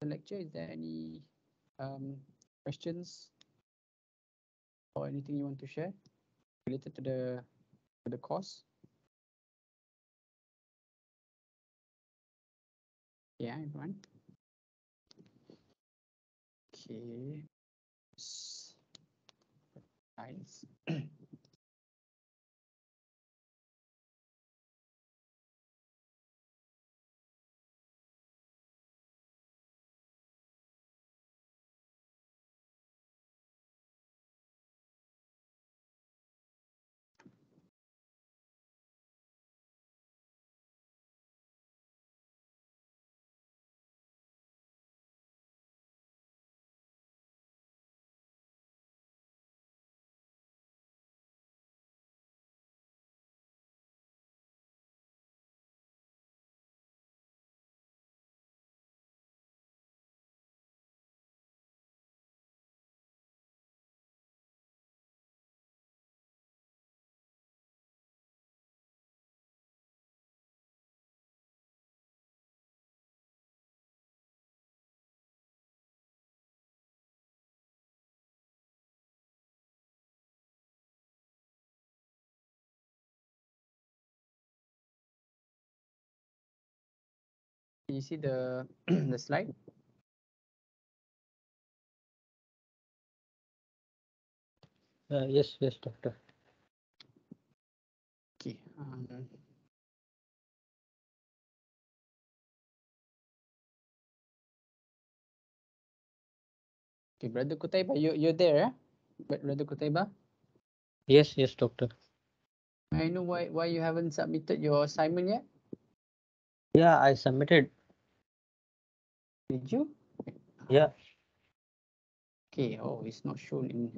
the lecture. Is there any um, questions or anything you want to share related to the to the course? Yeah, everyone. Okay. Nice. you see the the slide? Uh, yes, yes, doctor. Okay. Um, okay, brother Kutaiba, you you're there, eh? But brother Kutaiba, Yes, yes, doctor. I know why why you haven't submitted your assignment yet. Yeah, I submitted. Did you? Yeah. Okay. Oh, it's not shown in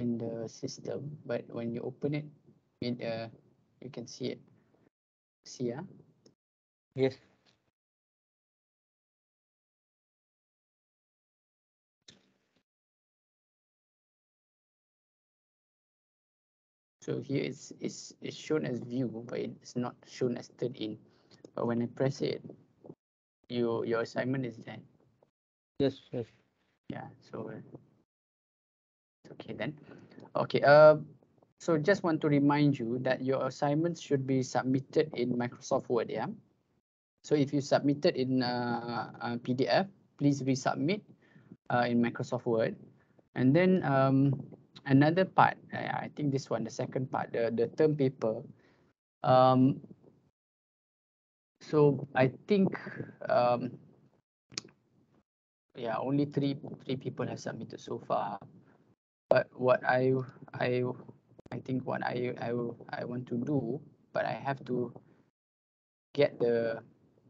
in the system, but when you open it, it uh you can see it. See, ah. Yes. So here it's it's it's shown as view, but it's not shown as turned in. But when I press it, you your assignment is done. Yes, yes. Yeah, so uh, it's okay then. Okay, uh, so just want to remind you that your assignments should be submitted in Microsoft Word, yeah? So if you submitted in uh, uh, PDF, please resubmit uh, in Microsoft Word. And then um, another part, I I think this one, the second part, the, the term paper. Um, so I think um, yeah, only three three people have submitted so far. But what I I I think what I I I want to do, but I have to get the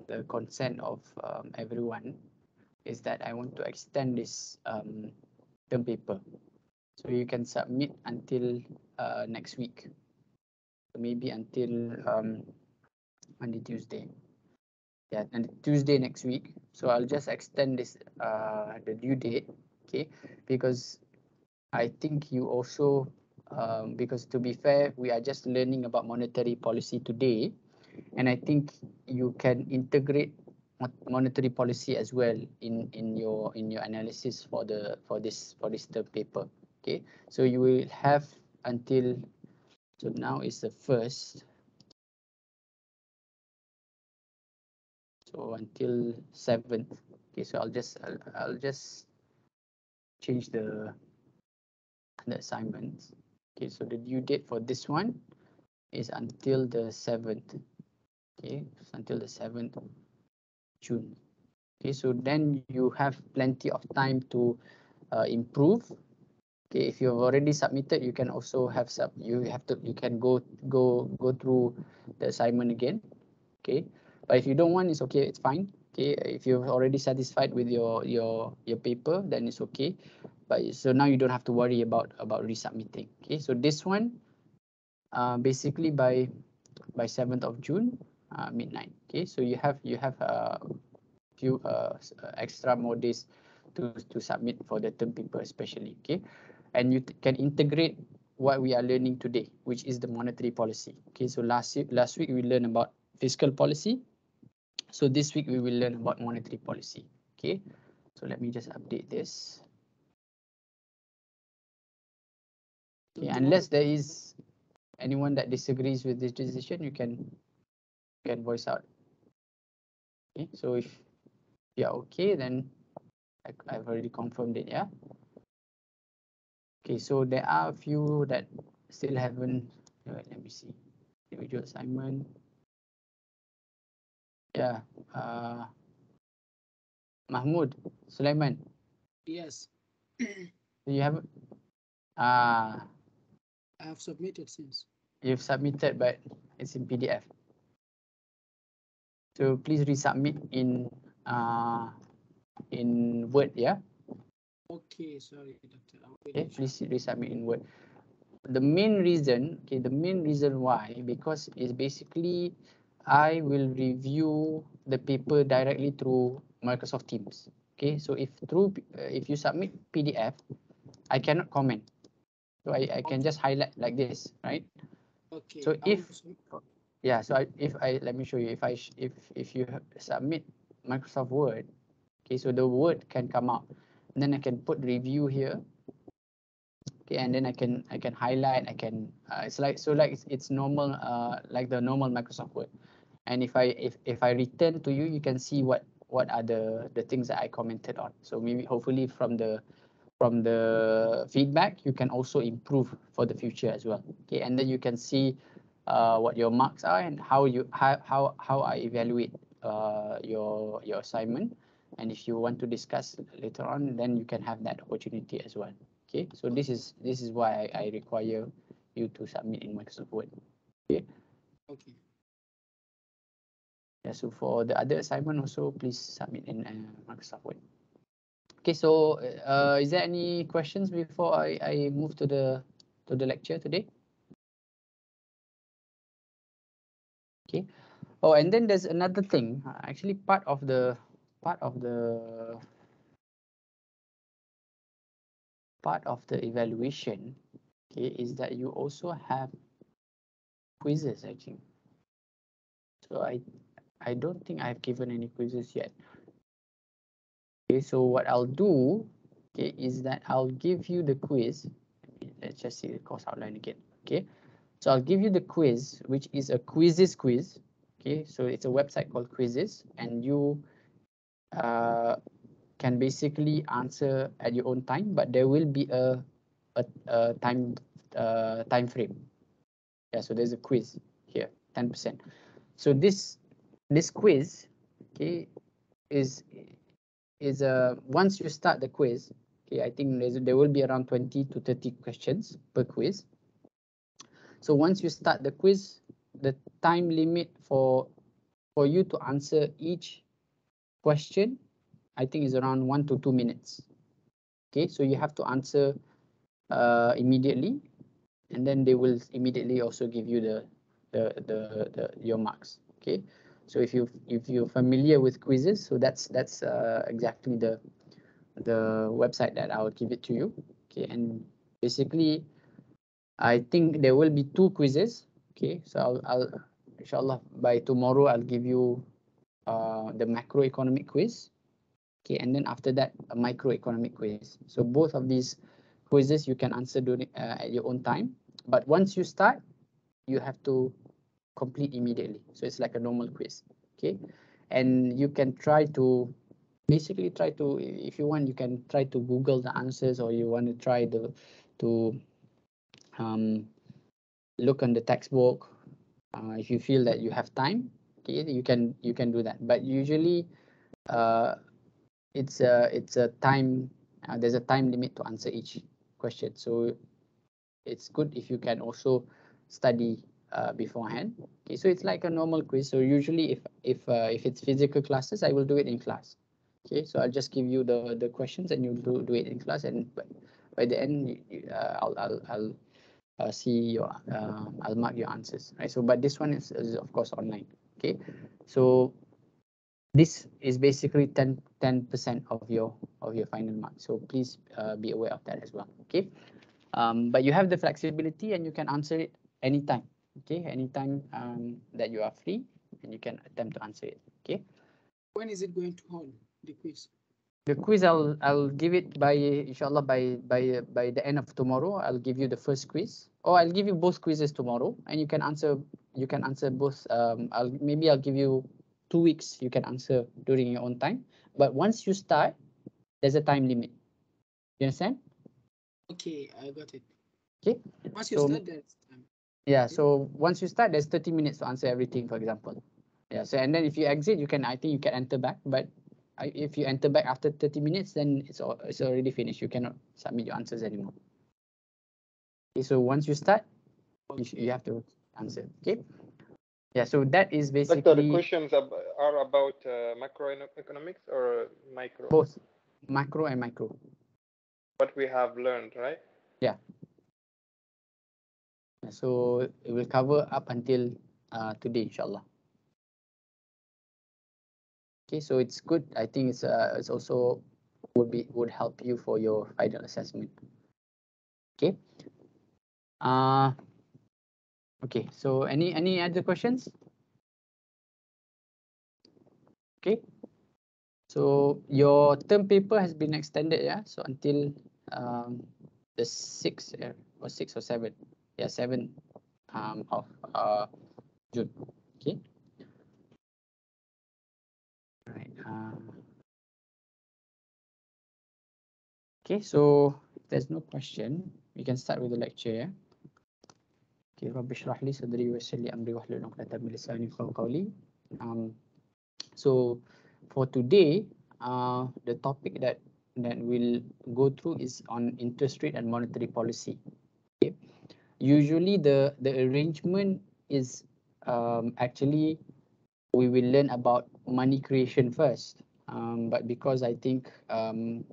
the consent of um, everyone, is that I want to extend this um, term paper. So you can submit until uh, next week. Maybe until um, Monday, Tuesday. Yeah, and Tuesday next week. So I'll just extend this uh, the due date, okay? Because I think you also um, because to be fair, we are just learning about monetary policy today, and I think you can integrate mo- monetary policy as well in in your in your analysis for the for this for this term paper. Okay, so you will have until so now is the first. So until seventh. Okay, so I'll just I'll, I'll just change the the assignments. Okay, so the due date for this one is until the seventh. Okay, it's until the seventh June. Okay, so then you have plenty of time to uh, improve. Okay, if you have already submitted, you can also have sub. You have to. You can go go go through the assignment again. Okay, but if you don't want, it's okay. It's fine. Okay, if you're already satisfied with your your your paper, then it's okay. But so now you don't have to worry about about resubmitting. Okay, so this one, uh, basically by by seventh of June, uh, midnight. Okay, so you have you have a few uh, uh, extra more days to to submit for the term paper especially. Okay, and you can integrate what we are learning today, which is the monetary policy. Okay, so last last week we learned about fiscal policy. So this week we will learn about monetary policy. Okay, so let me just update this. Okay, unless there is anyone that disagrees with this decision, you can you can voice out. Okay, so if you're okay, then I, I've already confirmed it, yeah. Okay, so there are a few that still haven't, wait, let me see, individual assignment. Yeah, uh, Mahmood, Sulaiman, Yes, you haven't, ah, I have submitted since. You've submitted, but it's in PDF. So please resubmit in uh in Word, yeah? Okay, sorry, doctor. Okay, please resubmit in Word. The main reason, okay, the main reason why, because it's basically I will review the paper directly through Microsoft Teams. Okay, so if through if you submit PDF, I cannot comment. So I, I can just highlight like this, right? Okay. so if- Yeah, so I, if I, let me show you, if I, if, if you submit Microsoft Word, okay, so the word can come out. And then I can put review here. Okay, and then I can, I can highlight, I can, uh, it's like, so like, it's, it's normal, uh, like the normal Microsoft Word. And if I, if, if I return to you, you can see what, what are the, the things that I commented on. So maybe hopefully from the, from the feedback, you can also improve for the future as well. Okay, and then you can see uh, what your marks are and how you how how, how I evaluate uh, your your assignment. And if you want to discuss later on, then you can have that opportunity as well. Okay, so this is this is why I, I require you to submit in Microsoft Word. Okay. Yeah, so for the other assignment also, please submit in uh, Microsoft Word. Okay, so uh, is there any questions before I, I move to the to the lecture today? Okay. Oh, and then there's another thing. Actually, part of the part of the part of the evaluation, okay, is that you also have quizzes actually. So I I don't think I've given any Quizizz yet. Okay, so what I'll do, okay, is that I'll give you the quiz. Let's just see the course outline again. Okay, so I'll give you the quiz, which is a quizzes quiz. Okay, so it's a website called Quizizz, and you uh, can basically answer at your own time, but there will be a a, a time uh, time frame. Yeah, so there's a quiz here, ten percent. So this this quiz, okay, is is a once you start the quiz, okay, I think there will be around twenty to thirty questions per quiz. So once you start the quiz, the time limit for for you to answer each question, I think is around one to two minutes. Okay, so you have to answer uh, immediately, and then they will immediately also give you the the the, the your marks. Okay, so if you if you're familiar with Quizizz, so that's that's uh, exactly the the website that I'll give it to you. Okay, and basically, I think there will be two quizzes. Okay, so I'll, I'll inshallah by tomorrow I'll give you uh, the macroeconomic quiz. Okay, and then after that a microeconomic quiz. So both of these quizzes you can answer during uh, at your own time. But once you start, you have to complete immediately. So it's like a normal quiz. Okay, and you can try to basically try to if you want you can try to Google the answers or you want to try the to um, look on the textbook uh, if you feel that you have time okay you can you can do that but usually uh, it's a it's a time uh, there's a time limit to answer each question so it's good if you can also study uh, beforehand. Okay so it's like a normal quiz. So usually if if uh, if it's physical classes i will do it in class. Okay so i'll just give you the the questions and you do, do it in class. And by, by the end uh, i'll i'll, I'll uh, see your uh, I'll mark your answers right? So but this one is, is of course online. Okay so this is basically 10 percent of your of your final mark. So please uh, be aware of that as well. Okay um, but you have the flexibility and you can answer it anytime okay anytime um, that you are free and you can attempt to answer it okay When is it going to hold the quiz? The quiz, I'll, I'll give it by, inshallah, by, by, by the end of tomorrow. I'll give you the first quiz. Or I'll give you both quizzes tomorrow and you can answer, you can answer both. Um, I'll, maybe I'll give you two weeks. You can answer during your own time. But once you start, there's a time limit. You understand? Okay, I got it. Okay, Once you so- start that, Yeah, so once you start, there's 30 minutes to answer everything, for example. Yeah, so and then if you exit, you can, I think you can enter back, but if you enter back after 30 minutes, then it's, it's already finished. You cannot submit your answers anymore. Okay, so once you start, you, you have to answer, okay? Yeah, so that is basically. Doctor, the questions are about uh, macroeconomics or micro? both macro and micro. What we have learned, right? Yeah, So it will cover up until uh, today, inshallah. Okay, so it's good. I think it's uh, it's also would be would help you for your final assessment. Okay. Uh okay, so any any other questions? Okay. So your term paper has been extended, yeah? So until um the sixth uh, or six or seven yeah 7 um, of uh, June. Okay. Right uh, um. okay so if there's no question we can start with the lecture yeah? Okay Rabbi shrah li sadri wa yassir li amri wahlul 'uqdatam min lisani yafqahu qawli. Um so for today uh the topic that that we'll go through is on interest rate and monetary policy. Usually the the arrangement is um, actually we will learn about money creation first. Um, but because I think um,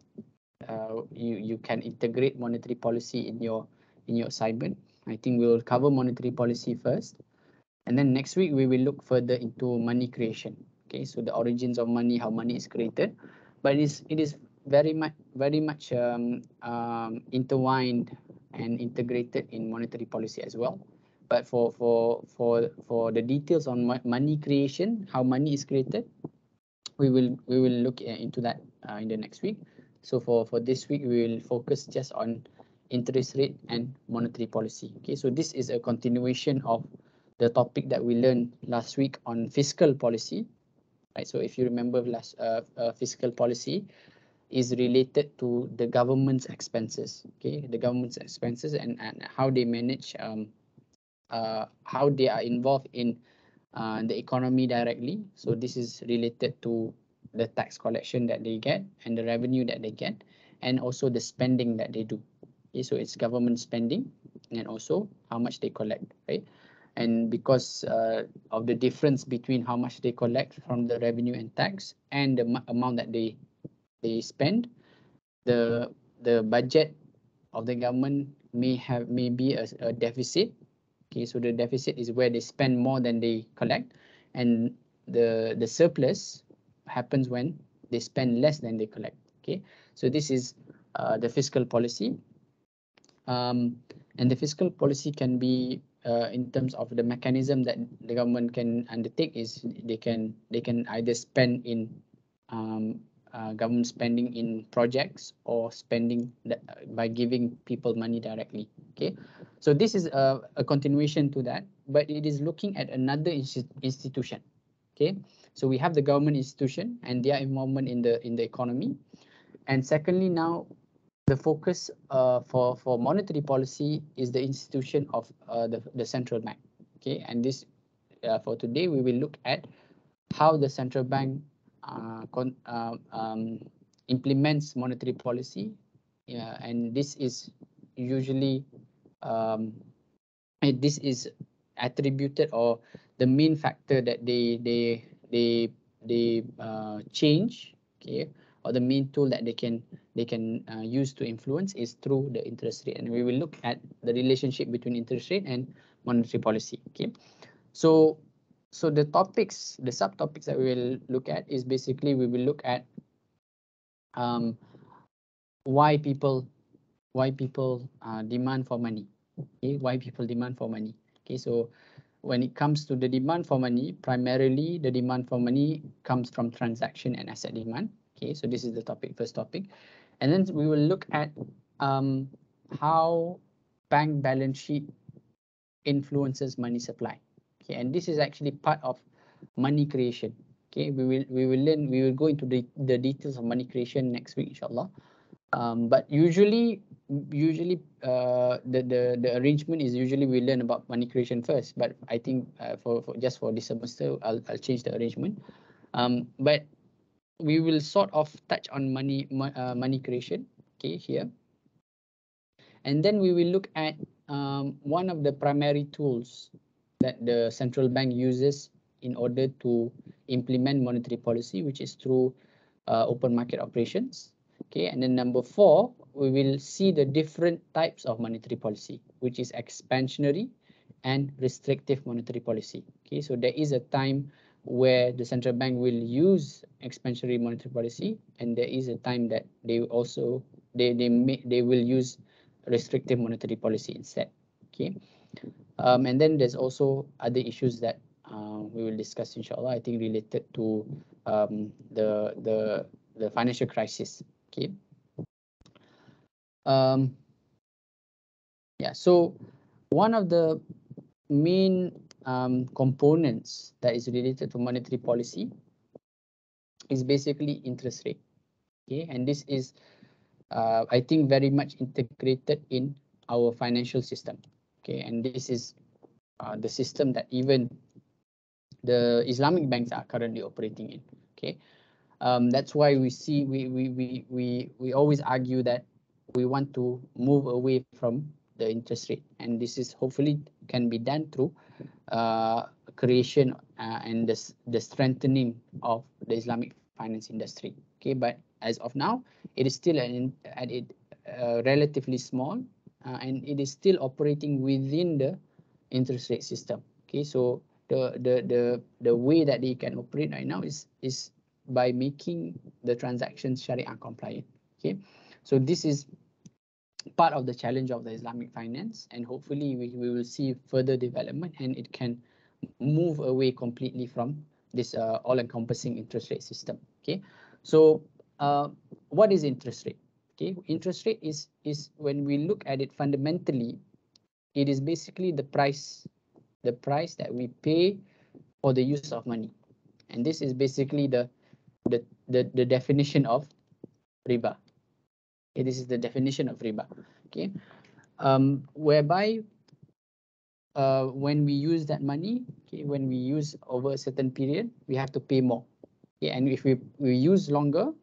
uh, you you can integrate monetary policy in your in your assignment, I think we'll cover monetary policy first, and then next week we will look further into money creation. Okay, so the origins of money, how money is created, but it is it is very much very much um, um, intertwined and integrated in monetary policy as well. But for for for for the details on money creation, how money is created, we will we will look uh, into that uh, in the next week. So for for this week, we will focus just on interest rate and monetary policy. Okay, so this is a continuation of the topic that we learned last week on fiscal policy. Right. So if you remember last uh, uh, fiscal policy is related to the government's expenses. Okay, the government's expenses and and how they manage um uh, how they are involved in uh, the economy directly. So this is related to the tax collection that they get and the revenue that they get, and also the spending that they do. Okay, so it's government spending and also how much they collect, right? And because uh, of the difference between how much they collect from the revenue and tax and the amount that they they spend, the the budget of the government may have maybe a, a deficit. Okay, so the deficit is where they spend more than they collect, and the the surplus happens when they spend less than they collect. Okay, so this is uh, the fiscal policy, um, and the fiscal policy can be uh, in terms of the mechanism that the government can undertake is they can they can either spend in um, uh, government spending in projects or spending that, by giving people money directly. Okay, so this is a, a continuation to that, but it is looking at another insti- institution. Okay, so we have the government institution and their involvement in the in the economy, and secondly now the focus uh, for for monetary policy is the institution of uh, the the central bank. Okay, and this uh, for today we will look at how the central bank con- uh, um, implements monetary policy, yeah, and this is usually um, this is attributed or the main factor that they they they they uh, change okay or the main tool that they can they can uh, use to influence is through the interest rate. And we will look at the relationship between interest rate and monetary policy okay? So so the topics the subtopics that we will look at is basically we will look at um why people why people uh, demand for money okay why people demand for money okay so when it comes to the demand for money, primarily the demand for money comes from transaction and asset demand. Okay, so this is the topic, first topic. And then we will look at um, how bank balance sheet influences money supply. Okay, and this is actually part of money creation. Okay, we will we will learn we will go into the, the details of money creation next week, inshallah. Um, but usually usually uh, the, the the arrangement is usually we learn about money creation first. But I think uh, for, for just for this semester, I'll I'll change the arrangement. Um, but we will sort of touch on money uh, money creation. Okay, here. And then we will look at um, one of the primary tools that the central bank uses in order to implement monetary policy, which is through uh, open market operations. Okay, and then number four, we will see the different types of monetary policy, which is expansionary and restrictive monetary policy. Okay, so there is a time where the central bank will use expansionary monetary policy, and there is a time that they also they they may they will use restrictive monetary policy instead. Okay, um, and then there's also other issues that uh, we will discuss, inshallah. I think related to um, the the the financial crisis. Okay. Um, yeah. So one of the main um, components that is related to monetary policy is basically interest rate. Okay, and this is uh, I think very much integrated in our financial system. Okay, and this is uh, the system that even the Islamic banks are currently operating in. Okay, um, that's why we see we we we we we always argue that we want to move away from the interest rate, and this is hopefully can be done through uh, creation uh, and the the strengthening of the Islamic finance industry. Okay, but as of now, it is still an, at it uh, relatively small, uh, and it is still operating within the interest rate system. Okay, so the the the the way that they can operate right now is is by making the transactions Sharia compliant. Okay, so this is part of the challenge of the Islamic finance, and hopefully we, we will see further development and it can move away completely from this uh, all-encompassing interest rate system. Okay, so uh, what is interest rate? Okay, interest rate is is when we look at it fundamentally, it is basically the price, the price that we pay for the use of money, and this is basically the the the, the definition of riba. Okay, this is the definition of riba. Okay, um, whereby uh, when we use that money, okay, when we use over a certain period, we have to pay more. Okay, and if we we use longer,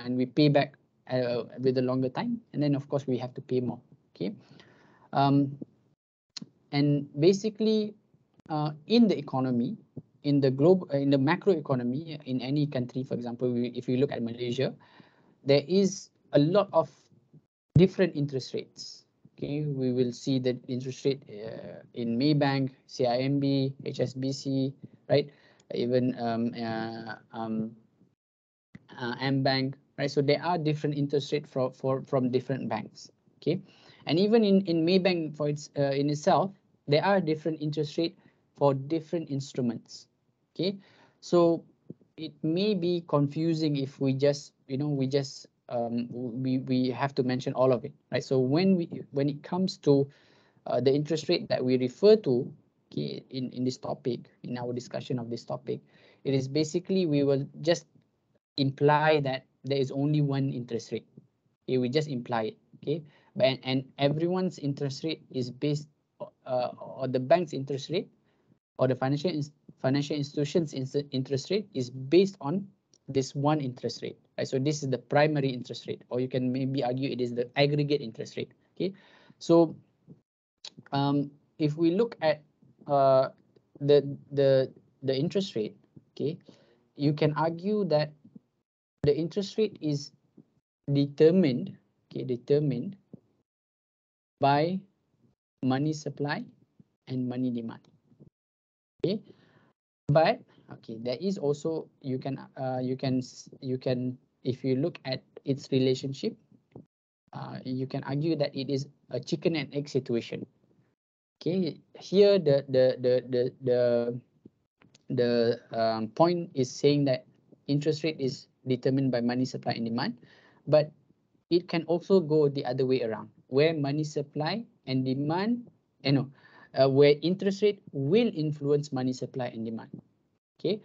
and we pay back uh, with a longer time, and then of course we have to pay more. Okay, um, and basically uh, in the economy, in the globe, in the macro economy, in any country, for example, we, if we look at Malaysia, there is a lot of different interest rates. Okay, we will see the interest rate uh, in Maybank, CIMB, HSBC, right? Even um, uh, um, uh, Bank, right? So there are different interest rate for, for from different banks. Okay, and even in in Maybank for its uh, in itself, there are different interest rate for different instruments. Okay, so it may be confusing if we just you know we just um, we we have to mention all of it, right? So when we when it comes to uh, the interest rate that we refer to, okay, in in this topic, in our discussion of this topic, it is basically we will just imply that there is only one interest rate. Okay, we just imply it. Okay, but and everyone's interest rate is based uh, or the bank's interest rate or the financial financial institutions interest rate is based on this one interest rate right so this is the primary interest rate or you can maybe argue it is the aggregate interest rate okay so um, if we look at uh, the the the interest rate okay you can argue that the interest rate is determined okay determined by money supply and money demand okay? But okay there is also you can uh, you can you can if you look at its relationship uh, you can argue that it is a chicken and egg situation Okay, here the the the the the the um, point is saying that interest rate is determined by money supply and demand, but it can also go the other way around, where money supply and demand, you know, uh, where interest rate will influence money supply and demand. Okay,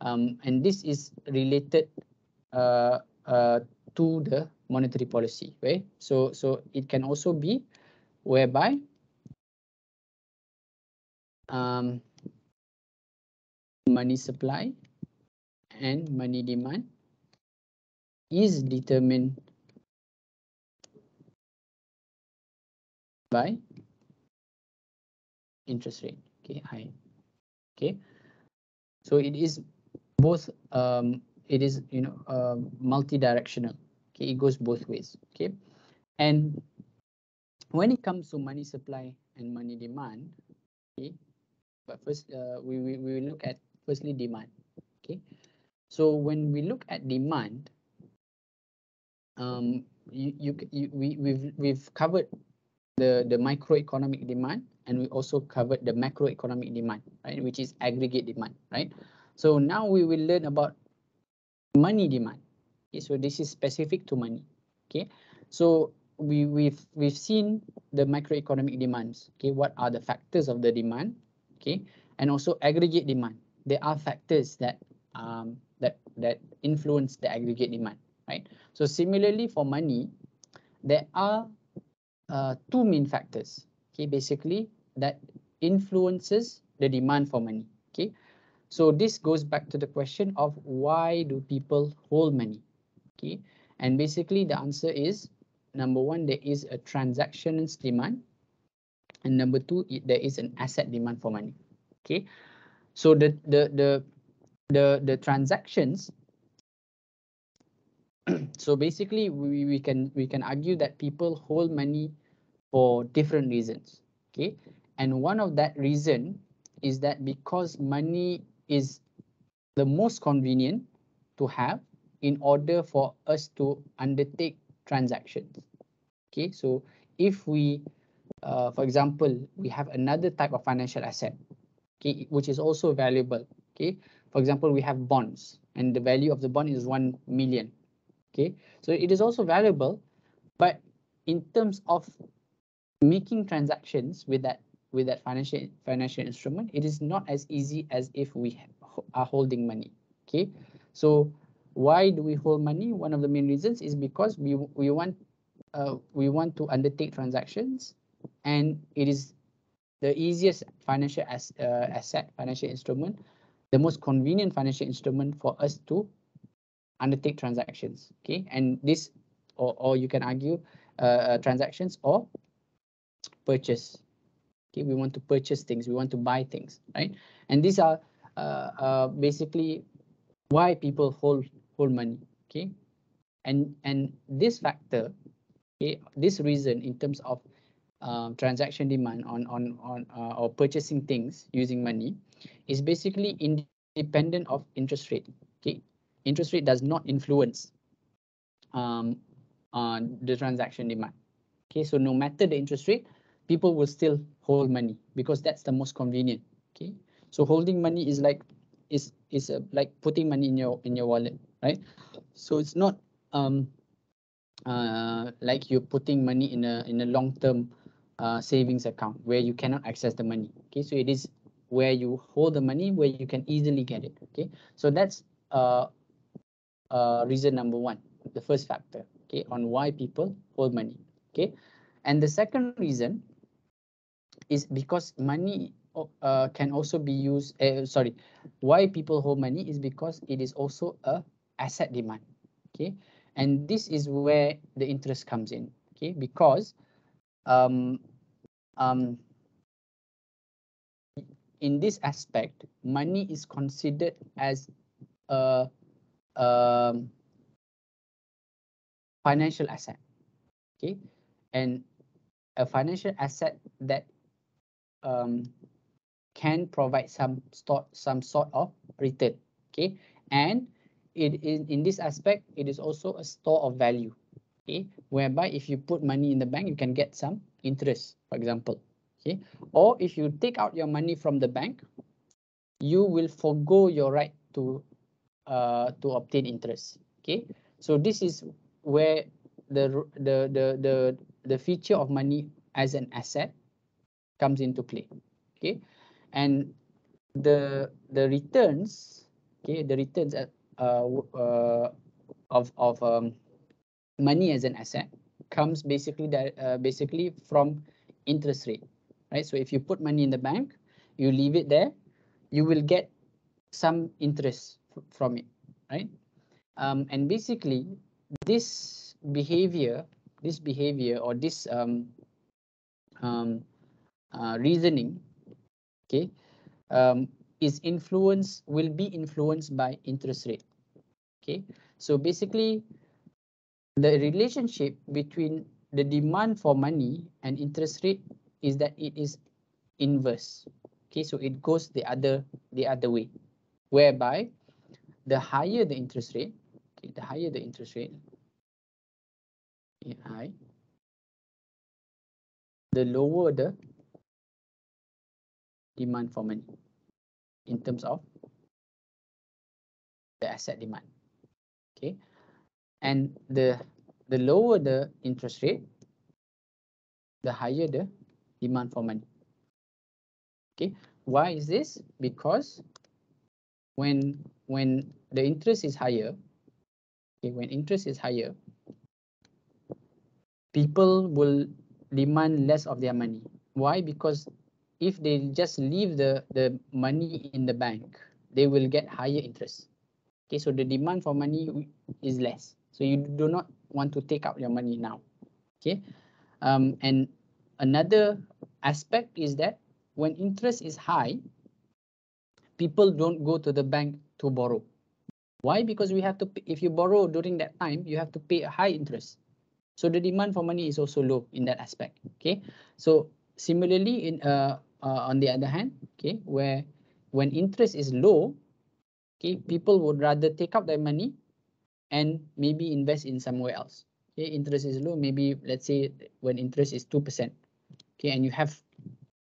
um, and this is related uh, uh, to the monetary policy, right? So so it can also be whereby um, money supply and money demand is determined by interest rate okay high okay. So it is both um it is you know um multi-directional okay it goes both ways okay. And when it comes to money supply and money demand okay but first uh, we, we we will look at firstly demand okay. So when we look at demand um you, you, you we we've we've covered the the microeconomic demand and we also covered the macroeconomic demand right which is aggregate demand right? So now we will learn about money demand. Okay so this is specific to money okay? So we we've we've seen the microeconomic demands okay? What are the factors of the demand okay? And also aggregate demand. There are factors that um that that influence the aggregate demand right so similarly for money there are uh, two main factors. Okay basically that influences the demand for money. Okay so this goes back to the question of why do people hold money? Okay and basically the answer is number one there is a transactions demand and number two it, there is an asset demand for money. Okay so the the the the the transactions so basically we, we can we can argue that people hold money for different reasons okay? And one of that reason is that because money is the most convenient to have in order for us to undertake transactions okay? So if we uh, for example we have another type of financial asset okay which is also valuable okay? For example we have bonds and the value of the bond is 1 million okay so it is also valuable but in terms of making transactions with that with that financial financial instrument it is not as easy as if we are holding money. Okay so why do we hold money? One of the main reasons is because we we want uh, we want to undertake transactions and it is the easiest financial as, uh, asset financial instrument the most convenient financial instrument for us to undertake transactions okay? And this or, or you can argue uh, transactions or purchase okay? We want to purchase things we want to buy things right? And these are uh, uh, basically why people hold hold money okay? And and this factor okay this reason in terms of um, transaction demand on on on uh, or purchasing things using money is basically independent of interest rate okay interest rate does not influence um, on the transaction demand. Okay so no matter the interest rate people will still hold money because that's the most convenient. Okay so holding money is like is is uh, like putting money in your in your wallet right? So it's not um uh like you're putting money in a in a long term uh savings account where you cannot access the money. Okay so it is where you hold the money where you can easily get it. Okay so that's uh uh reason number one the first factor okay on why people hold money okay? And the second reason is because money uh, can also be used uh, sorry why people hold money is because it is also a asset demand okay? And this is where the interest comes in okay? Because um um in this aspect money is considered as a um financial asset. Okay? And a financial asset that um, can provide some sort some sort of return. Okay? And it is in this aspect it is also a store of value. Okay? Whereby if you put money in the bank you can get some interest for example. Okay, or if you take out your money from the bank, you will forego your right to uh, to obtain interest. Okay, so this is where the the the the the feature of money as an asset comes into play. Okay, and the the returns, okay, the returns at, uh, uh, of of um, money as an asset comes basically that uh, basically from interest rate, right? So if you put money in the bank, you leave it there, you will get some interest from it, right? Um, and basically, this behavior, this behavior or this um, um, uh, reasoning, okay, um, is influenced will be influenced by interest rate. Okay, so basically, the relationship between the demand for money and interest rate is that it is inverse. Okay, so it goes the other the other way, whereby the higher the interest rate, okay, the higher the interest rate, high, the lower the demand for money in terms of the asset demand. Okay, and the the lower the interest rate, the higher the demand for money. Okay, why is this? Because when when the interest is higher, okay, when interest is higher, people will demand less of their money. Why? Because if they just leave the the money in the bank, they will get higher interest. Okay, so the demand for money is less. So you do not want to take out your money now. Okay, um, and another aspect is that when interest is high, people don't go to the bank to borrow. Why? Because we have to. If you borrow during that time, you have to pay a high interest. So the demand for money is also low in that aspect. Okay, so similarly in uh, uh on the other hand, okay, where when interest is low, okay, people would rather take out their money and maybe invest in somewhere else. Okay, interest is low, maybe let's say when interest is 2%, okay, and you have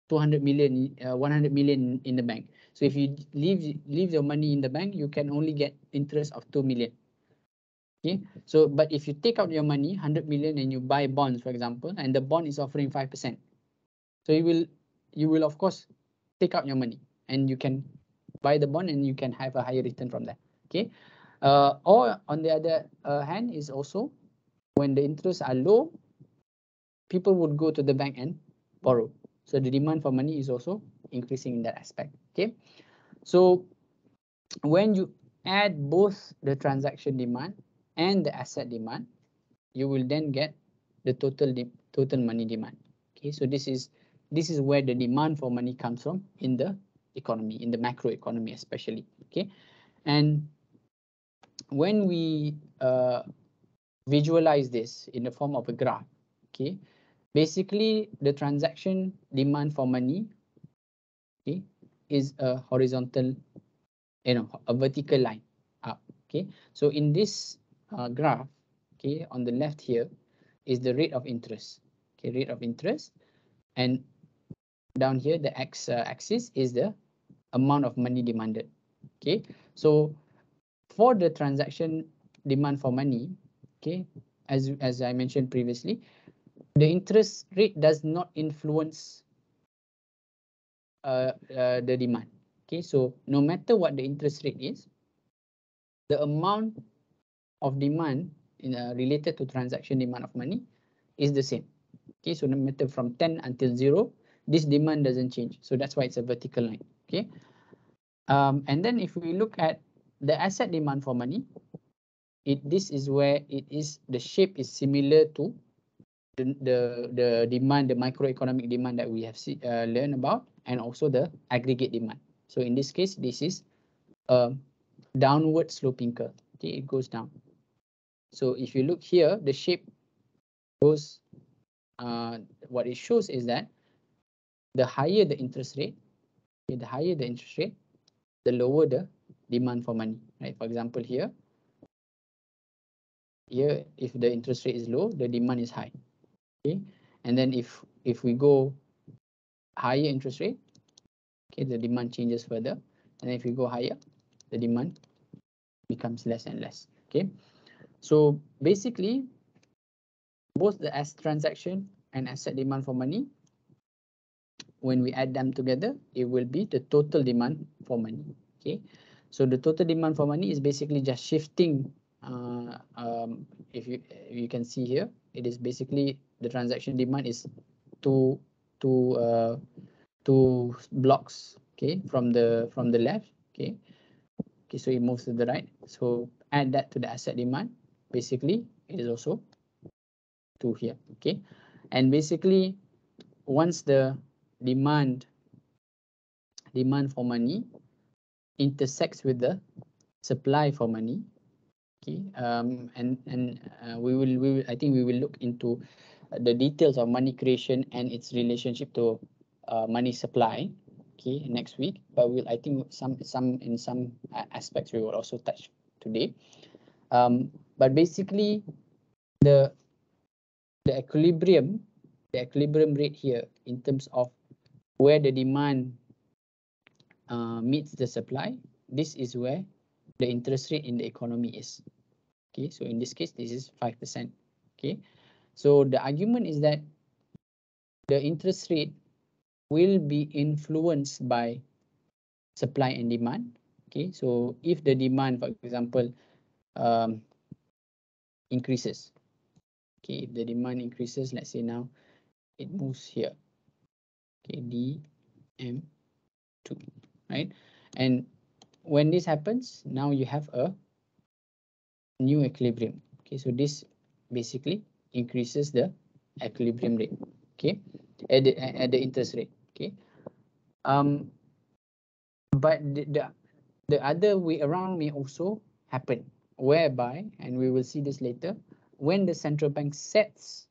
200 million, uh, 100 million in the bank. So if you leave, leave your money in the bank, you can only get interest of 2 million. Okay, so but if you take out your money, 100 million, and you buy bonds, for example, and the bond is offering 5%, so you will, you will of course take out your money and you can buy the bond and you can have a higher return from that. Okay, uh, or on the other uh, hand is also when the interests are low, people would go to the bank and borrow. So the demand for money is also increasing in that aspect. Okay, so when you add both the transaction demand and the asset demand, you will then get the total total money demand. Okay, so this is this is where the demand for money comes from in the economy, in the macro economy especially. Okay, and when we uh, visualize this in the form of a graph, okay, basically the transaction demand for money, is a horizontal, you know, a vertical line up. Okay, so in this uh, graph, okay, on the left here is the rate of interest. Okay, rate of interest, and down here the x uh, axis is the amount of money demanded. Okay, so for the transaction demand for money, okay, as as I mentioned previously, the interest rate does not influence uh, uh, the demand. Okay, so no matter what the interest rate is, the amount of demand in uh, related to transaction demand of money is the same. Okay, so no matter from 10 until 0, this demand doesn't change. So that's why it's a vertical line. Okay, um, and then if we look at the asset demand for money, it this is where it is the shape is similar to the the, the demand, the microeconomic demand that we have see, uh, learned about, and also the aggregate demand. So in this case, this is a downward sloping curve. Okay, it goes down. So if you look here, the shape goes. Uh, what it shows is that the higher the interest rate, okay, the higher the interest rate, the lower the demand for money. Right. For example, here, here if the interest rate is low, the demand is high. Okay, and then if if we go higher interest rate, okay, the demand changes further. And if you go higher, the demand becomes less and less. Okay. So basically, both the as transaction and asset demand for money, when we add them together, it will be the total demand for money. Okay. So the total demand for money is basically just shifting. Uh, um, if you you can see here, it is basically the transaction demand is two two uh, two blocks. Okay, from the from the left. Okay, okay, so it moves to the right. So add that to the asset demand. Basically, it is also two here. Okay, and basically, once the demand demand for money intersects with the supply for money okay um and and uh, we will we will i think we will look into the details of money creation and its relationship to uh, money supply okay next week but we'll i think some some in some aspects we will also touch today um but basically the the equilibrium the equilibrium rate here in terms of where the demand uh, meets the supply, this is where the interest rate in the economy is. Okay, so in this case, this is 5%. Okay, so the argument is that the interest rate will be influenced by supply and demand. Okay, so if the demand, for example, um, increases, okay, if the demand increases, let's say now it moves here okay? D m 2 right? And when this happens now you have a new equilibrium okay? So this basically increases the equilibrium rate okay at the at the interest rate okay um but the, the the other way around may also happen whereby and we will see this later when the central bank sets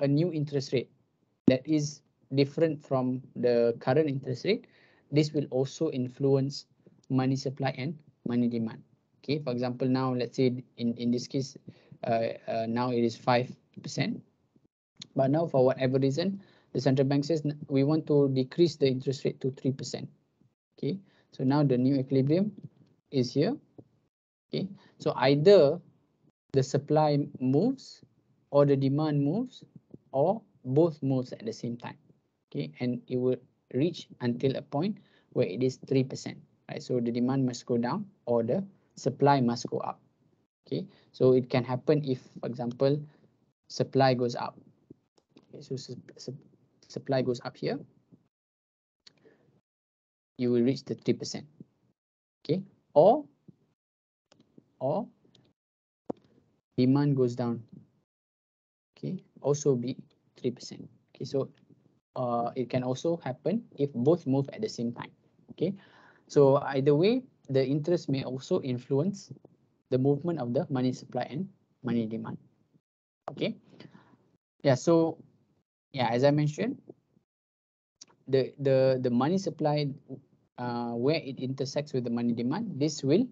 a new interest rate that is different from the current interest rate, this will also influence money supply and money demand. Okay, for example, now let's say in, in this case, uh, uh, now it is 5%. But now for whatever reason, the central bank says we want to decrease the interest rate to 3%. Okay, so now the new equilibrium is here. Okay, so either the supply moves or the demand moves or both moves at the same time okay and it will reach until a point where it is 3% right so the demand must go down or the supply must go up okay? So it can happen if for example supply goes up. Okay so su su supply goes up here. You will reach the 3% okay? Or or demand goes down okay? Also be 3% okay? So uh, it can also happen if both move at the same time. Okay, so either way, the interest may also influence the movement of the money supply and money demand. Okay, yeah. So yeah, as I mentioned, the the the money supply uh, where it intersects with the money demand, this will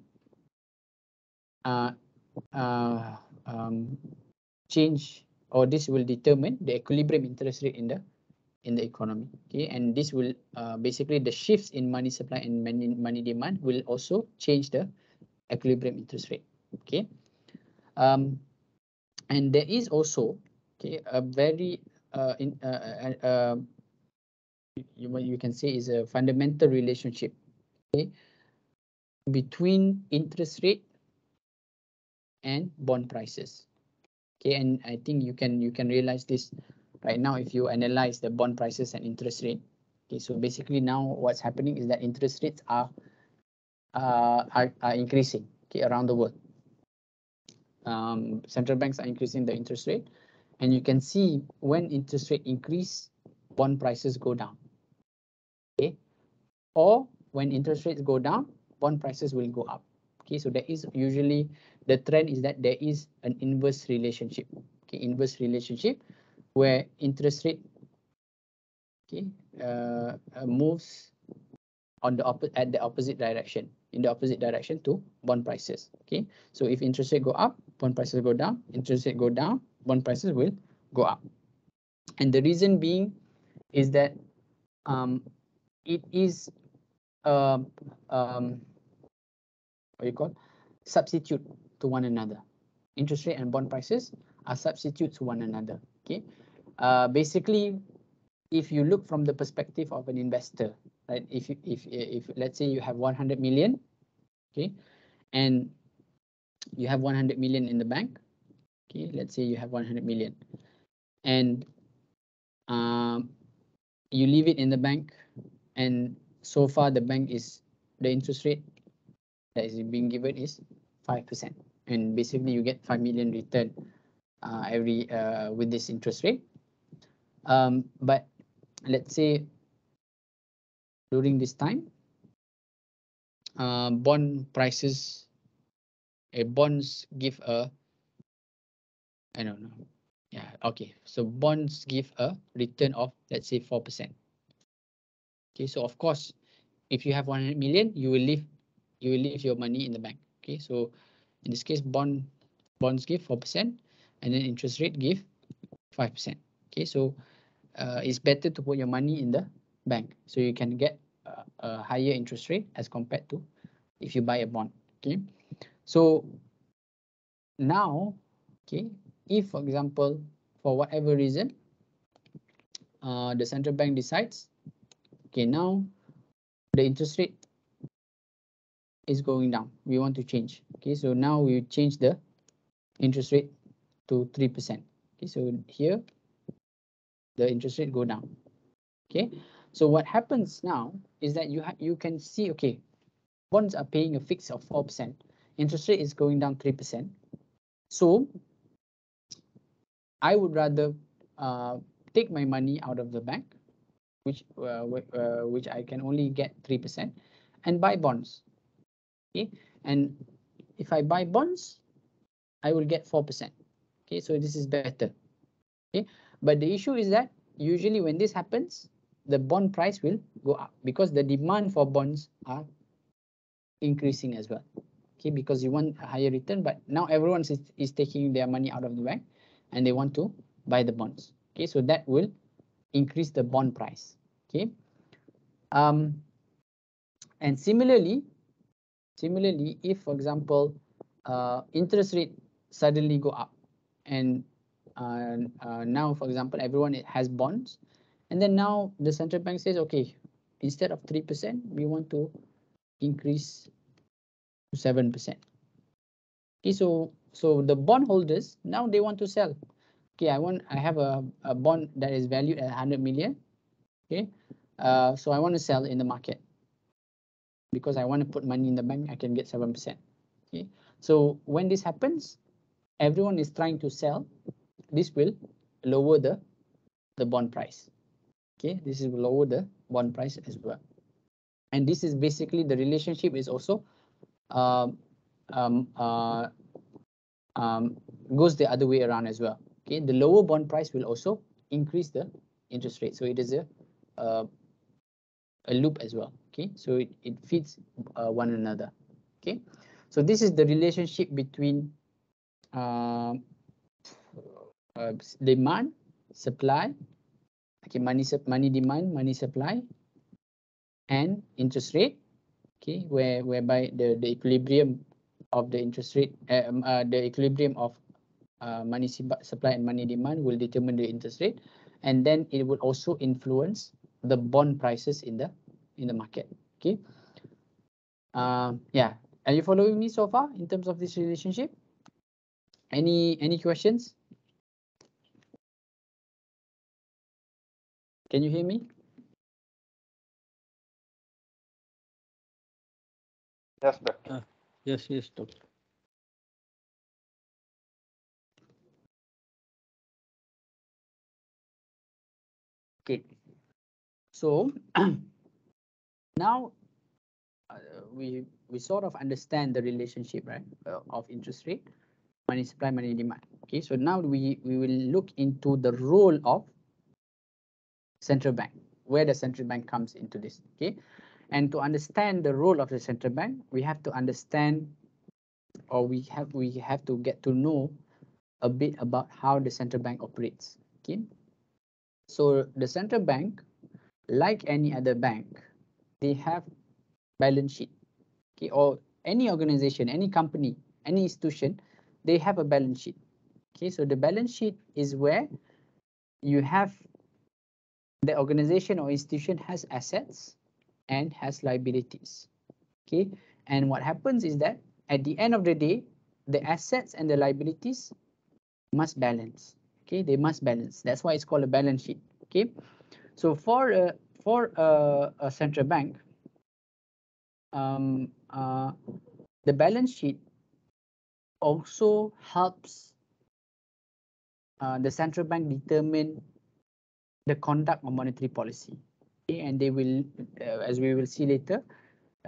uh, uh, um, change or this will determine the equilibrium interest rate in the in the economy okay and this will uh, basically the shifts in money supply and money, money demand will also change the equilibrium interest rate okay? Um and there is also okay a very uh, in uh, uh, uh, you you can say is a fundamental relationship okay between interest rate and bond prices okay? And i think you can you can realize this right now if you analyze the bond prices and interest rate okay? So basically now what's happening is that interest rates are uh, are, are increasing okay around the world. Um, central banks are increasing the interest rate and you can see when interest rate increase bond prices go down okay? Or when interest rates go down bond prices will go up okay? So there is usually the trend is that there is an inverse relationship okay? Inverse relationship where interest rate okay uh, uh, moves on the opposite at the opposite direction in the opposite direction to bond prices okay so if interest rate go up bond prices go down interest rate go down bond prices will go up and the reason being is that um, it is um, um, what you call substitute to one another. Interest rate and bond prices are substitute to one another. Okay, uh, basically, if you look from the perspective of an investor, right? If you, if if let's say you have 100 million, okay, and you have 100 million in the bank, okay, let's say you have 100 million, and um, you leave it in the bank, and so far the bank is the interest rate that is being given is five percent, and basically you get five million return uh, every uh, with this interest rate. Um, but let's say during this time, uh, bond prices, uh, bonds give a, I don't know, yeah, okay. So bonds give a return of let's say four percent. Okay, so of course, if you have 100 million, you will leave you will leave your money in the bank. Okay, so in this case, bond bonds give four percent, and then interest rate give five percent. Okay, so uh, it's better to put your money in the bank so you can get a, a higher interest rate as compared to if you buy a bond. Okay, so now, okay, if for example, for whatever reason, uh, the central bank decides, okay, now the interest rate is going down. We want to change. Okay, so now we change the interest rate to 3%. Okay, so here the interest rate go down. Okay, so what happens now is that you you can see, okay, bonds are paying a fix of 4%. Interest rate is going down 3%. So I would rather uh, take my money out of the bank, which uh, uh, which I can only get 3%, and buy bonds. Okay, and if I buy bonds, I will get 4%. Okay, so this is better. Okay, but the issue is that usually when this happens, the bond price will go up because the demand for bonds are increasing as well. Okay, because you want a higher return, but now everyone is, is taking their money out of the bank and they want to buy the bonds. Okay, so that will increase the bond price. Okay, um, and similarly, similarly, if for example, uh, interest rate suddenly go up and uh, uh, now, for example, everyone has bonds. And then now the central bank says, okay, instead of 3%, we want to increase to 7%. Okay, so so the bond holders now they want to sell. Okay, I want I have a, a bond that is valued at 100 million. Okay, uh, so I want to sell in the market because I want to put money in the bank. I can get 7%. Okay, so when this happens, everyone is trying to sell this will lower the the bond price okay this is lower the bond price as well. And this is basically the relationship is also uh, um, uh, um, goes the other way around as well. Okay the lower bond price will also increase the interest rate. So it is a uh, a loop as well. Okay so it, it feeds uh, one another. Okay so this is the relationship between uh, uh, demand, supply, okay, money, money demand, money supply, and interest rate, okay, where whereby the, the equilibrium of the interest rate, um, uh, the equilibrium of uh, money supply and money demand will determine the interest rate, and then it will also influence the bond prices in the in the market. Okay. Um, yeah, are you following me so far in terms of this relationship? Any any questions? Can you hear me? Yes, doctor. Yes, yes, doctor. Okay. So now uh, we we sort of understand the relationship, right, uh, of interest rate, money supply, money demand. Okay, so now we we will look into the role of central bank, where the central bank comes into this. Okay, and to understand the role of the central bank, we have to understand, or we have we have to get to know a bit about how the central bank operates. Okay, so the central bank like any other bank, they have balance sheet. Okay, or any organization, any company, any institution, they have a balance sheet. Okay, so the balance sheet is where you have the organization or institution has assets and has liabilities. Okay, and what happens is that at the end of the day, the assets and the liabilities must balance. Okay, they must balance. That's why it's called a balance sheet. Okay, so for a for a, a central bank, um, uh, the balance sheet also helps uh, the central bank determine the conduct of monetary policy. Okay, and they will, uh, as we will see later,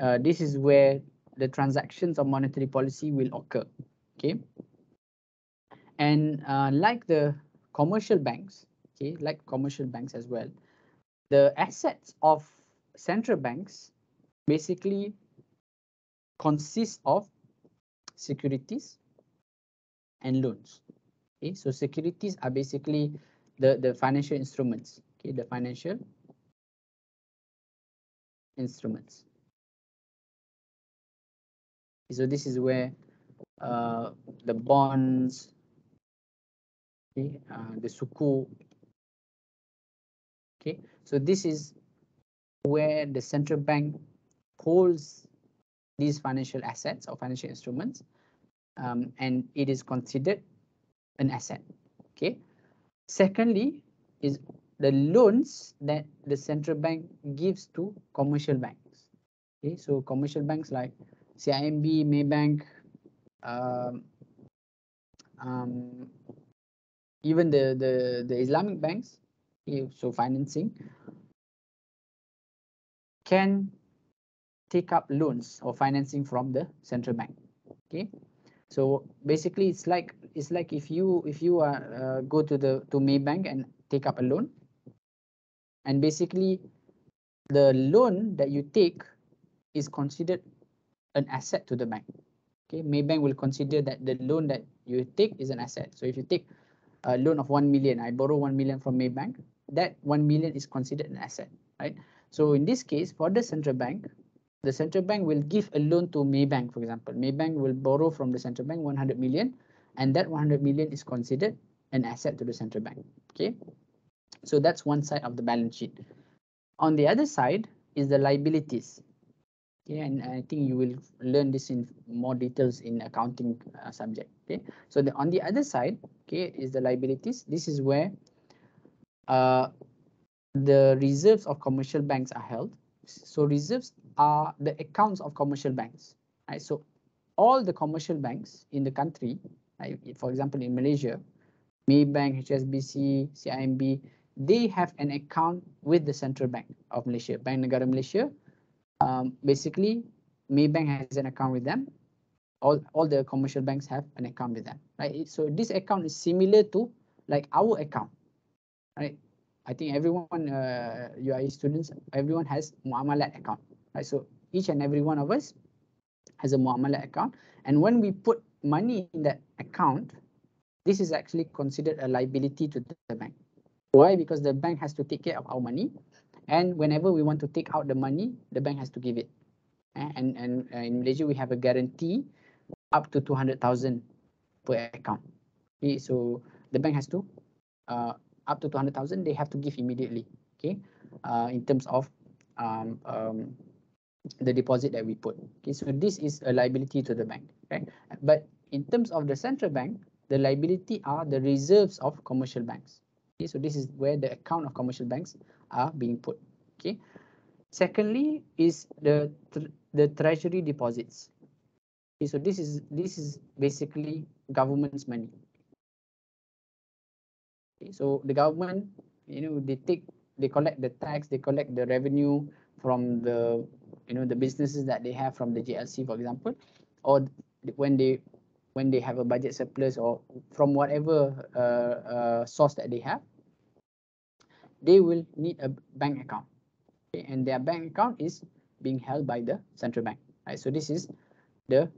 uh, this is where the transactions of monetary policy will occur. Okay, and uh, like the commercial banks, okay, like commercial banks as well, the assets of central banks basically consist of securities and loans. Okay, so securities are basically the, the financial instruments, okay, the financial instruments. So this is where uh, the bonds, okay, uh, the sukuk. Okay, so this is where the central bank holds these financial assets or financial instruments, um, and it is considered an asset. Okay. Secondly, is the loans that the central bank gives to commercial banks. Okay, so commercial banks like CIMB, Maybank, um, um, even the, the, the Islamic banks, so financing, can take up loans or financing from the central bank. Okay, so basically it's like it's like if you if you uh, go to the to Maybank and take up a loan, and basically the loan that you take is considered an asset to the bank. Okay, Maybank will consider that the loan that you take is an asset. So if you take a loan of 1 million, I borrow 1 million from Maybank, that 1 million is considered an asset, right? So in this case, for the central bank, the central bank will give a loan to Maybank, for example. Maybank will borrow from the central bank 100 million, and that 100 million is considered an asset to the central bank. Okay, so that's one side of the balance sheet. On the other side is the liabilities. Okay, and I think you will learn this in more details in accounting uh, subject. Okay, so the, on the other side, okay, is the liabilities. This is where uh, the reserves of commercial banks are held. So reserves are the accounts of commercial banks. Right? So all the commercial banks in the country, right? for example, in Malaysia, Maybank, HSBC, CIMB, they have an account with the Central Bank of Malaysia, Bank Negara Malaysia. Um, basically, Maybank has an account with them. All, all the commercial banks have an account with them, right? So this account is similar to like our account, right? I think everyone, uh, UIE students, everyone has Muamalat account, right? So each and every one of us has a Muamalat account. And when we put money in that account, this is actually considered a liability to the bank. Why? Because the bank has to take care of our money. And whenever we want to take out the money, the bank has to give it. And, and uh, in Malaysia, we have a guarantee up to 200,000 per account. Okay, so the bank has to uh, up to 200,000, they have to give immediately, okay, uh, in terms of um, um, the deposit that we put. Okay, so this is a liability to the bank, right? But in terms of the central bank, the liability are the reserves of commercial banks. Okay, so this is where the account of commercial banks are being put. Okay. Secondly, is the the treasury deposits. Okay, so this is this is basically government's money. Okay, so the government, you know, they take, they collect the tax, they collect the revenue from the, you know, the businesses that they have from the GLC, for example, or when they when they have a budget surplus or from whatever uh, uh, source that they have, they will need a bank account. Okay, and their bank account is being held by the central bank. Right, so this is the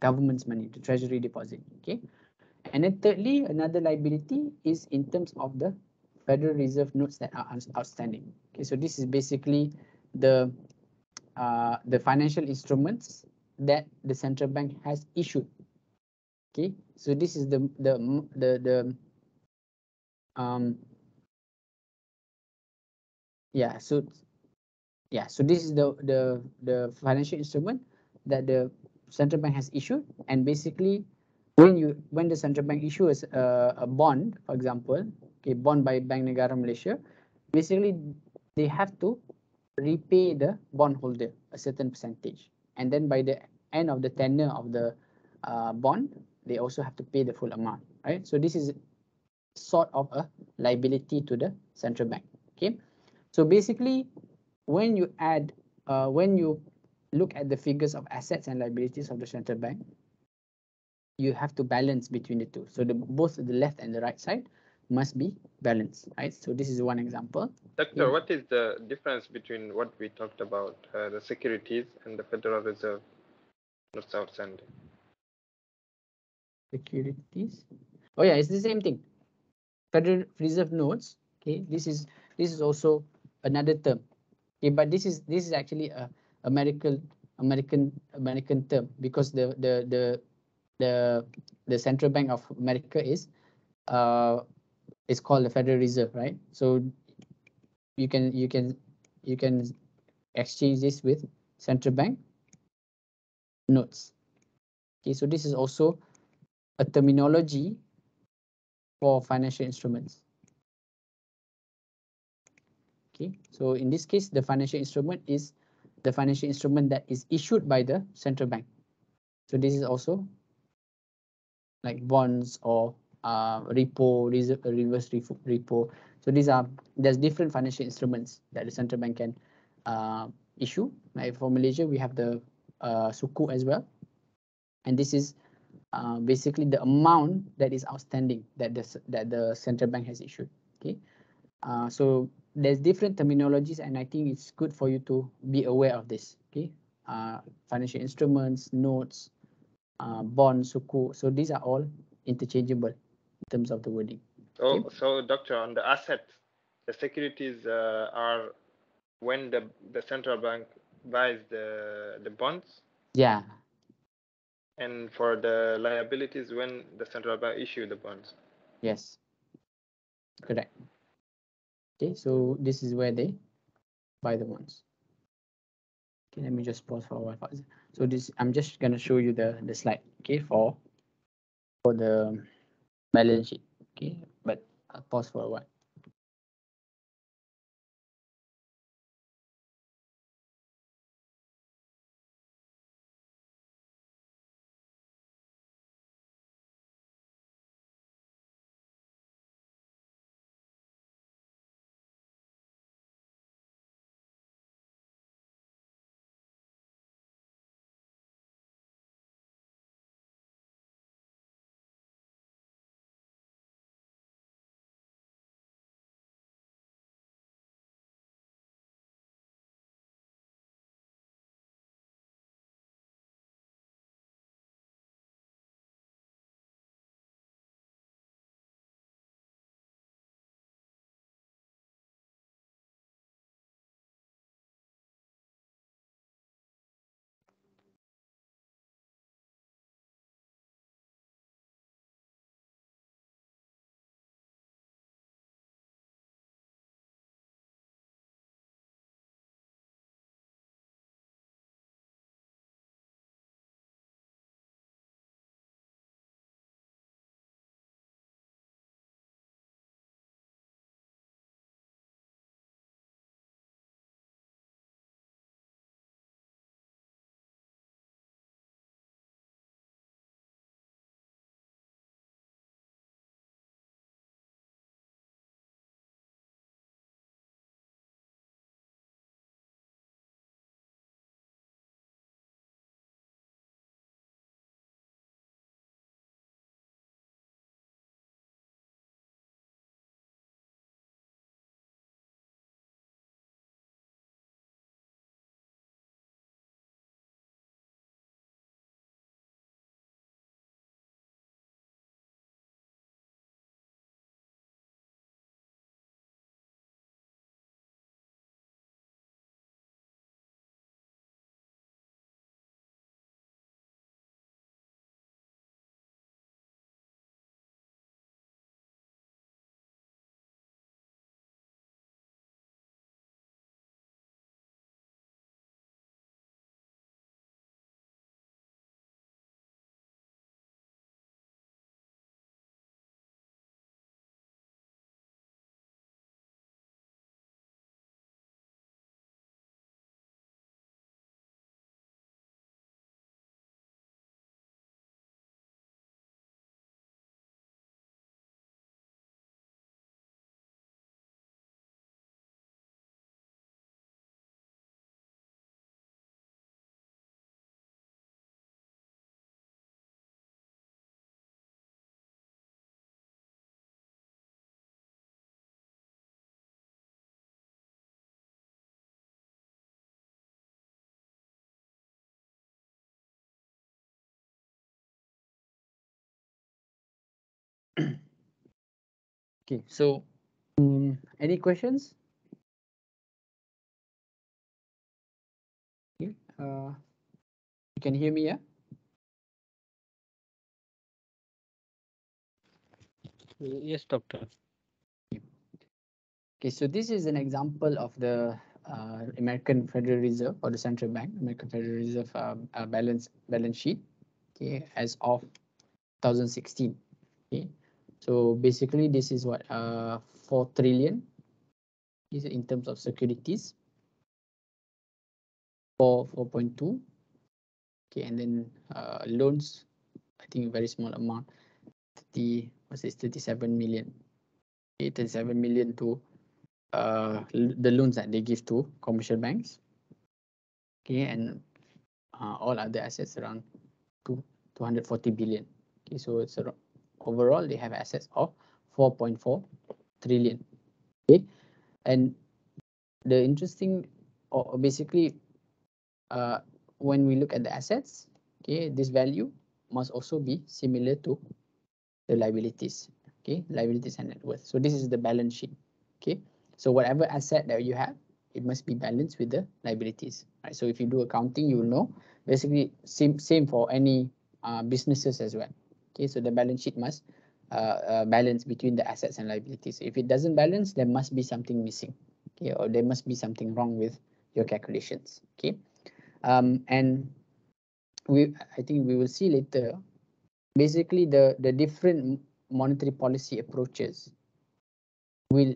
government's money, the treasury deposit. Okay, and then thirdly, another liability is in terms of the Federal Reserve notes that are outstanding. Okay, so this is basically the uh, the financial instruments that the central bank has issued. Okay, so this is the the the the um yeah so yeah so this is the the the financial instrument that the central bank has issued and basically when you when the central bank issues a, a bond for example okay bond by bank negara malaysia basically they have to repay the bondholder a certain percentage. And then by the end of the tenure of the uh, bond they also have to pay the full amount right? So this is sort of a liability to the central bank okay? So basically when you add uh, when you look at the figures of assets and liabilities of the central bank you have to balance between the two. So the both the left and the right side must be balanced right so this is one example Doctor, Yeah. what is the difference between what we talked about, uh, the securities and the Federal Reserve notes outstanding? securities oh yeah it's the same thing federal reserve notes okay this is this is also another term okay but this is this is actually a american american american term because the the the the the central bank of america is uh is called the federal reserve right so you can you can you can exchange this with central bank notes okay so this is also a terminology for financial instruments. Okay, so in this case, the financial instrument is the financial instrument that is issued by the central bank. So this is also like bonds or uh, repo, reverse repo, repo. So these are there's different financial instruments that the central bank can uh, issue. Like for Malaysia, we have the uh, sukuk as well, and this is uh, basically the amount that is outstanding that the that the central bank has issued. Okay, uh, so there's different terminologies, and I think it's good for you to be aware of this. Okay, uh, financial instruments, notes, uh, bonds, sukuk. So these are all interchangeable in terms of the wording. So, Yep. so doctor, on the assets, the securities uh, are when the the central bank buys the the bonds, Yeah, and for the liabilities when the central bank issue the bonds. yes, correct. Okay, so this is where they buy the ones. Okay, let me just pause for a while. So this, I'm just gonna show you the the slide. Okay, for for the balance. Okay, but I'll pause for a while. Okay, so um, any questions? Okay, uh, you can hear me, yeah? Yes, doctor. Okay, so this is an example of the uh, American Federal Reserve or the central bank, American Federal Reserve um, uh, balance balance sheet. Okay, as of 2016. Okay, so basically this is what uh four trillion is in terms of securities. Four four point two. Okay, and then uh loans, I think very small amount. The what's this 37 million. Okay, 37 million to uh the loans that they give to commercial banks. Okay, and uh, all other assets around two 240 billion. Okay, so it's around, overall they have assets of 4.4 trillion. Okay, and the interesting or basically uh when we look at the assets, okay, this value must also be similar to the liabilities. Okay, liabilities and net worth. So this is the balance sheet. Okay, so whatever asset that you have, it must be balanced with the liabilities. Right. So if you do accounting, you will know basically same same for any uh, businesses as well. Okay, so the balance sheet must uh, uh, balance between the assets and liabilities. If it doesn't balance, there must be something missing. Okay, or there must be something wrong with your calculations. Okay, um, and we I think we will see later. Basically, the the different monetary policy approaches will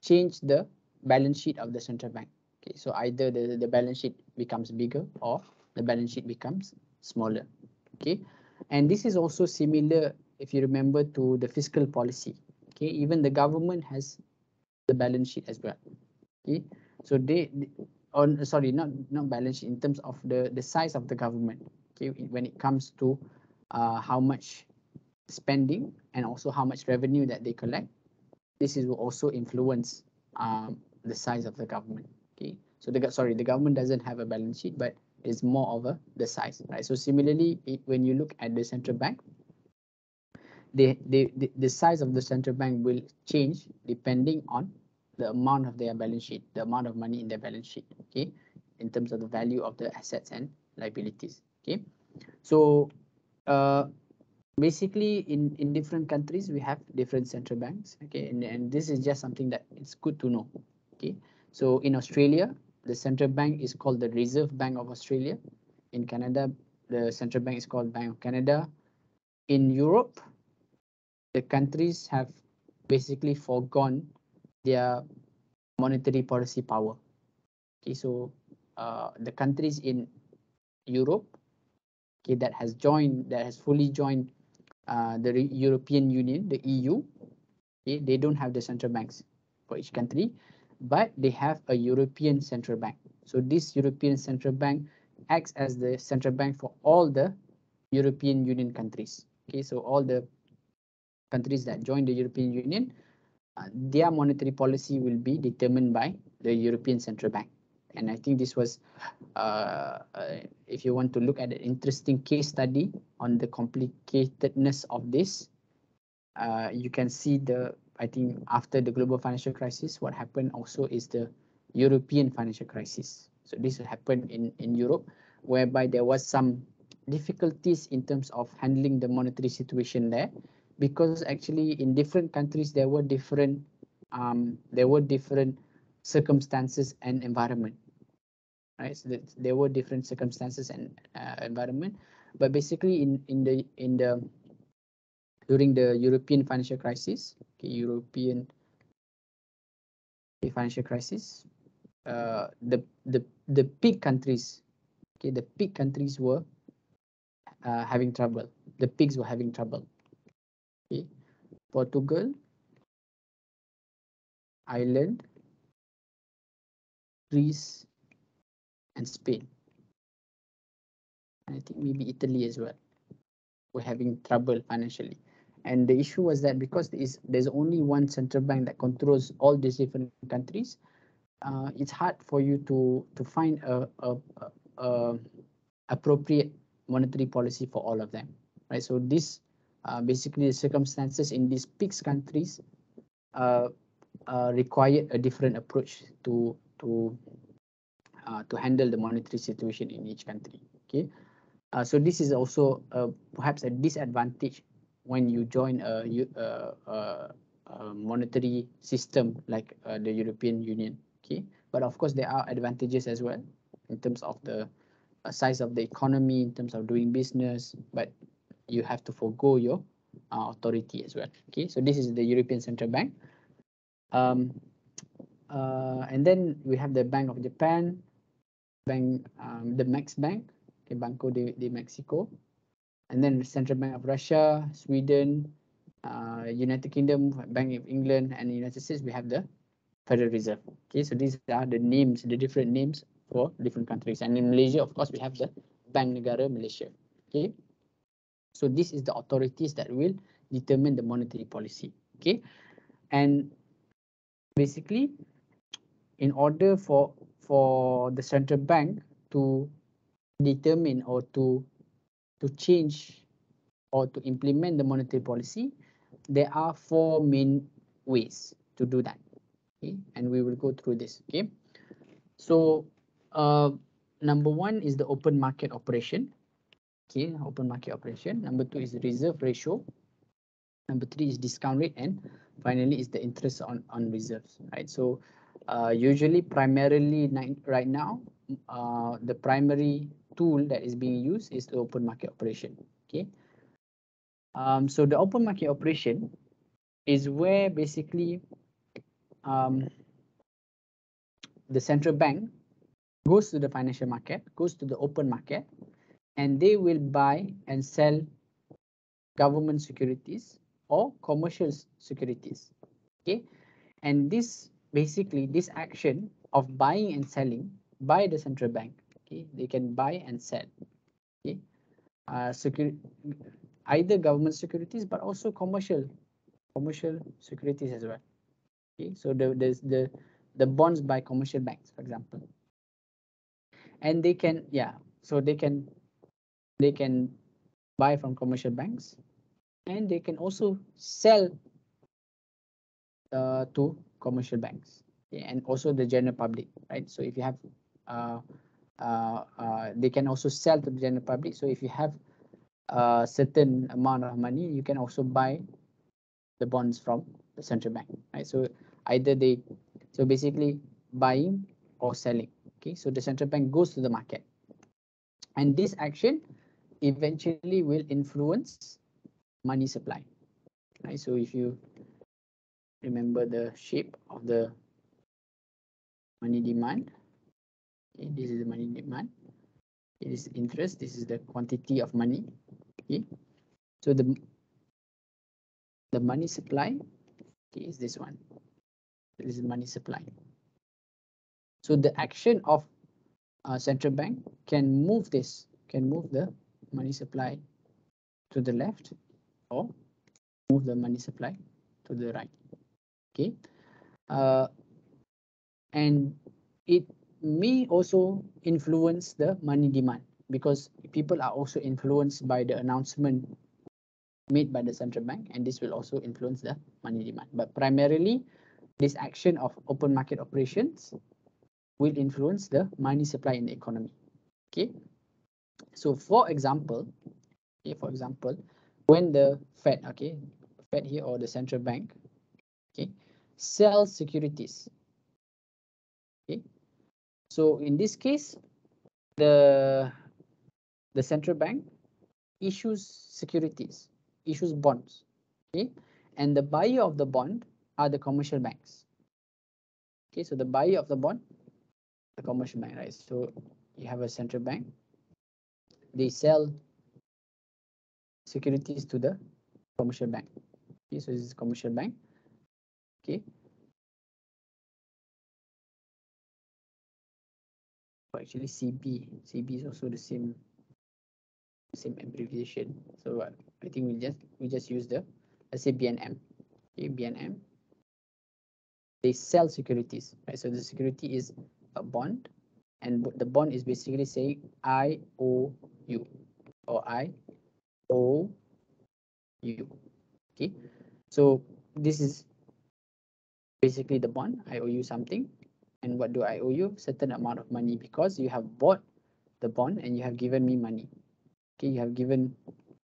change the balance sheet of the central bank. Okay, so either the, the balance sheet becomes bigger or the balance sheet becomes smaller. Okay, and this is also similar if you remember to the fiscal policy. Okay, even the government has the balance sheet as well. Okay, so they on sorry not not balance sheet in terms of the the size of the government. Okay, when it comes to uh, how much spending and also how much revenue that they collect, this is will also influence um, the size of the government. Okay, so the sorry the government doesn't have a balance sheet, but it's more over the size, right? So similarly, it, when you look at the central bank, they, the, the size of the central bank will change depending on the amount of their balance sheet, the amount of money in their balance sheet, okay, in terms of the value of the assets and liabilities, okay. So, uh, basically in, in different countries, we have different central banks, okay, and, and this is just something that it's good to know, okay. So in Australia, the central bank is called the Reserve Bank of Australia. In Canada, the central bank is called Bank of Canada. In Europe, the countries have basically foregone their monetary policy power. Okay, so uh, the countries in Europe, okay, that has joined, that has fully joined uh, the European Union, the EU, okay, they don't have the central banks for each country, but they have a European central bank. So this European central bank acts as the central bank for all the European Union countries. Okay, so all the countries that join the European Union, uh, their monetary policy will be determined by the European Central Bank. And I think this was, uh, uh, if you want to look at an interesting case study on the complicatedness of this, uh, you can see the, I think after the global financial crisis, what happened also is the European financial crisis. So this happened in, in Europe, whereby there was some difficulties in terms of handling the monetary situation there. Because actually in different countries there were different um, there were different circumstances and environment right? So there were different circumstances and uh, environment. But basically in in the in the during the european financial crisis. Okay, european financial crisis. Uh, the the the big countries okay the big countries were uh, having trouble. The pigs were having trouble. Okay portugal ireland greece and spain. I think maybe italy as well were having trouble financially and the issue was that because there is there's only one central bank that controls all these different countries uh, it's hard for you to to find a, a, a, appropriate monetary policy for all of them right so this uh, basically the circumstances in these PIGS countries uh, uh, required a different approach to to uh, to handle the monetary situation in each country. Okay, uh, so this is also perhaps a disadvantage when you join a, uh, a monetary system like uh, the European Union. Okay, but of course there are advantages as well in terms of the uh, size of the economy, in terms of doing business, but you have to forego your uh, authority as well. Okay, so this is the European Central Bank. Um, uh, and then we have the Bank of Japan, Bank, um, the Max Bank, okay, Banco de, de Mexico, and then the Central Bank of Russia, Sweden, uh, United Kingdom, Bank of England, and United States, we have the Federal Reserve. Okay, so these are the names, the different names for different countries. And in Malaysia, of course, we have the Bank Negara Malaysia. Okay, so this is the authorities that will determine the monetary policy. Okay, and basically, in order for for the central bank to determine or to to change or to implement the monetary policy, there are four main ways to do that. Okay, and we will go through this. Okay, so uh, number one is the open market operation. Okay, open market operation. Number two is the reserve ratio. Number three is discount rate, and finally is the interest on on reserves. Right. So uh, usually, primarily right now, uh, the primary tool that is being used is the open market operation. Okay. Um, so the open market operation is where basically um, the central bank goes to the financial market, goes to the open market, and they will buy and sell government securities or commercial securities. Okay, and this basically this action of buying and selling by the central bank. Okay, they can buy and sell. Okay, uh, security either government securities but also commercial commercial securities as well. Okay, so the the the the bonds by commercial banks, for example, and they can yeah, so they can they can buy from commercial banks, and they can also sell uh, to commercial banks okay, and also the general public, right? So if you have Uh, uh, uh, they can also sell to the general public. So if you have a certain amount of money, you can also buy the bonds from the central bank, right? So either they, so basically buying or selling. Okay, so the central bank goes to the market, and this action eventually will influence money supply. Right, so if you remember the shape of the money demand, okay, this is the money demand. It is interest. This is the quantity of money. Okay, so the the money supply okay, is this one. This is money supply. So the action of uh, central bank can move this, can move the money supply to the left or move the money supply to the right. Okay. Uh, and it may also influence the money demand because people are also influenced by the announcement made by the central bank and this will also influence the money demand. But primarily this action of open market operations will influence the money supply in the economy. Okay? So for example okay for example when the fed okay fed here or the central bank okay sells securities so in this case the the central bank issues securities issues bonds okay? And the buyer of the bond are the commercial banks okay? So the buyer of the bond the commercial bank right? So you have a central bank. They sell securities to the commercial bank okay? So this is commercial bank okay or actually cb cb is also the same same abbreviation. So uh, i think we just we just use the let's say bnm okay bnm they sell securities right? So the security is a bond and the bond is basically saying i owe you or i owe you okay? So this is basically the bond. I owe you something. And what do I owe you? Certain amount of money because you have bought the bond and you have given me money. Okay, you have given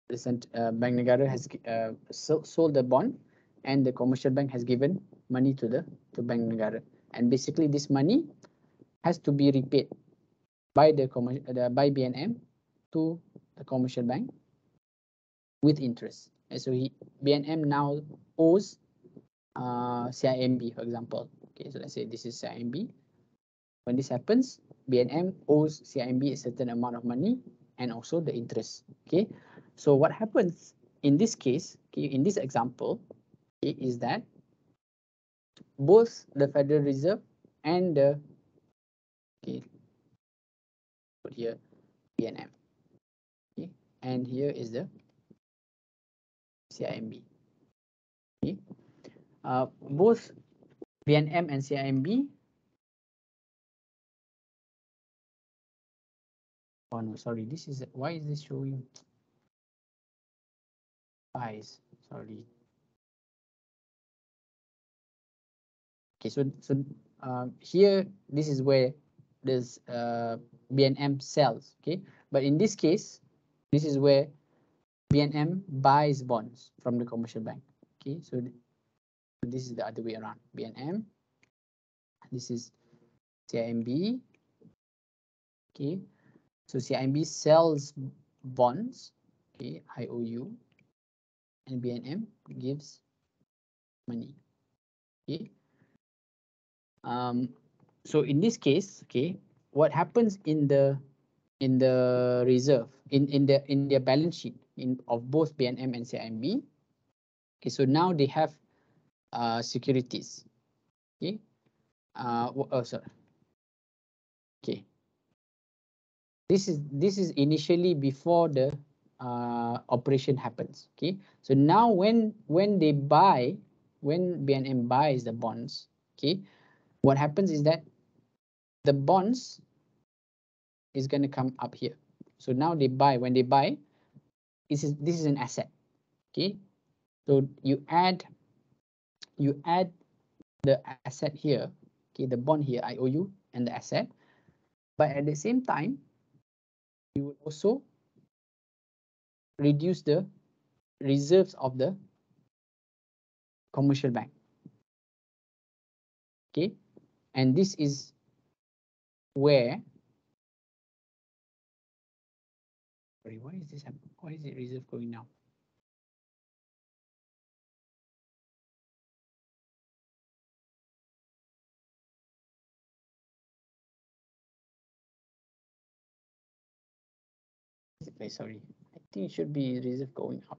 the uh, Bank Negara has uh, sold the bond and the commercial bank has given money to the to Bank Negara. And basically this money has to be repaid by the commercial uh, by BNM to the commercial bank with interest. And so he BNM now owes uh, CIMB, for example. Okay, so let's say this is CIMB. When this happens, BNM owes CIMB a certain amount of money and also the interest. Okay, so what happens in this case, okay, in this example, okay, is that both the Federal Reserve and the okay, put here BNM. Okay, and here is the CIMB. Okay, uh, both BNM and CIMB. Oh no, sorry. This is why is this showing eyes? Sorry. Okay, so so um, here this is where this uh, BNM sells. Okay, but in this case, this is where BNM buys bonds from the commercial bank. Okay, so th- this is the other way around. BNM. This is CIMB. Okay, so CIMB sells bonds. Okay, IOU, and BNM gives money. Okay. Um, so in this case, okay, what happens in the in the reserve in in the in their balance sheet in of both BNM and CIMB. Okay, so now they have uh, securities. Okay. Uh, oh, sorry. Okay. This is this is initially before the uh, operation happens. Okay. So now when when they buy, when BNM buys the bonds, okay, what happens is that the bonds is going to come up here. So now they buy, when they buy, this is this is an asset. Okay. So you add you add the asset here, okay, the bond here, IOU and the asset. But at the same time, you will also reduce the reserves of the commercial bank. Okay, and this is where sorry, why is this? Why is it reserve going now? Okay, sorry. I think it should be reserve going up.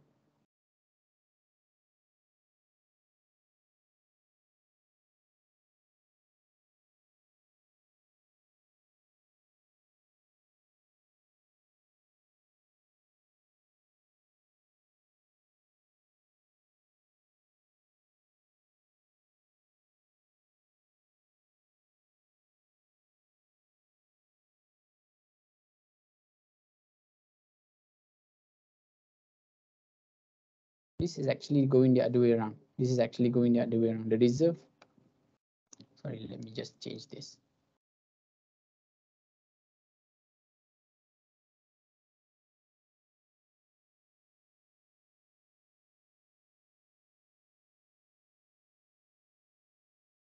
This is actually going the other way around. This is actually going the other way around. The reserve. Sorry, let me just change this.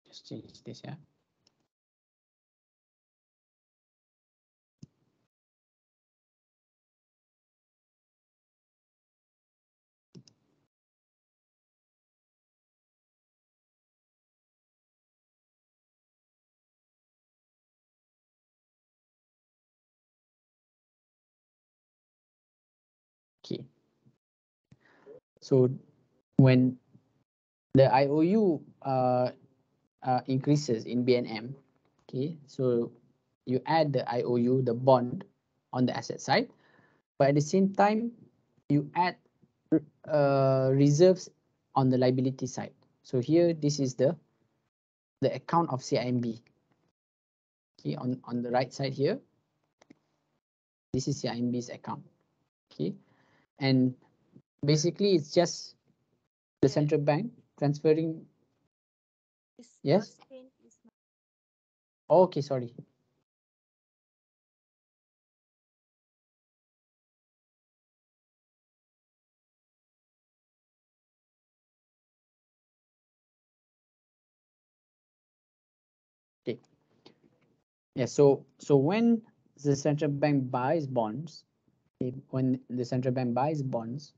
Just change this, yeah. So when the IOU uh, uh, increases in BNM, okay, so you add the IOU, the bond on the asset side, but at the same time, you add uh, reserves on the liability side. So here, this is the the account of CIMB. Okay, on, on the right side here, this is CIMB's account. Okay, and basically it's just the central bank transferring Yes? Okay, sorry. Okay. Yeah, so so when the central bank buys bonds, when the central bank buys bonds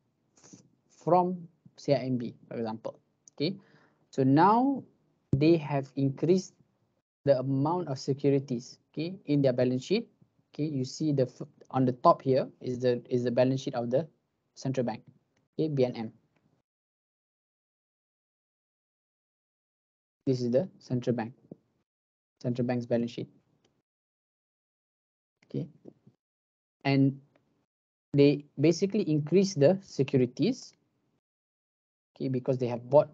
from CIMB, for example, okay, so now they have increased the amount of securities, okay, in their balance sheet. Okay, you see the on the top here is the is the balance sheet of the central bank, okay, BNM. This is the central bank, central bank's balance sheet. Okay, and they basically increase the securities, okay, because they have bought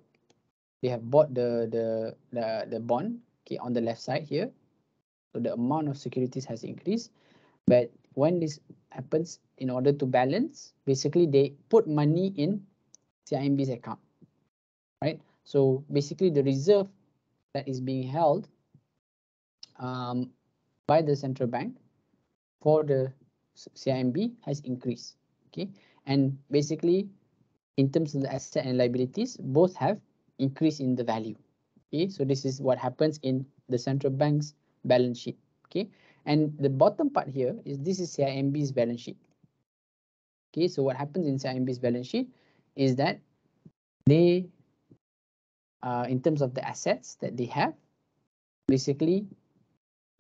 they have bought the the the, the bond okay on the left side here. So the amount of securities has increased but when this happens in order to balance basically they put money in CIMB's account right? So basically the reserve that is being held um, by the central bank for the CIMB has increased okay? And basically in terms of the asset and liabilities both have increase in the value. Okay, so this is what happens in the central bank's balance sheet. Okay, and the bottom part here is this is CIMB's balance sheet. Okay, so what happens in CIMB's balance sheet is that they, uh, in terms of the assets that they have, basically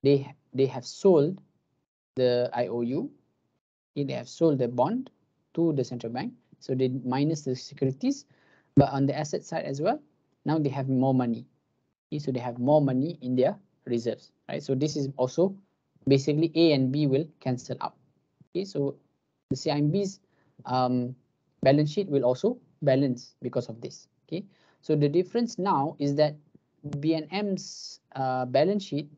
they they have sold the IOU. They have sold the bond to the central bank, so they minus the securities but on the asset side as well now they have more money. Okay, so they have more money in their reserves right? So this is also basically a and b will cancel out. Okay so the CIMB's um, balance sheet will also balance because of this. Okay so the difference now is that BNM's uh, balance sheet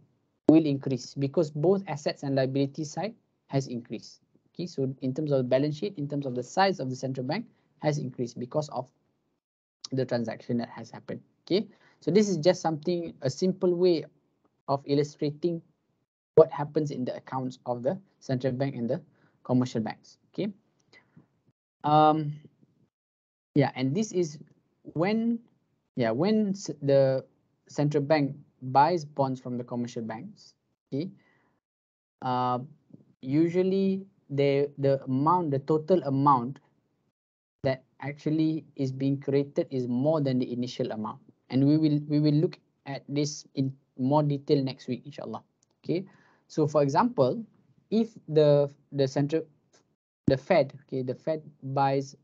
will increase because both assets and liability side has increased okay so in terms of balance sheet in terms of the size of the central bank has increased because of the transaction that has happened. Okay? So this is just something a simple way of illustrating what happens in the accounts of the central bank and the commercial banks. Okay? Um yeah and this is when yeah when the central bank buys bonds from the commercial banks. Okay? Uh usually the the amount the total amount that actually is being created is more than the initial amount. And we will we will look at this in more detail next week inshallah. Okay? So for example if the the central the fed okay the fed buys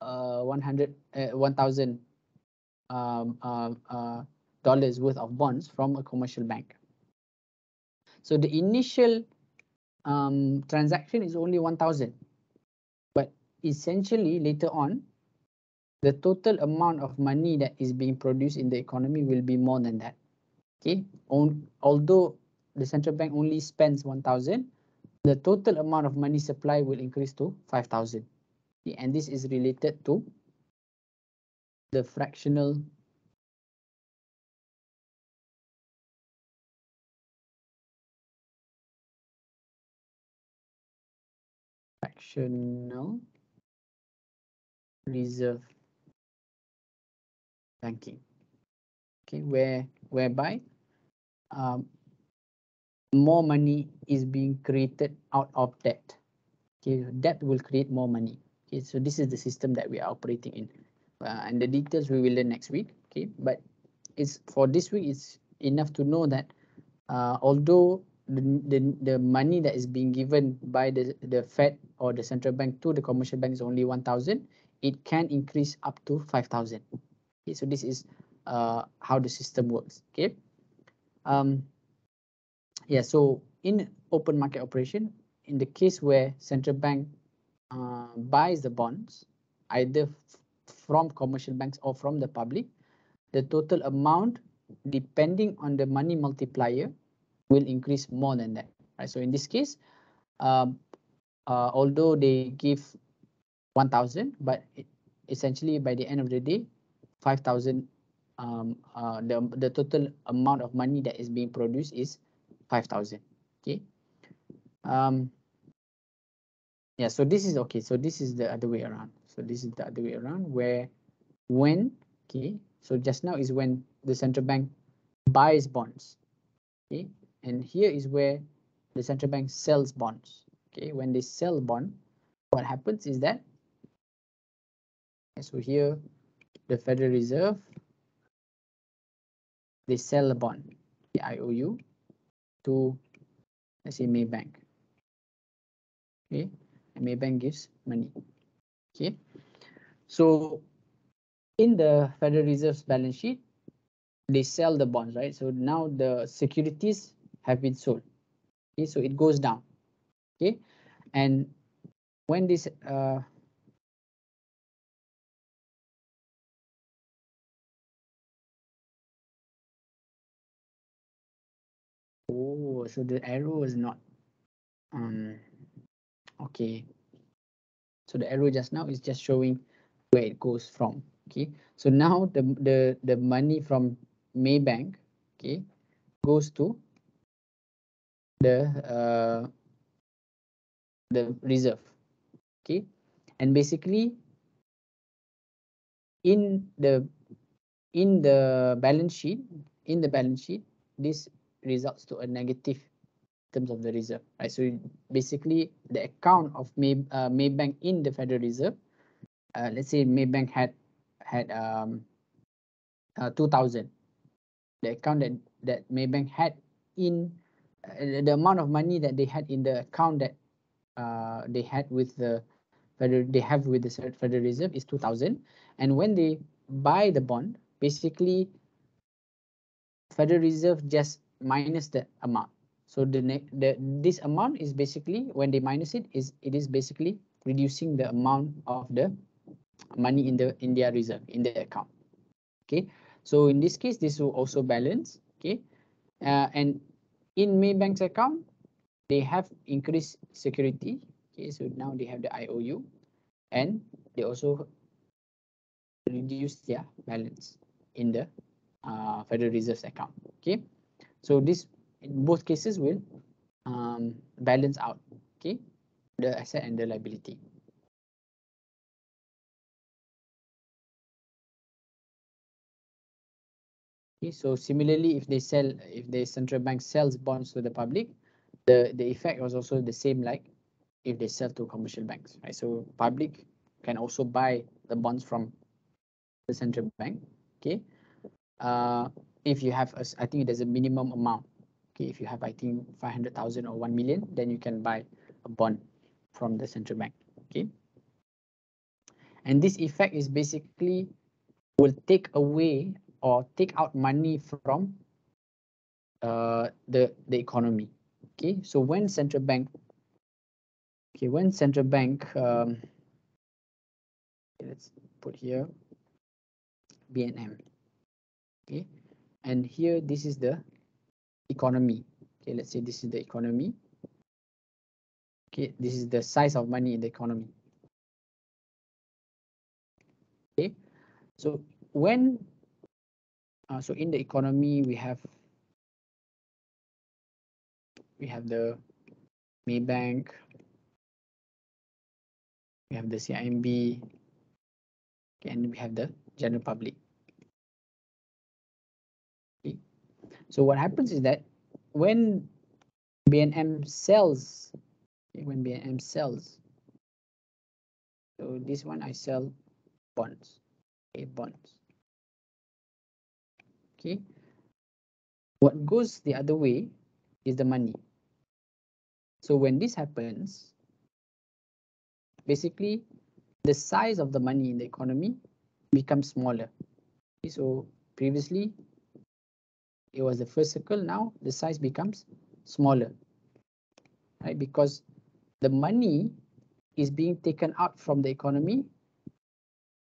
uh 100 uh, 1000 um uh, uh, dollars worth of bonds from a commercial bank. So the initial um transaction is only 1000 but essentially later on the total amount of money that is being produced in the economy will be more than that. Okay? On, although the central bank only spends 1000 the total amount of money supply will increase to 5000 okay? and this is related to the fractional fractional reserve banking okay where whereby um, more money is being created out of debt okay debt will create more money okay so this is the system that we are operating in. Uh, and the details we will learn next week okay but it's for this week it's enough to know that uh, although the, the the money that is being given by the the fed or the central bank to the commercial bank is only 1000 it can increase up to 5000 okay so this is uh, how the system works okay? Um yeah so in open market operation in the case where central bank uh, buys the bonds either from commercial banks or from the public the total amount depending on the money multiplier will increase more than that right so in this case um, uh, although they give 1000 but it, essentially by the end of the day 5000 um, uh, the, the total amount of money that is being produced is 5,000. Okay. Um, yeah, so this is okay. So this is the other way around. So this is the other way around where when, okay, so just now is when the central bank buys bonds. Okay, and here is where the central bank sells bonds. Okay, when they sell bond, what happens is that, so here the Federal Reserve, they sell a bond, the IOU, to let's say Maybank. Okay, and Maybank gives money. Okay, so in the Federal Reserve's balance sheet, they sell the bonds, right? So now the securities have been sold. Okay, so it goes down. Okay, and when this uh, oh, so the arrow is not um okay. So the arrow just now is just showing where it goes from. Okay, so now the the the money from Maybank, okay, goes to the uh, the reserve okay? And basically in the in the balance sheet in the balance sheet this results to a negative terms of the reserve right? So basically the account of May uh, Maybank in the Federal Reserve uh, let's say Maybank had had um uh, 2000 the account that that Maybank had in the amount of money that they had in the account that uh, they had with the federal they have with the Federal Reserve is 2000 and when they buy the bond basically Federal Reserve just minus the amount. So the the this amount is basically when they minus it is it is basically reducing the amount of the money in the in their reserve in the account. Okay? So in this case this will also balance. Okay? Uh, and in Maybank's account they have increased security. Okay so now they have the iou and they also reduce their balance in the uh, federal reserves account. Okay so this in both cases will um, balance out. Okay the asset and the liability okay so similarly if they sell if the central bank sells bonds to the public the the effect was also the same like if they sell to commercial banks right? So public can also buy the bonds from the central bank okay? Uh if you have a, i think there's a minimum amount okay? If you have i think 500,000 or 1 million then you can buy a bond from the central bank okay? And this effect is basically will take away or take out money from uh the the economy. Okay so when central bank okay when central bank um let's put here bnm okay and here this is the economy. Okay let's say this is the economy. Okay this is the size of money in the economy. Okay so when uh, so in the economy we have we have the Maybank, we have the CIMB, and we have the general public. Okay. So what happens is that when BNM sells, okay, when BNM sells, so this one I sell bonds, okay, bonds. Okay. What goes the other way is the money. So when this happens, basically the size of the money in the economy becomes smaller. Okay, so previously it was the first circle, now the size becomes smaller, right? Because the money is being taken out from the economy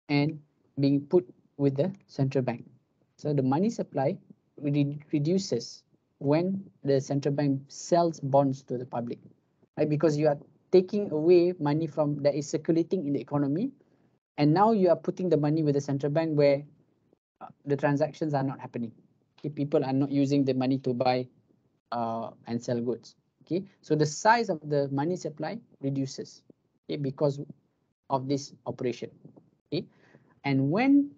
and being put with the central bank. So the money supply re reduces when the central bank sells bonds to the public, right? Because you are taking away money from that is circulating in the economy, and now you are putting the money with the central bank where uh, the transactions are not happening. Okay, people are not using the money to buy uh, and sell goods. Okay, so the size of the money supply reduces. Okay, because of this operation. Okay, and when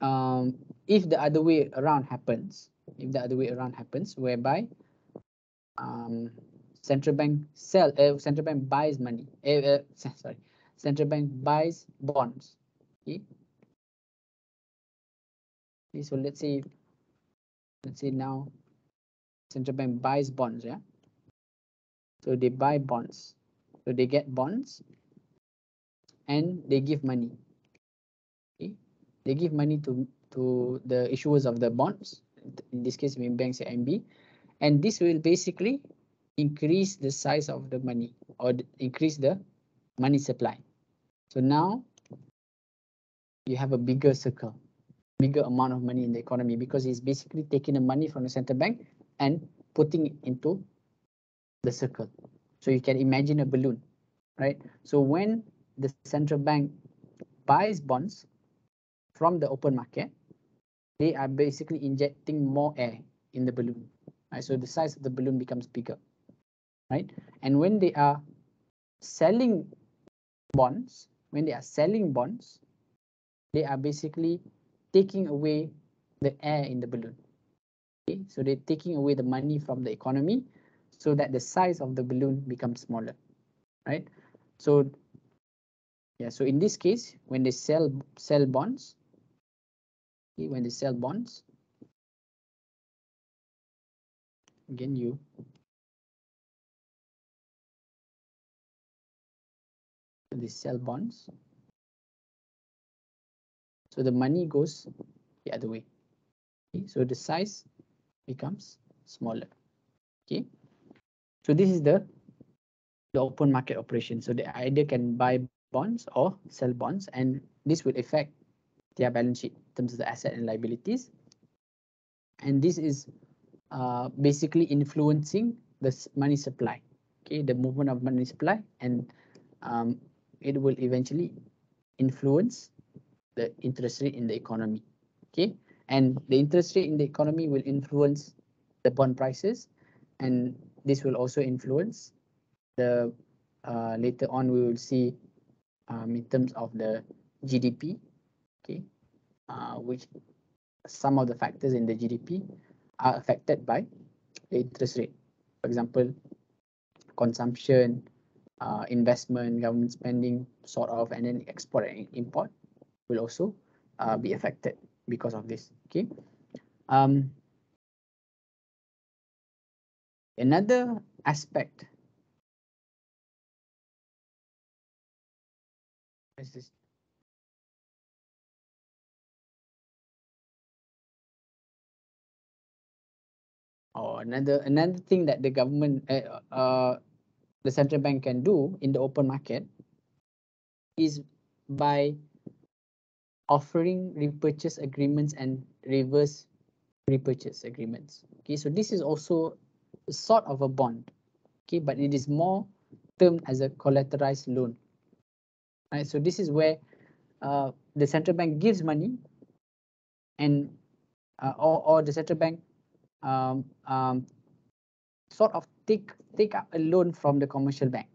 um, if the other way around happens, if the other way around happens, whereby um, central bank sell, uh, central bank buys money, uh, uh, sorry, central bank buys bonds. Okay. okay. So let's say, let's say now, central bank buys bonds. Yeah. So they buy bonds. So they get bonds, and they give money. They give money to to the issuers of the bonds. In this case, main banks MB, and this will basically increase the size of the money or increase the money supply. So now you have a bigger circle, bigger amount of money in the economy because it's basically taking the money from the central bank and putting it into the circle. So you can imagine a balloon, right? So when the central bank buys bonds from the open market, they are basically injecting more air in the balloon. Right? So the size of the balloon becomes bigger, right? And when they are selling bonds, when they are selling bonds, they are basically taking away the air in the balloon. Okay, so they're taking away the money from the economy so that the size of the balloon becomes smaller, right? So yeah, so in this case, when they sell sell bonds, when they sell bonds, again you. They sell bonds. So the money goes the other way. Okay? so the size becomes smaller. Okay. So this is the the open market operation. So they either can buy bonds or sell bonds and this will affect their balance sheet in terms of the asset and liabilities. And this is uh, basically influencing the money supply. Okay the movement of money supply and um, it will eventually influence the interest rate in the economy. Okay and the interest rate in the economy will influence the bond prices and this will also influence the uh, later on we will see um, in terms of the GDP which some of the factors in the GDP are affected by the interest rate for example consumption uh, investment, government spending, sort of, and then export and import will also uh, be affected because of this. Okay. Um, another aspect. Is this? Or another another thing that the government uh, uh, the central bank can do in the open market is by offering repurchase agreements and reverse repurchase agreements. Okay, so this is also sort of a bond. Okay, but it is more termed as a collateralized loan. Right, so this is where uh, the central bank gives money and uh, or, or the central bank um, um, sort of take take up a loan from the commercial bank.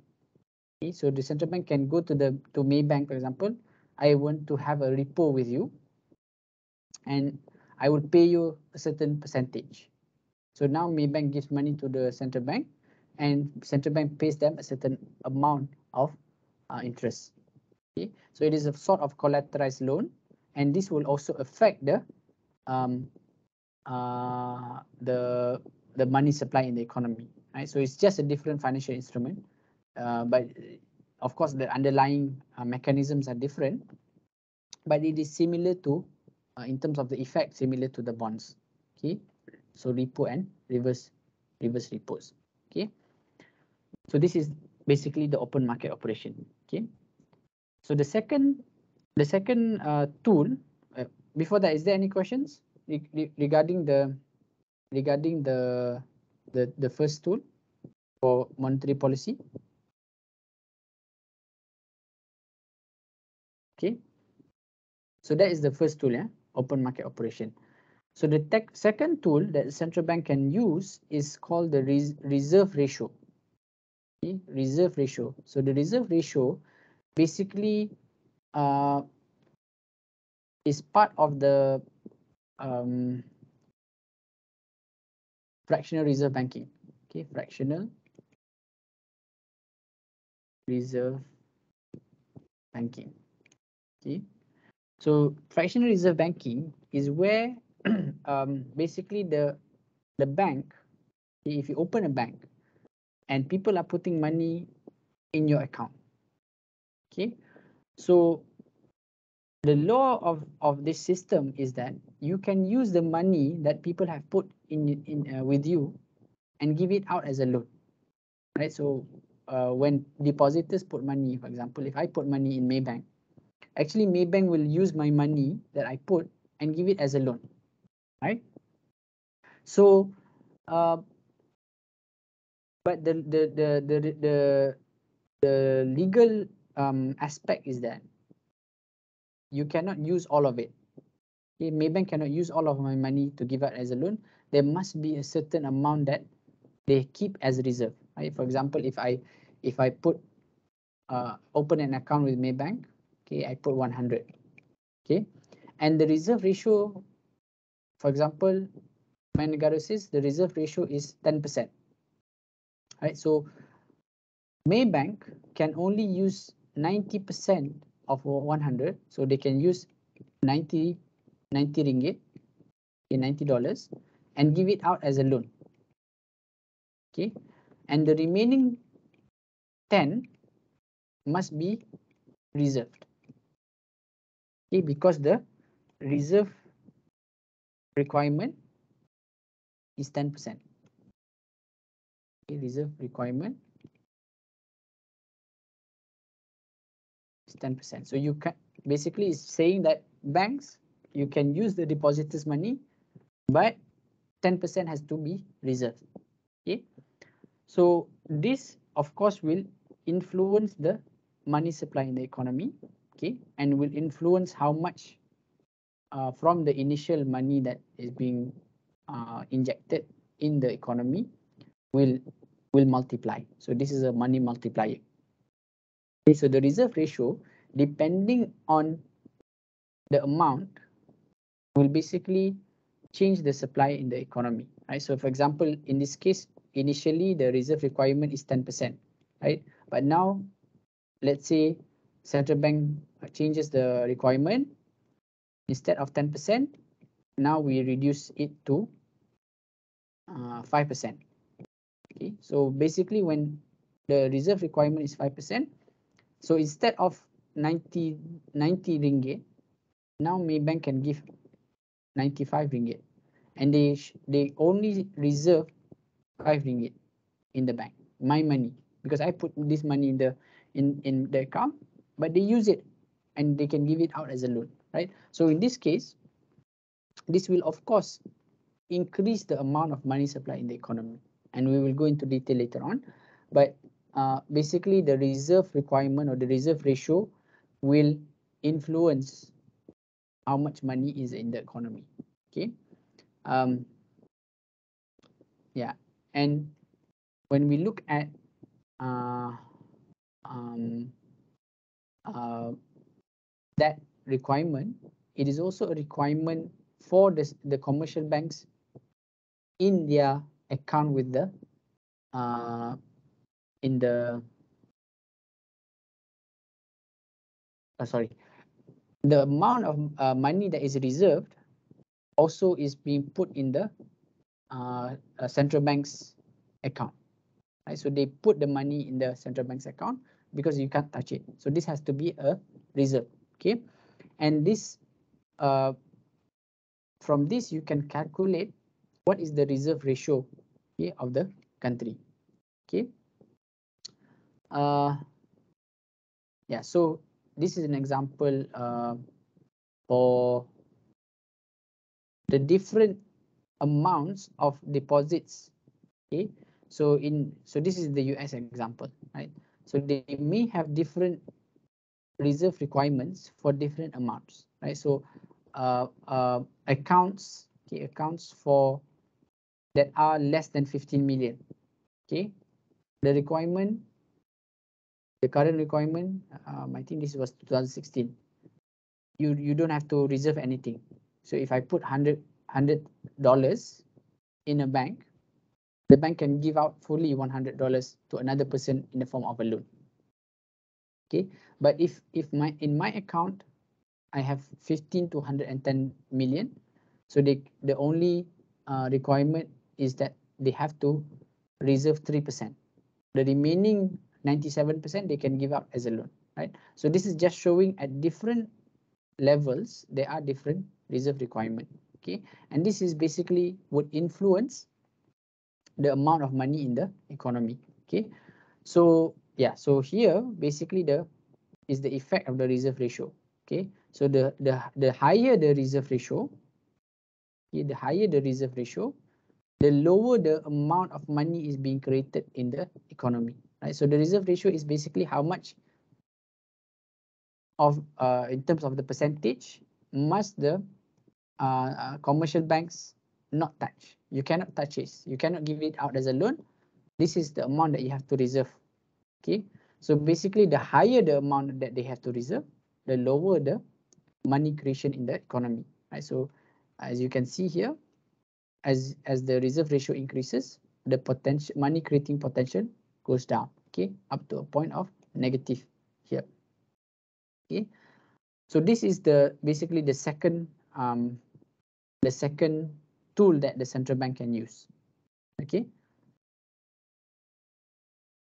Okay, so the central bank can go to the to Maybank, for example. I want to have a repo with you, and I will pay you a certain percentage. So now Maybank gives money to the central bank, and central bank pays them a certain amount of uh, interest. Okay, so it is a sort of collateralized loan, and this will also affect the um, the the money supply in the economy, right? So it's just a different financial instrument, uh, but of course the underlying uh, mechanisms are different, but it is similar to, uh, in terms of the effect, similar to the bonds. Okay, so repo and reverse reverse repos. Okay, so this is basically the open market operation. Okay, so the second the second uh, tool. Uh, before that, is there any questions regarding the regarding the the the first tool for monetary policy okay so that is the first tool yeah open market operation. So the second tool that the central bank can use is called the res reserve ratio. Okay, reserve ratio. So the reserve ratio basically uh, is part of the um, fractional reserve banking. Okay, fractional reserve banking. Okay, so fractional reserve banking is where um, basically the the bank, if you open a bank and people are putting money in your account. Okay, so the law of of this system is that you can use the money that people have put in in uh, with you and give it out as a loan right so uh, when depositors put money for example if i put money in maybank actually maybank will use my money that i put and give it as a loan right so uh, but the the the the the, the legal um, aspect is that you cannot use all of it. Okay, Maybank cannot use all of my money to give out as a loan. There must be a certain amount that they keep as reserve. Right? For example, if I if I put uh, open an account with Maybank, okay, I put 100. Okay, and the reserve ratio, for example, my Negara says the reserve ratio is 10%. Right, so Maybank can only use 90% of 100 so they can use 90 90 ringgit okay 90 dollars and give it out as a loan okay? And the remaining 10 must be reserved okay? Because the reserve requirement is 10 percent okay? Reserve requirement is 10%. So you can basically is saying that banks, you can use the depositors' money, but 10% has to be reserved. Okay. So this, of course, will influence the money supply in the economy. Okay, and will influence how much uh, from the initial money that is being uh, injected in the economy will will multiply. So this is a money multiplier. Okay, so the reserve ratio, depending on the amount, will basically change the supply in the economy, right? So for example, in this case, initially the reserve requirement is 10%, right? But now, let's say central bank changes the requirement, instead of 10%, now we reduce it to 5%. Uh, okay, so basically when the reserve requirement is 5%, so instead of 90, 90 ringgit, now Maybank can give 95 ringgit. And they they only reserve 5 ringgit in the bank, my money. Because I put this money in the in, in the account, but they use it and they can give it out as a loan, right? So in this case, this will of course increase the amount of money supply in the economy. And we will go into detail later on. But uh, basically the reserve requirement or the reserve ratio will influence how much money is in the economy. Okay? Um yeah. And when we look at uh, um, uh, that requirement it is also a requirement for the, the commercial banks in their account with the uh, in the uh, sorry the amount of uh, money that is reserved also is being put in the uh, central bank's account right? So they put the money in the central bank's account because you can't touch it. So this has to be a reserve okay? And this uh, from this you can calculate what is the reserve ratio okay, of the country okay? Uh, yeah, so this is an example uh, for the different amounts of deposits. Okay, so in so this is the US example, right? So they may have different reserve requirements for different amounts, right? So uh, uh, accounts, okay, accounts for that are less than 15 million. Okay, the requirement, the current requirement, um, I think this was 2016. You you don't have to reserve anything. So if I put 100 hundred dollars in a bank, the bank can give out fully $100 to another person in the form of a loan. Okay, but if if my in my account, I have 15 to 110 million, so they the only uh, requirement is that they have to reserve 3%. The remaining 97% they can give out as a loan, right? So this is just showing at different levels, there are different reserve requirement, okay? And this is basically would influence the amount of money in the economy, okay? So yeah, so here basically the is the effect of the reserve ratio, okay? So the, the, the higher the reserve ratio, okay, the higher the reserve ratio, the lower the amount of money is being created in the economy, right? So the reserve ratio is basically how much of uh, in terms of the percentage must the uh, uh, commercial banks not touch. You cannot touch it. You cannot give it out as a loan. This is the amount that you have to reserve. Okay. So basically, the higher the amount that they have to reserve, the lower the money creation in the economy. Right. So as you can see here, as as the reserve ratio increases, the potential money creating potential goes down. Okay, up to a point of negative here. Okay, so this is the basically the second um, the second tool that the central bank can use. Okay.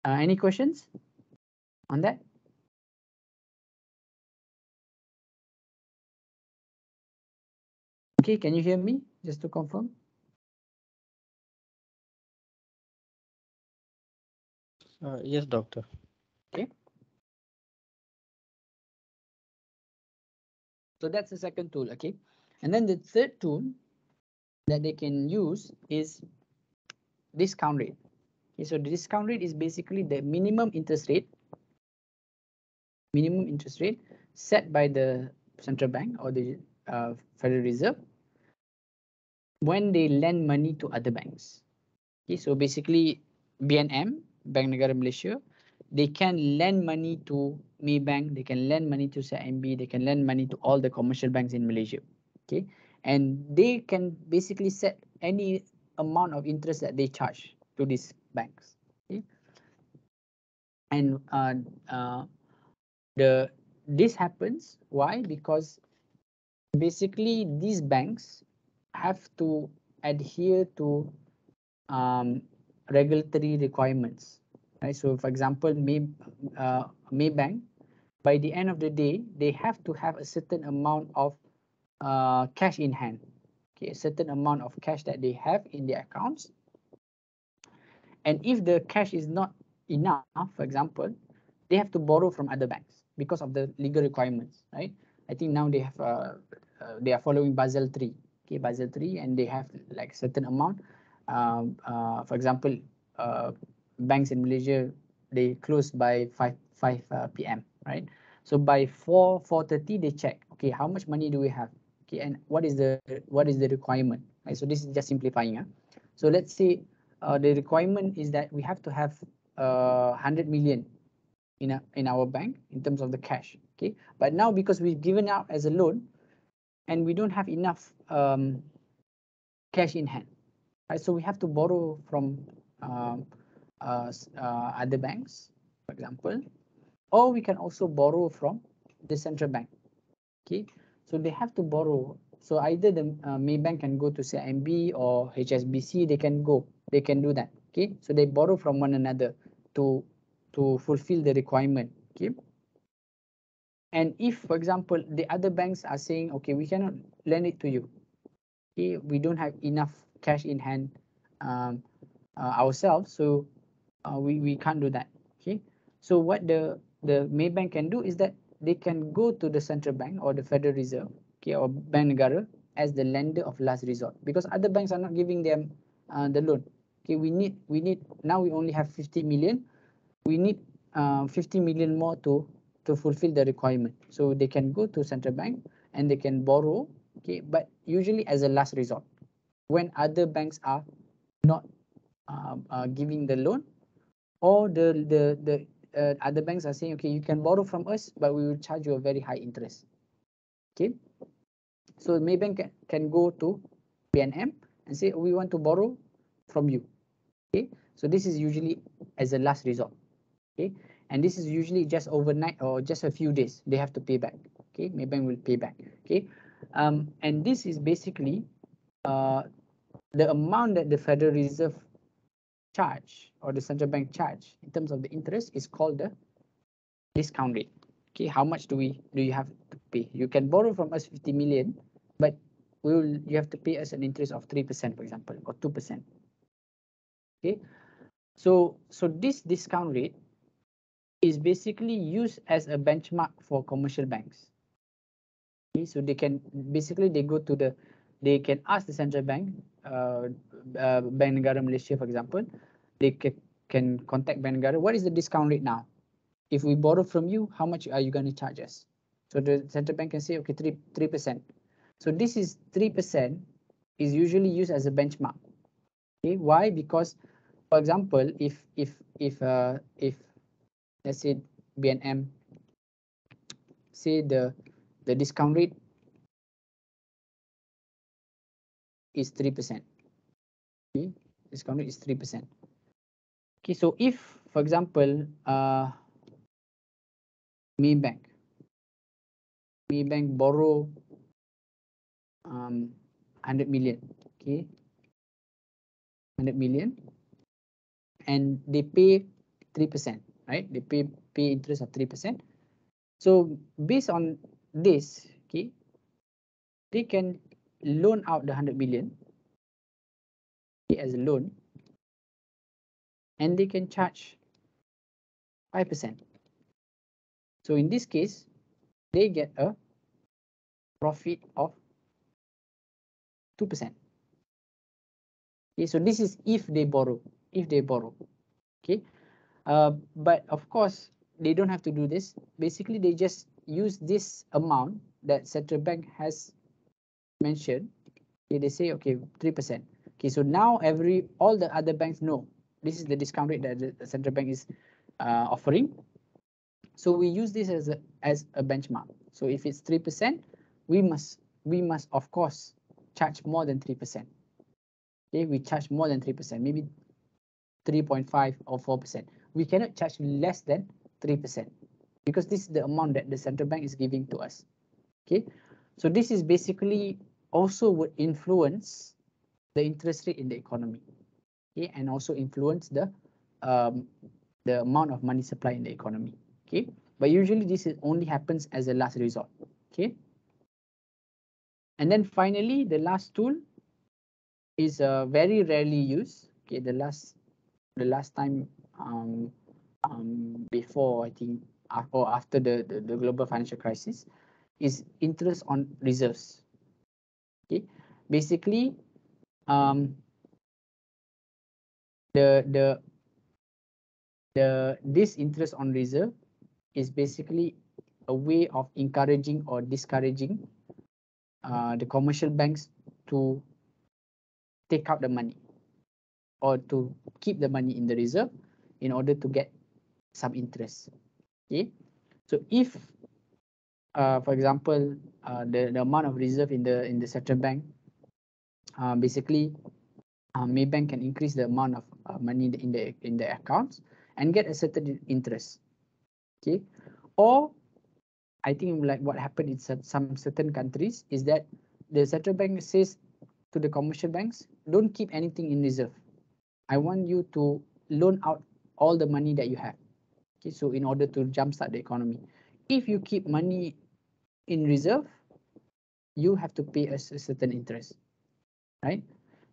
Uh, any questions on that? Okay, can you hear me? Just to confirm. Uh, yes, doctor. Okay. So that's the second tool, okay? And then the third tool that they can use is discount rate. Okay, so the discount rate is basically the minimum interest rate, minimum interest rate set by the central bank or the uh, Federal Reserve when they lend money to other banks. Okay, so basically BNM, Bank Malaysia, they can lend money to Maybank, they can lend money to CIMB, they can lend money to all the commercial banks in Malaysia. Okay, and they can basically set any amount of interest that they charge to these banks. Okay, and uh, uh, the this happens why because basically these banks have to adhere to um, regulatory requirements right? So for example may uh, maybank by the end of the day they have to have a certain amount of uh, cash in hand. Okay a certain amount of cash that they have in their accounts. And if the cash is not enough for example they have to borrow from other banks because of the legal requirements right? I think now they have uh, uh, they are following basel 3 okay basel 3 and they have like certain amount. Um, uh, for example uh, banks in Malaysia they close by 5 5 uh, p.m. right so by 4 4:30 they check okay how much money do we have okay and what is the what is the requirement right so this is just simplifying huh? so let's say uh, the requirement is that we have to have uh, 100 million in a, in our bank in terms of the cash okay but now because we've given out as a loan and we don't have enough um, cash in hand right so we have to borrow from um, other banks, for example, or we can also borrow from the central bank. Okay, so they have to borrow. So either the uh, Maybank can go to CIMB or HSBC, they can go, they can do that. Okay, so they borrow from one another to to fulfill the requirement. Okay. And if, for example, the other banks are saying, okay, we cannot lend it to you. Okay, we don't have enough cash in hand um, uh, ourselves, so uh, we, we can't do that. Okay, so what the, the Maybank can do is that they can go to the central bank or the Federal Reserve, okay, or Bank Negara as the lender of last resort because other banks are not giving them uh, the loan. Okay, we need we need now we only have 50 million. We need uh, 50 million more to to fulfill the requirement. So they can go to central bank and they can borrow Okay, but usually as a last resort, when other banks are not um, uh, giving the loan, or the the the uh, other banks are saying, okay, you can borrow from us, but we will charge you a very high interest. Okay, so Maybank can, can go to BNM and say, we want to borrow from you. Okay, so this is usually as a last resort. Okay, and this is usually just overnight or just a few days. They have to pay back. Okay, Maybank will pay back. Okay, um, and this is basically uh, the amount that the Federal Reserve charge or the central bank charge in terms of the interest is called the discount rate. Okay, how much do we do you have to pay? You can borrow from us 50 million, but we will you have to pay us an interest of 3%, for example, or 2%. Okay, so so this discount rate is basically used as a benchmark for commercial banks. Okay, so they can basically they go to the they can ask the central bank, uh, uh, Bank Negara Malaysia, for example, they can, contact Negara. What is the discount rate now? If we borrow from you, how much are you going to charge us? So the central bank can say, okay, three three percent. So this is three percent is usually used as a benchmark. Okay, why? Because, for example, if if if uh, if let's say BNM say the the discount rate is 3%. Okay, discount rate is 3%. Okay, so if, for example, uh, Maybank, Maybank borrow um, 100 million, okay, 100 million, and they pay 3%, right? They pay pay interest of 3%. So based on this, okay, they can loan out the 100 million as a loan and they can charge 5%. So in this case, they get a profit of 2%. Okay, so this is if they borrow, if they borrow. Okay, uh, but of course, they don't have to do this. Basically, they just use this amount that central bank has mentioned, okay, they say, okay, 3%. Okay, so now every all the other banks know this is the discount rate that the central bank is uh, offering. So we use this as a as a benchmark. So if it's 3%, we must we must of course charge more than 3%. Okay, we charge more than 3%, maybe 3.5 or 4%. We cannot charge less than 3% because this is the amount that the central bank is giving to us. Okay, so this is basically also would influence the interest rate in the economy okay, and also influence the um, the amount of money supply in the economy. Okay, but usually this is only happens as a last resort. Okay, and then finally the last tool is uh, very rarely used. Okay, the last the last time um, um, before I think or after the, the the global financial crisis is interest on reserves. Okay, basically, um, the the the this interest on reserve is basically a way of encouraging or discouraging uh, the commercial banks to take out the money or to keep the money in the reserve in order to get some interest. Okay, so if uh, for example, uh, the, the amount of reserve in the in the central bank, uh, basically, uh, Maybank can increase the amount of Uh, money in the, in the in the accounts and get a certain interest. Okay, or I think like what happened in some certain countries is that the central bank says to the commercial banks, don't keep anything in reserve. I want you to loan out all the money that you have. Okay, so in order to jumpstart the economy if you keep money in reserve, you have to pay a certain interest, right?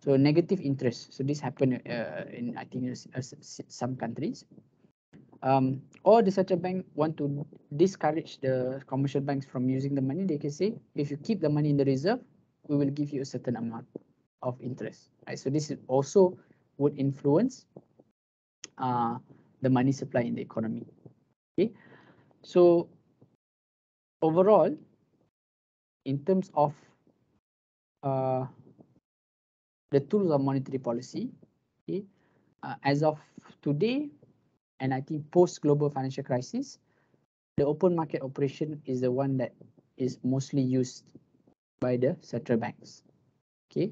So negative interest. So this happened uh, in I think uh, some countries. Um, or the central bank want to discourage the commercial banks from using the money. They can say, if you keep the money in the reserve, we will give you a certain amount of interest. Right. So this also would influence uh, the money supply in the economy. Okay. So overall, in terms of uh, the tools of monetary policy. Okay, uh, as of today, and I think post global financial crisis, the open market operation is the one that is mostly used by the central banks. Okay,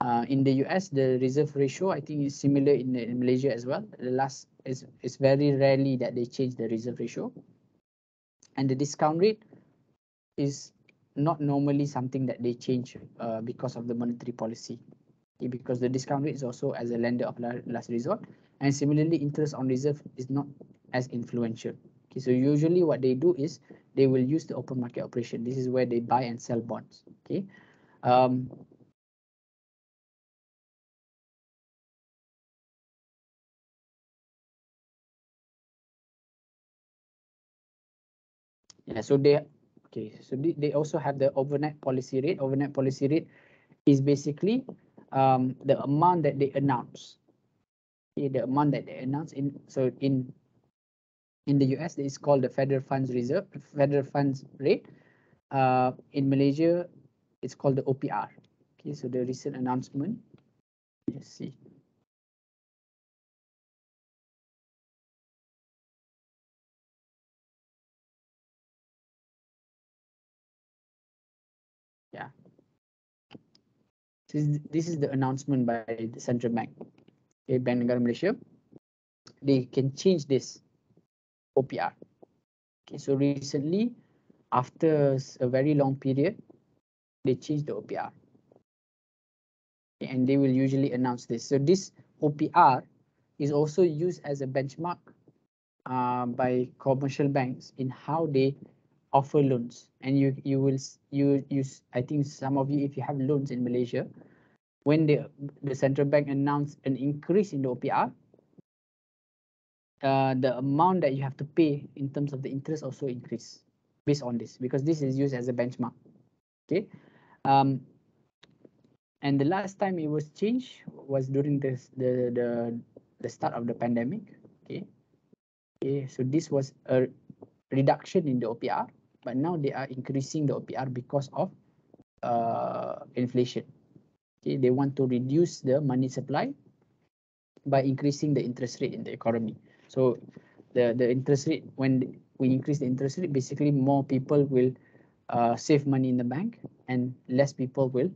uh, in the US, the reserve ratio I think is similar in, in Malaysia as well. The last is it's very rarely that they change the reserve ratio, and the discount rate is not normally something that they change uh, because of the monetary policy. Okay, because the discount rate is also as a lender of last resort, and similarly, interest on reserve is not as influential. Okay, so usually what they do is they will use the open market operation. This is where they buy and sell bonds. Okay. Um, yeah, so they okay, so they, they also have the overnight policy rate. Overnight policy rate is basically um, the amount that they announce. Okay, the amount that they announce in so in in the US, it's called the Federal Funds Reserve, Federal Funds Rate. Uh, in Malaysia, it's called the OPR. Okay, so the recent announcement. Let's see. This is, the announcement by the central bank, okay, Bank Malaysia. They can change this OPR. Okay, so recently, after a very long period, they changed the OPR. Okay, and they will usually announce this. So this OPR is also used as a benchmark uh, by commercial banks in how they offer loans. And you you will you use I think some of you if you have loans in Malaysia, when the the central bank announced an increase in the OPR, uh, the amount that you have to pay in terms of the interest also increase based on this because this is used as a benchmark. Okay. Um, and the last time it was changed was during this, the the the start of the pandemic. Okay. Okay. So this was a reduction in the OPR, but now they are increasing the OPR because of uh, inflation. Okay. They want to reduce the money supply by increasing the interest rate in the economy. So the, the interest rate, when we increase the interest rate, basically more people will uh, save money in the bank and less people will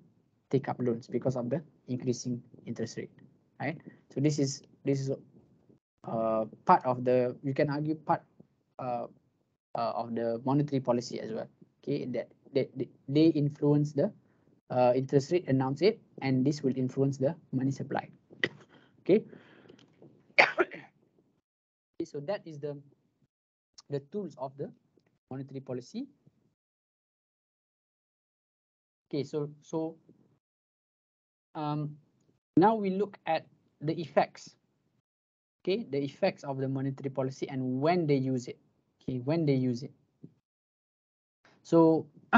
take up loans because of the increasing interest rate, right? So this is this is uh, part of the you can argue part uh, uh, of the monetary policy as well. Okay, that that they influence the uh, interest rate, announce it, and this will influence the money supply. Okay so that is the the tools of the monetary policy okay so so um now we look at the effects okay the effects of the monetary policy and when they use it okay when they use it so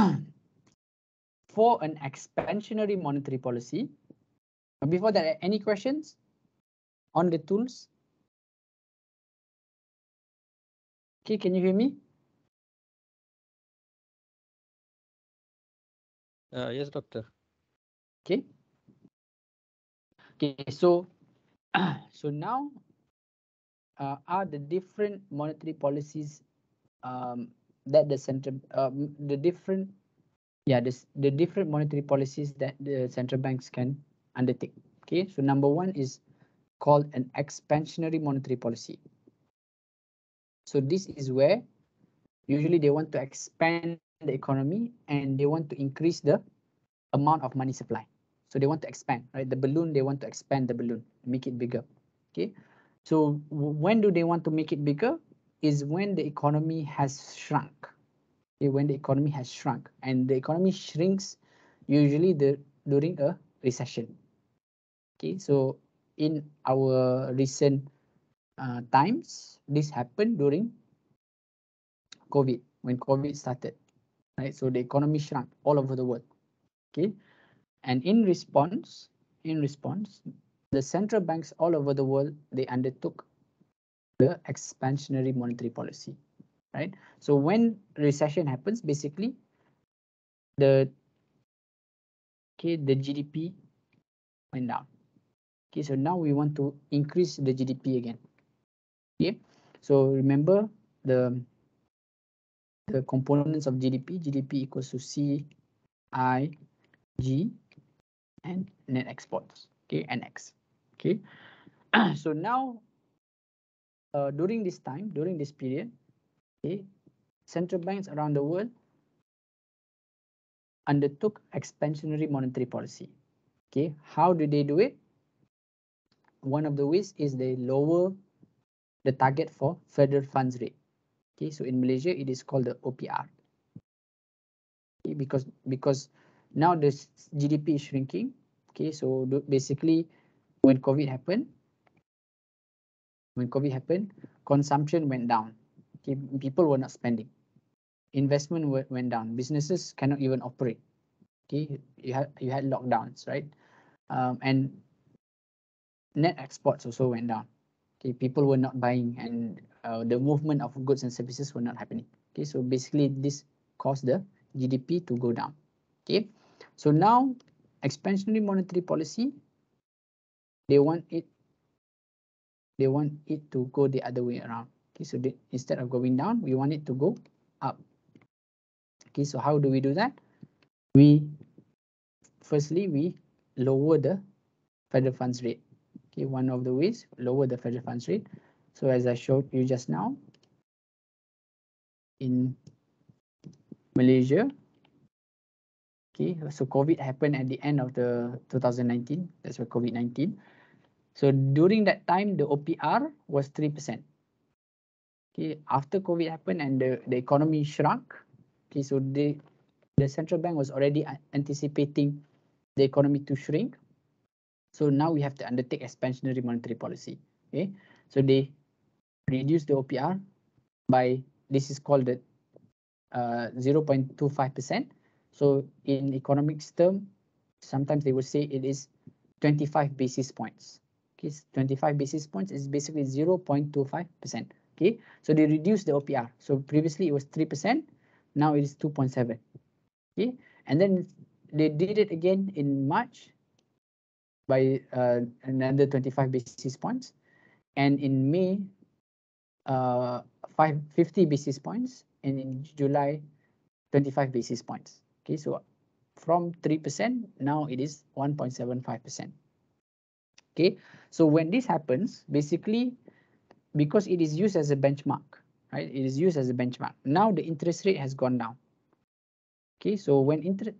for an expansionary monetary policy before that any questions on the tools Okay, can you hear me? Uh, yes, doctor. Okay. Okay, so so now uh, are the different monetary policies um, that the central um, the different yeah this the different monetary policies that the central banks can undertake. Okay, so number one is called an expansionary monetary policy. So this is where usually they want to expand the economy and they want to increase the amount of money supply. So they want to expand, right? The balloon, they want to expand the balloon, make it bigger. Okay. So when do they want to make it bigger? Is when the economy has shrunk. Okay, when the economy has shrunk and the economy shrinks usually the during a recession. Okay, so in our recent uh, times. This happened during COVID, when COVID started, right? So the economy shrunk all over the world, okay? And in response, in response, the central banks all over the world, they undertook the expansionary monetary policy, right? So when recession happens, basically, the okay, the GDP went down. Okay, so now we want to increase the GDP again. Okay, so remember the the components of GDP. GDP equals to C, I, G, and net exports. Okay, NX. Okay, so now uh, during this time, during this period, okay, central banks around the world undertook expansionary monetary policy. Okay, how do they do it? One of the ways is they lower the target for federal funds rate. Okay, so in Malaysia, it is called the OPR. Okay, because because now the GDP is shrinking. Okay, so basically, when COVID happened, when COVID happened, consumption went down. People were not spending investment went down. Businesses cannot even operate. Okay, you had you had lockdowns, right? Um, and net exports also went down. Okay, people were not buying, and uh, the movement of goods and services were not happening. Okay, so basically this caused the GDP to go down. Okay, so now expansionary monetary policy, they want it. They want it to go the other way around. Okay, so instead of going down, we want it to go up. Okay, so how do we do that? We firstly we lower the federal funds rate. Okay, one of the ways lower the federal funds rate. So as I showed you just now, in Malaysia, okay, so COVID happened at the end of the 2019. That's why COVID-19. So during that time, the OPR was 3%. Okay, after COVID happened and the, the economy shrunk, Okay, so the the central bank was already anticipating the economy to shrink. So now we have to undertake expansionary monetary policy. Okay, so they reduce the OPR by this is called the uh, 0.25%. So in economics term, sometimes they will say it is 25 basis points. Okay, 25 basis points is basically 0.25%. Okay, so they reduce the OPR. So previously it was 3% now it is 2.7 okay? And then they did it again in march by uh, another 25 basis points. And in may uh 5 50 basis points. And in july 25 basis points okay? So from 3% now it is 1.75% okay so when this happens basically because it is used as a benchmark right? It is used as a benchmark. Now the interest rate has gone down. Okay, so when interest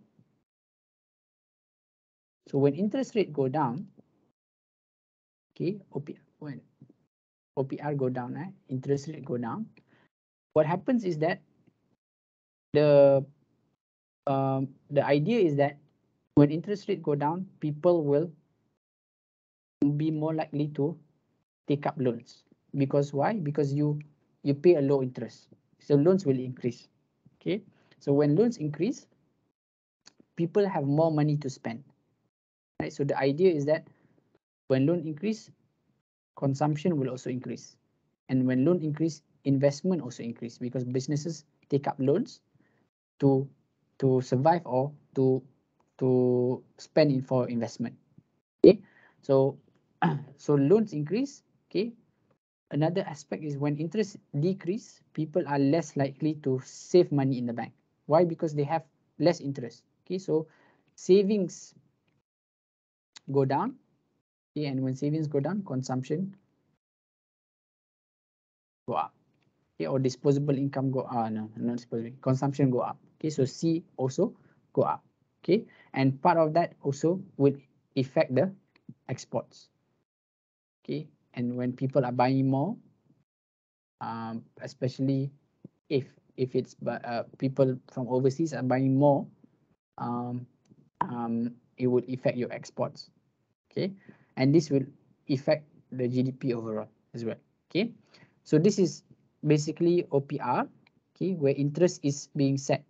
so when interest rate go down, okay, OPR when OPR go down, eh, interest rate go down. What happens is that the um, the idea is that when interest rate go down, people will be more likely to take up loans because why? Because you you pay a low interest. So loans will increase. Okay. So when loans increase, people have more money to spend. Right. So the idea is that when loan increase, consumption will also increase. And when loan increase, investment also increase because businesses take up loans to to survive or to to spend in for investment. Okay. So so loans increase. Okay another aspect is when interest decrease, people are less likely to save money in the bank. Why? Because they have less interest. Okay, so savings go down. Okay, and when savings go down, consumption go up. Okay, or disposable income go ah no, not disposable consumption go up. Okay, so C also go up. Okay, and part of that also will affect the exports. Okay, and when people are buying more um, especially if if it's uh, people from overseas are buying more um, um, it would affect your exports. Okay and this will affect the GDP overall as well. Okay so this is basically OPR okay where interest is being set.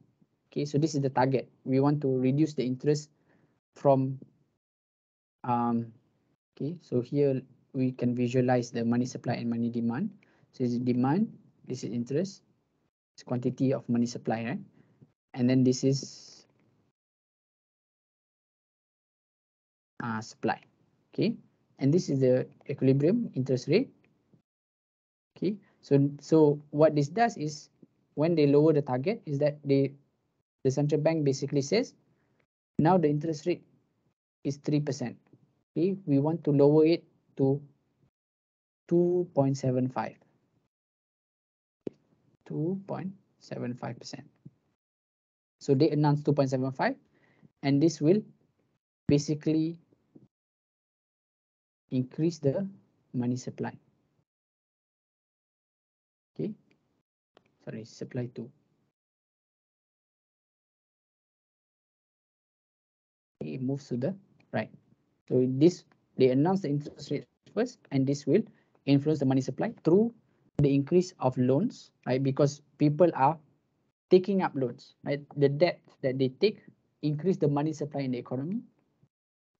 Okay so this is the target. We want to reduce the interest from um okay so here we can visualize the money supply and money demand. So this is demand, this is interest, it's quantity of money supply, right? And then this is uh, supply. Okay, and this is the equilibrium interest rate. Okay, so so what this does is when they lower the target is that they the central bank basically says now the interest rate is three percent. Okay, we want to lower it to two point seven five. 2.75%. So they announced 2.75 and this will basically increase the money supply. Okay, sorry, supply two. It moves to the right. So this they announce the interest rate first, and this will influence the money supply through the increase of loans, right? Because people are taking up loans, right? The debt that they take increase the money supply in the economy.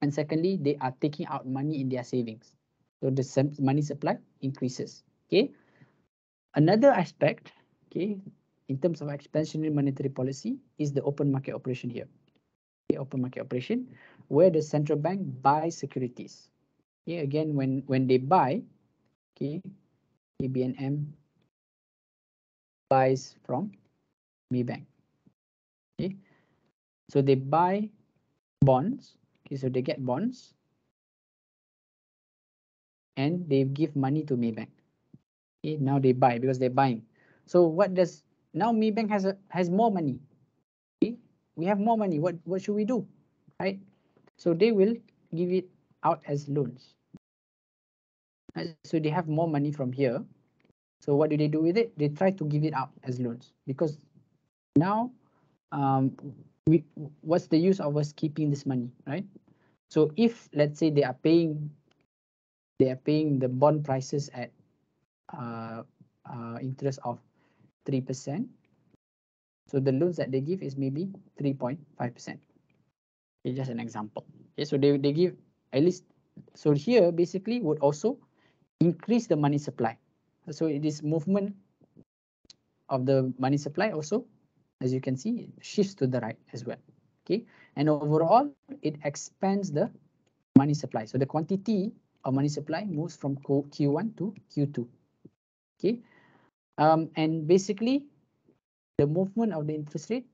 And secondly, they are taking out money in their savings. So the money supply increases, okay? Another aspect, okay, in terms of expansionary monetary policy is the open market operation here. Open market operation where the central bank buys securities. Okay, again, when, when they buy, okay, ABNM buys from Maybank. Okay, so they buy bonds. Okay, so they get bonds and they give money to Maybank. Okay, now they buy because they're buying. So what does now Maybank has a has more money. We have more money. What what should we do? Right. So they will give it out as loans. So they have more money from here. So what do they do with it? They try to give it out as loans because now um, we what's the use of us keeping this money, right? So if let's say they are paying they are paying the bond prices at uh, uh, interest of three percent. So the loans that they give is maybe three point five percent. Okay, just an example. Okay, so they they give at least so here basically would also increase the money supply. So it is movement of the money supply also, as you can see, shifts to the right as well. Okay, and overall it expands the money supply. So the quantity of money supply moves from Q1 to Q2. Okay, um, and basically the movement of the interest rate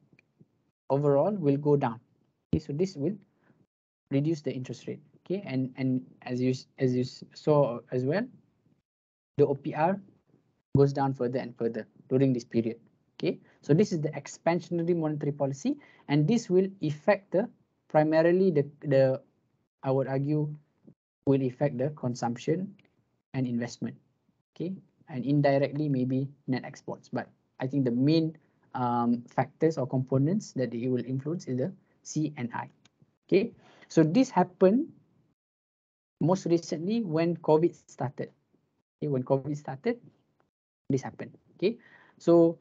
overall will go down. Okay, so this will reduce the interest rate. Okay and and as you as you saw as well the OPR goes down further and further during this period. Okay so this is the expansionary monetary policy and this will affect the primarily the the I would argue will affect the consumption and investment. Okay and indirectly maybe net exports but I think the main um, factors or components that it will influence is the C and I. Okay? So this happened most recently when COVID started. Okay, when COVID started, this happened. Okay, so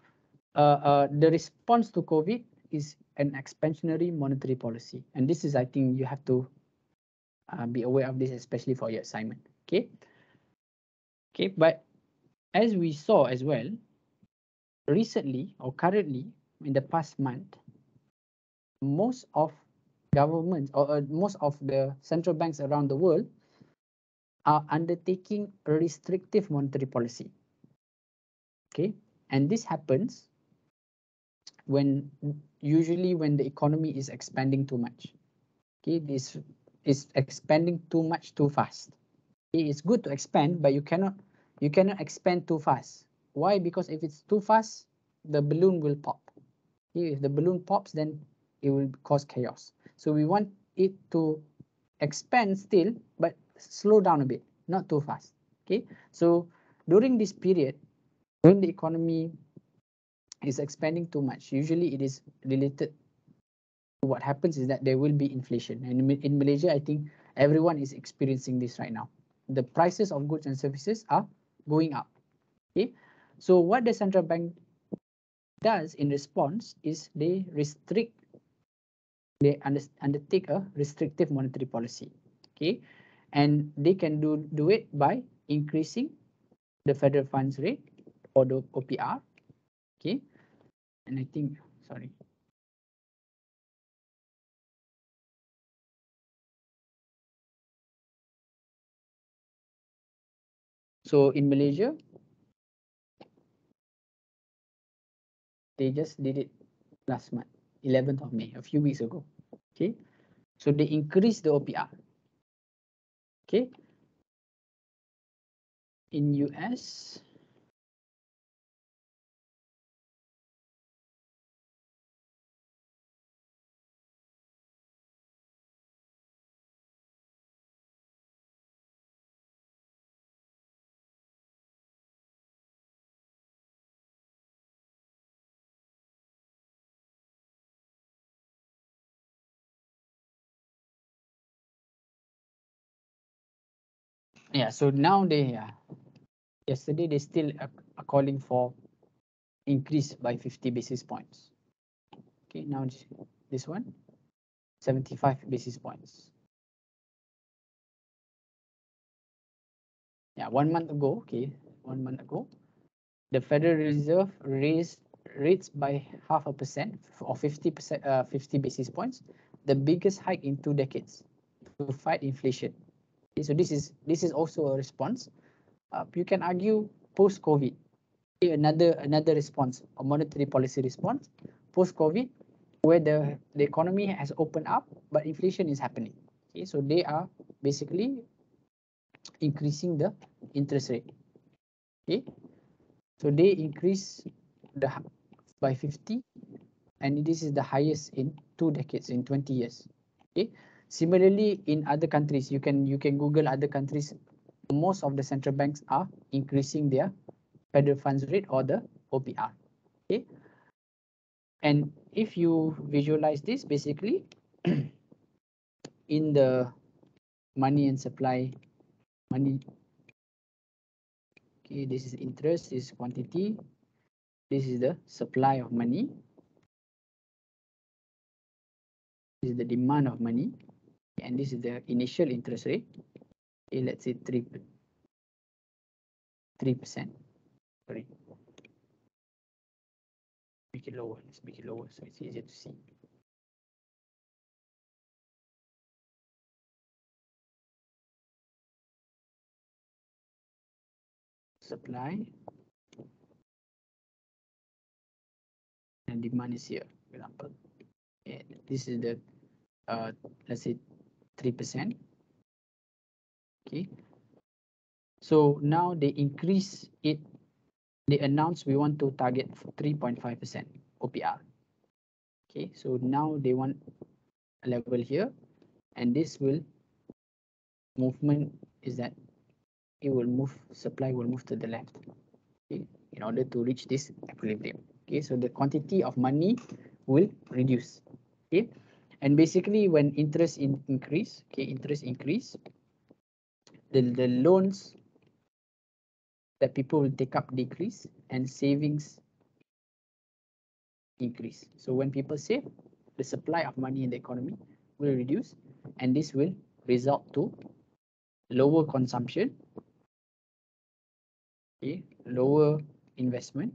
uh, uh, the response to COVID is an expansionary monetary policy, and this is, I think, you have to uh, be aware of this, especially for your assignment. Okay, okay, but as we saw as well, recently or currently in the past month, most of governments or uh, most of the central banks around the world are undertaking restrictive monetary policy. Okay, and this happens when usually when the economy is expanding too much. Okay, this is expanding too much too fast. It's good to expand, but you cannot you cannot expand too fast. Why? Because if it's too fast, the balloon will pop. If the balloon pops, then it will cause chaos. So we want it to expand still, but slow down a bit, not too fast. Okay, so during this period, when the economy is expanding too much, usually it is related to what happens is that there will be inflation. And in Malaysia, I think everyone is experiencing this right now. The prices of goods and services are going up. Okay, so what the central bank does in response is they restrict, they undertake a restrictive monetary policy. Okay, and they can do, do it by increasing the federal funds rate or the OPR. Okay, and I think, sorry. So in Malaysia, they just did it last month, 11th of May, a few weeks ago. Okay, so they increased the OPR. Okay, in US, yeah, so now they, yeah, yesterday they still are calling for increase by 50 basis points. Okay, now this- this one, 75 basis points. Yeah, one month ago, okay, one month ago, the Federal Reserve raised rates by half a percent or 50 percent, uh, 50 basis points, the biggest hike in two decades to fight inflation. So this is this is also a response. Uh, you can argue post-COVID, another another response, a monetary policy response post-COVID, where the the economy has opened up, but inflation is happening. Okay, so they are basically increasing the interest rate. Okay, so they increase the by 50, and this is the highest in two decades in 20 years. Okay, similarly in other countries, you can you can Google other countries. Most of the central banks are increasing their federal funds rate or the OPR. Okay, and if you visualize this, basically in the money and supply money okay this is interest this is quantity this is the supply of money this is the demand of money and this is the initial interest rate. Let's say 3 3 percent. Sorry. Make it lower. Let's make it lower so it's easier to see. Supply. And demand is here. For example. Okay, this is the uh let's say three percent. Okay. So now they increase it. They announce we want to target three point five percent opr okay. So now they want a level here. And this will movement is that it will move supply will move to the left. Okay, in order to reach this equilibrium. Okay. So the quantity of money will reduce. Okay and basically when interest in increase okay interest increase the the loans that people will take up decrease and savings increase. So when people save the supply of money in the economy will reduce and this will result to lower consumption okay, lower investment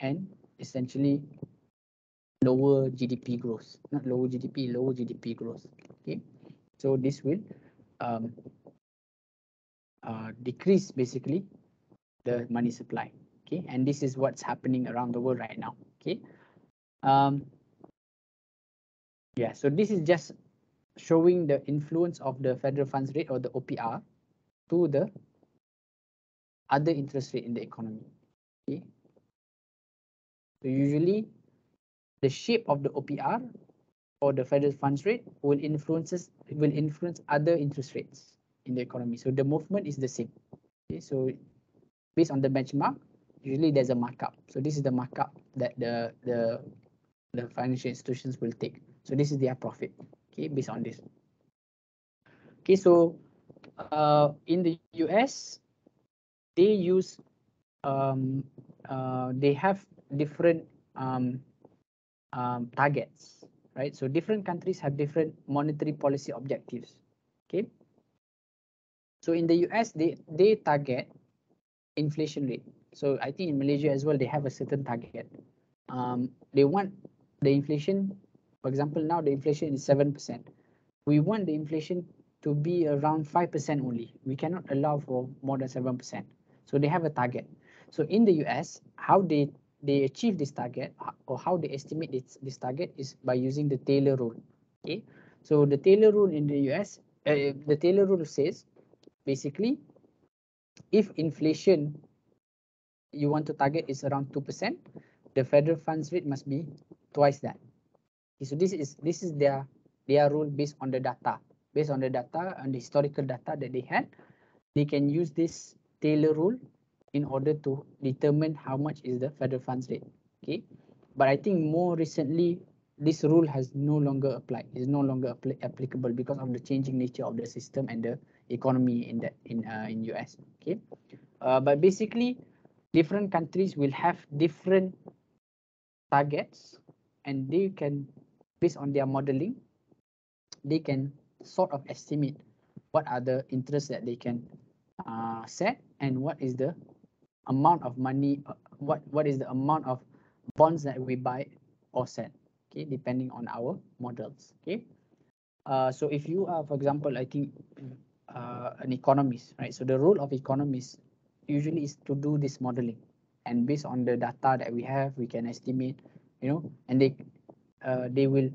and essentially lower GDP growth, not lower GDP, lower GDP growth. Okay, so this will um, uh, decrease basically the money supply. Okay, and this is what's happening around the world right now. Okay, um, yeah, so this is just showing the influence of the federal funds rate or the OPR to the other interest rate in the economy. Okay. So usually the shape of the OPR or the federal funds rate will influences will influence other interest rates in the economy. So the movement is the same. Okay, so based on the benchmark, usually there's a markup. So this is the markup that the the the financial institutions will take. So this is their profit. Okay, based on this. Okay, so uh, in the US, they use um, uh, they have different um, um, targets, right? So different countries have different monetary policy objectives. Okay. So in the US, they they target inflation rate. So I think in Malaysia as well, they have a certain target. Um, they want the inflation, for example, now the inflation is seven percent. We want the inflation to be around 5% only. We cannot allow for more than 7%. So they have a target. So in the US, how they, they achieve this target or how they estimate this, this target is by using the Taylor rule. Okay. So the Taylor rule in the US, uh, the Taylor rule says basically if inflation you want to target is around 2%, the federal funds rate must be twice that. Okay, so this is this is their their rule based on the data. Based on the data and the historical data that they had, they can use this Taylor rule in order to determine how much is the federal funds rate. Okay, but I think more recently this rule has no longer applied. Is no longer appli applicable because of the changing nature of the system and the economy in that in uh, in US. Okay, uh, but basically different countries will have different targets and they can based on their modeling they can sort of estimate what are the interests that they can uh, set and what is the amount of money uh, what what is the amount of bonds that we buy or sell okay depending on our models okay? Uh, so if you are for example i think uh, an economist right? So the role of economists usually is to do this modeling. And based on the data that we have we can estimate you know and they uh, they will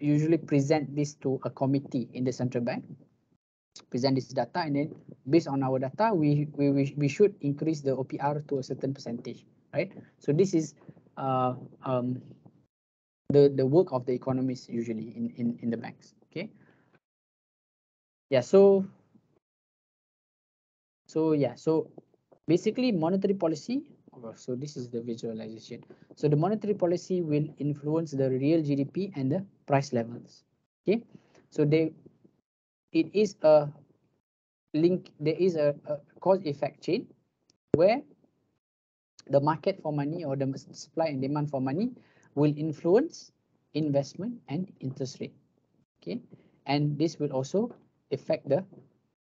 usually present this to a committee in the central bank present this data and then based on our data we we we, we should increase the opr to a certain percentage right? So this is uh, um, the the work of the economists usually in in in the banks okay? Yeah so so yeah so basically monetary policy so this is the visualization. So the monetary policy will influence the real gdp and the price levels okay? So they it is a link there is a, a cause effect chain where the market for money or the supply and demand for money will influence investment and interest rate. Okay? And this will also affect the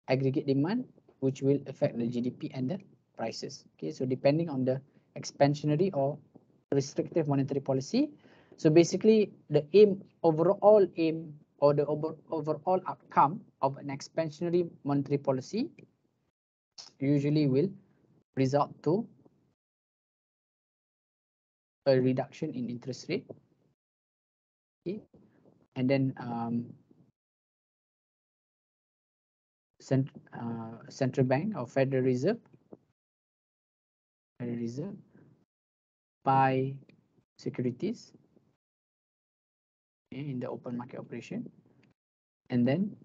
aggregate demand which will affect the gdp and the prices. Okay? So depending on the expansionary or restrictive monetary policy. So basically the aim overall aim or the over, overall outcome of an expansionary monetary policy usually will result to a reduction in interest rate. Okay. And then um, cent, uh, central bank or federal reserve federal reserve buy securities in the open market operation. And then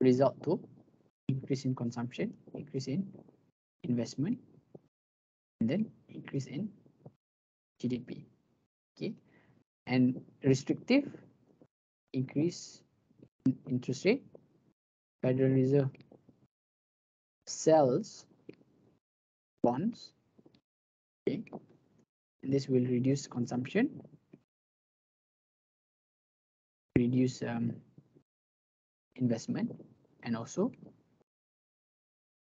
result to increase in consumption increase in investment and then increase in gdp okay. And restrictive increase in interest rate federal reserve sells bonds. Okay. And this will reduce consumption reduce um, investment and also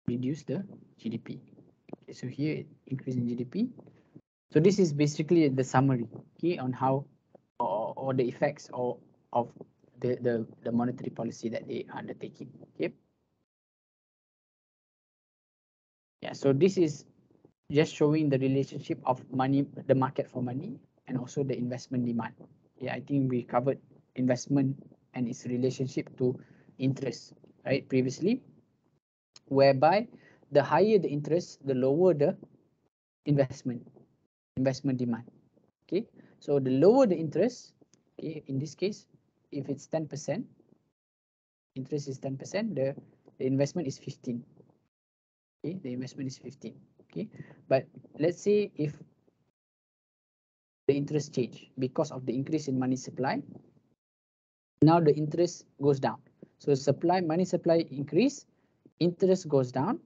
reduce the gdp okay, so here increase in gdp so this is basically the summary okay on how or, or the effects or of the, the the monetary policy that they are undertaking okay? Yeah so this is just showing the relationship of money the market for money and also the investment demand. Yeah i think we covered investment and its relationship to interest right previously whereby the higher the interest the lower the investment investment demand okay? So the lower the interest okay in this case if it's 10 percent interest is 10 percent the, the investment is 15 okay? The investment is 15 okay? But let's say if the interest change because of the increase in money supply now the interest goes down. So supply money supply increase interest goes down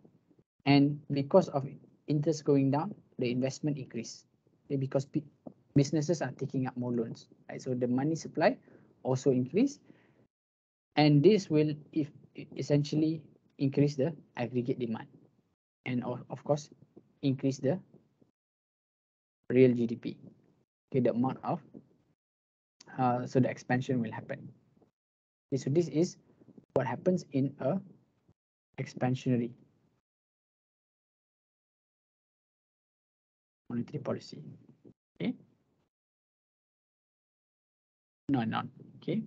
and because of interest going down the investment increase. Okay, because businesses are taking up more loans right? So the money supply also increase and this will if essentially increase the aggregate demand and of, of course increase the real gdp okay the amount of uh, so the expansion will happen so this is what happens in a expansionary monetary policy. Okay. No, not okay.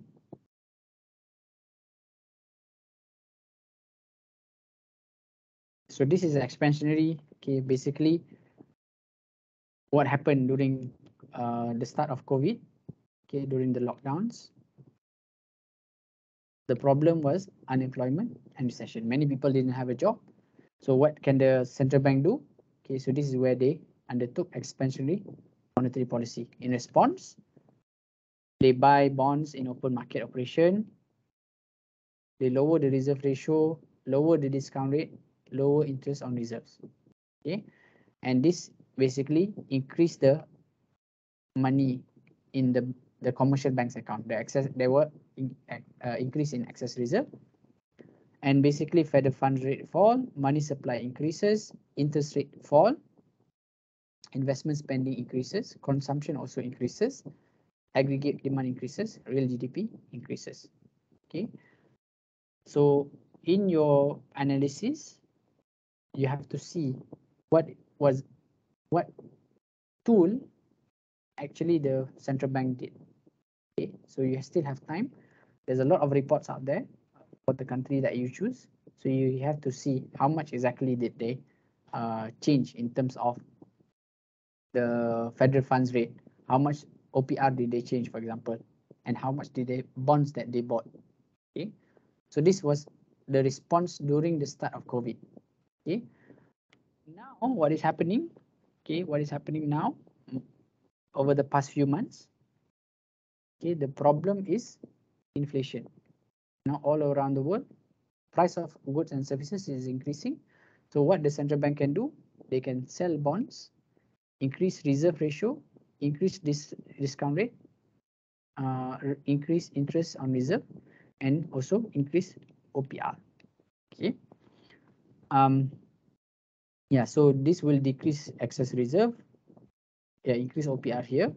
So this is expansionary. Okay, basically, what happened during uh, the start of COVID? Okay, during the lockdowns, the problem was unemployment and recession. Many people didn't have a job. So what can the central bank do? Okay, so this is where they undertook expansionary monetary policy. In response, they buy bonds in open market operation. They lower the reserve ratio, lower the discount rate, lower interest on reserves. Okay, and this basically increase the money in the the commercial bank's account. The excess there were in, uh, increase in excess reserve, and basically federal funds rate fall, money supply increases, interest rate fall, investment spending increases, consumption also increases, aggregate demand increases, real GDP increases. Okay, so in your analysis, you have to see what was what tool actually the central bank did. Okay, so you still have time. There's a lot of reports out there for the country that you choose. So you have to see how much exactly did they uh, change in terms of the federal funds rate, how much OPR did they change, for example, and how much did they bonds that they bought. Okay, so this was the response during the start of COVID. Okay, now what is happening? Okay, what is happening now over the past few months? Okay, the problem is inflation. Now all around the world, price of goods and services is increasing. So what the central bank can do, they can sell bonds, increase reserve ratio, increase this discount rate, uh, increase interest on reserve, and also increase OPR. Okay. Um, yeah, so this will decrease excess reserve. Yeah, increase OPR here.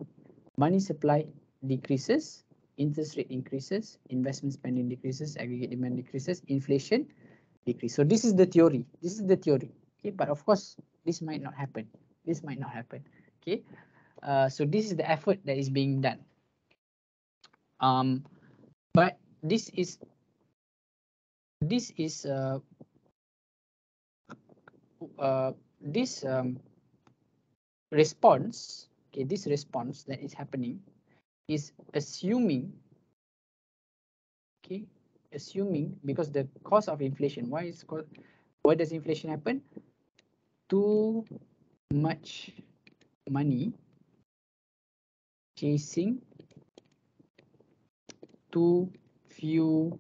Money supply decreases, interest rate increases, investment spending decreases, aggregate demand decreases, inflation decrease. So this is the theory. This is the theory. Okay, but of course, this might not happen. This might not happen. Okay, uh, so this is the effort that is being done. Um, but this is this is uh, uh, this um, response. Okay, this response that is happening is assuming okay assuming because the cost of inflation why is called why does inflation happen? Too much money chasing too few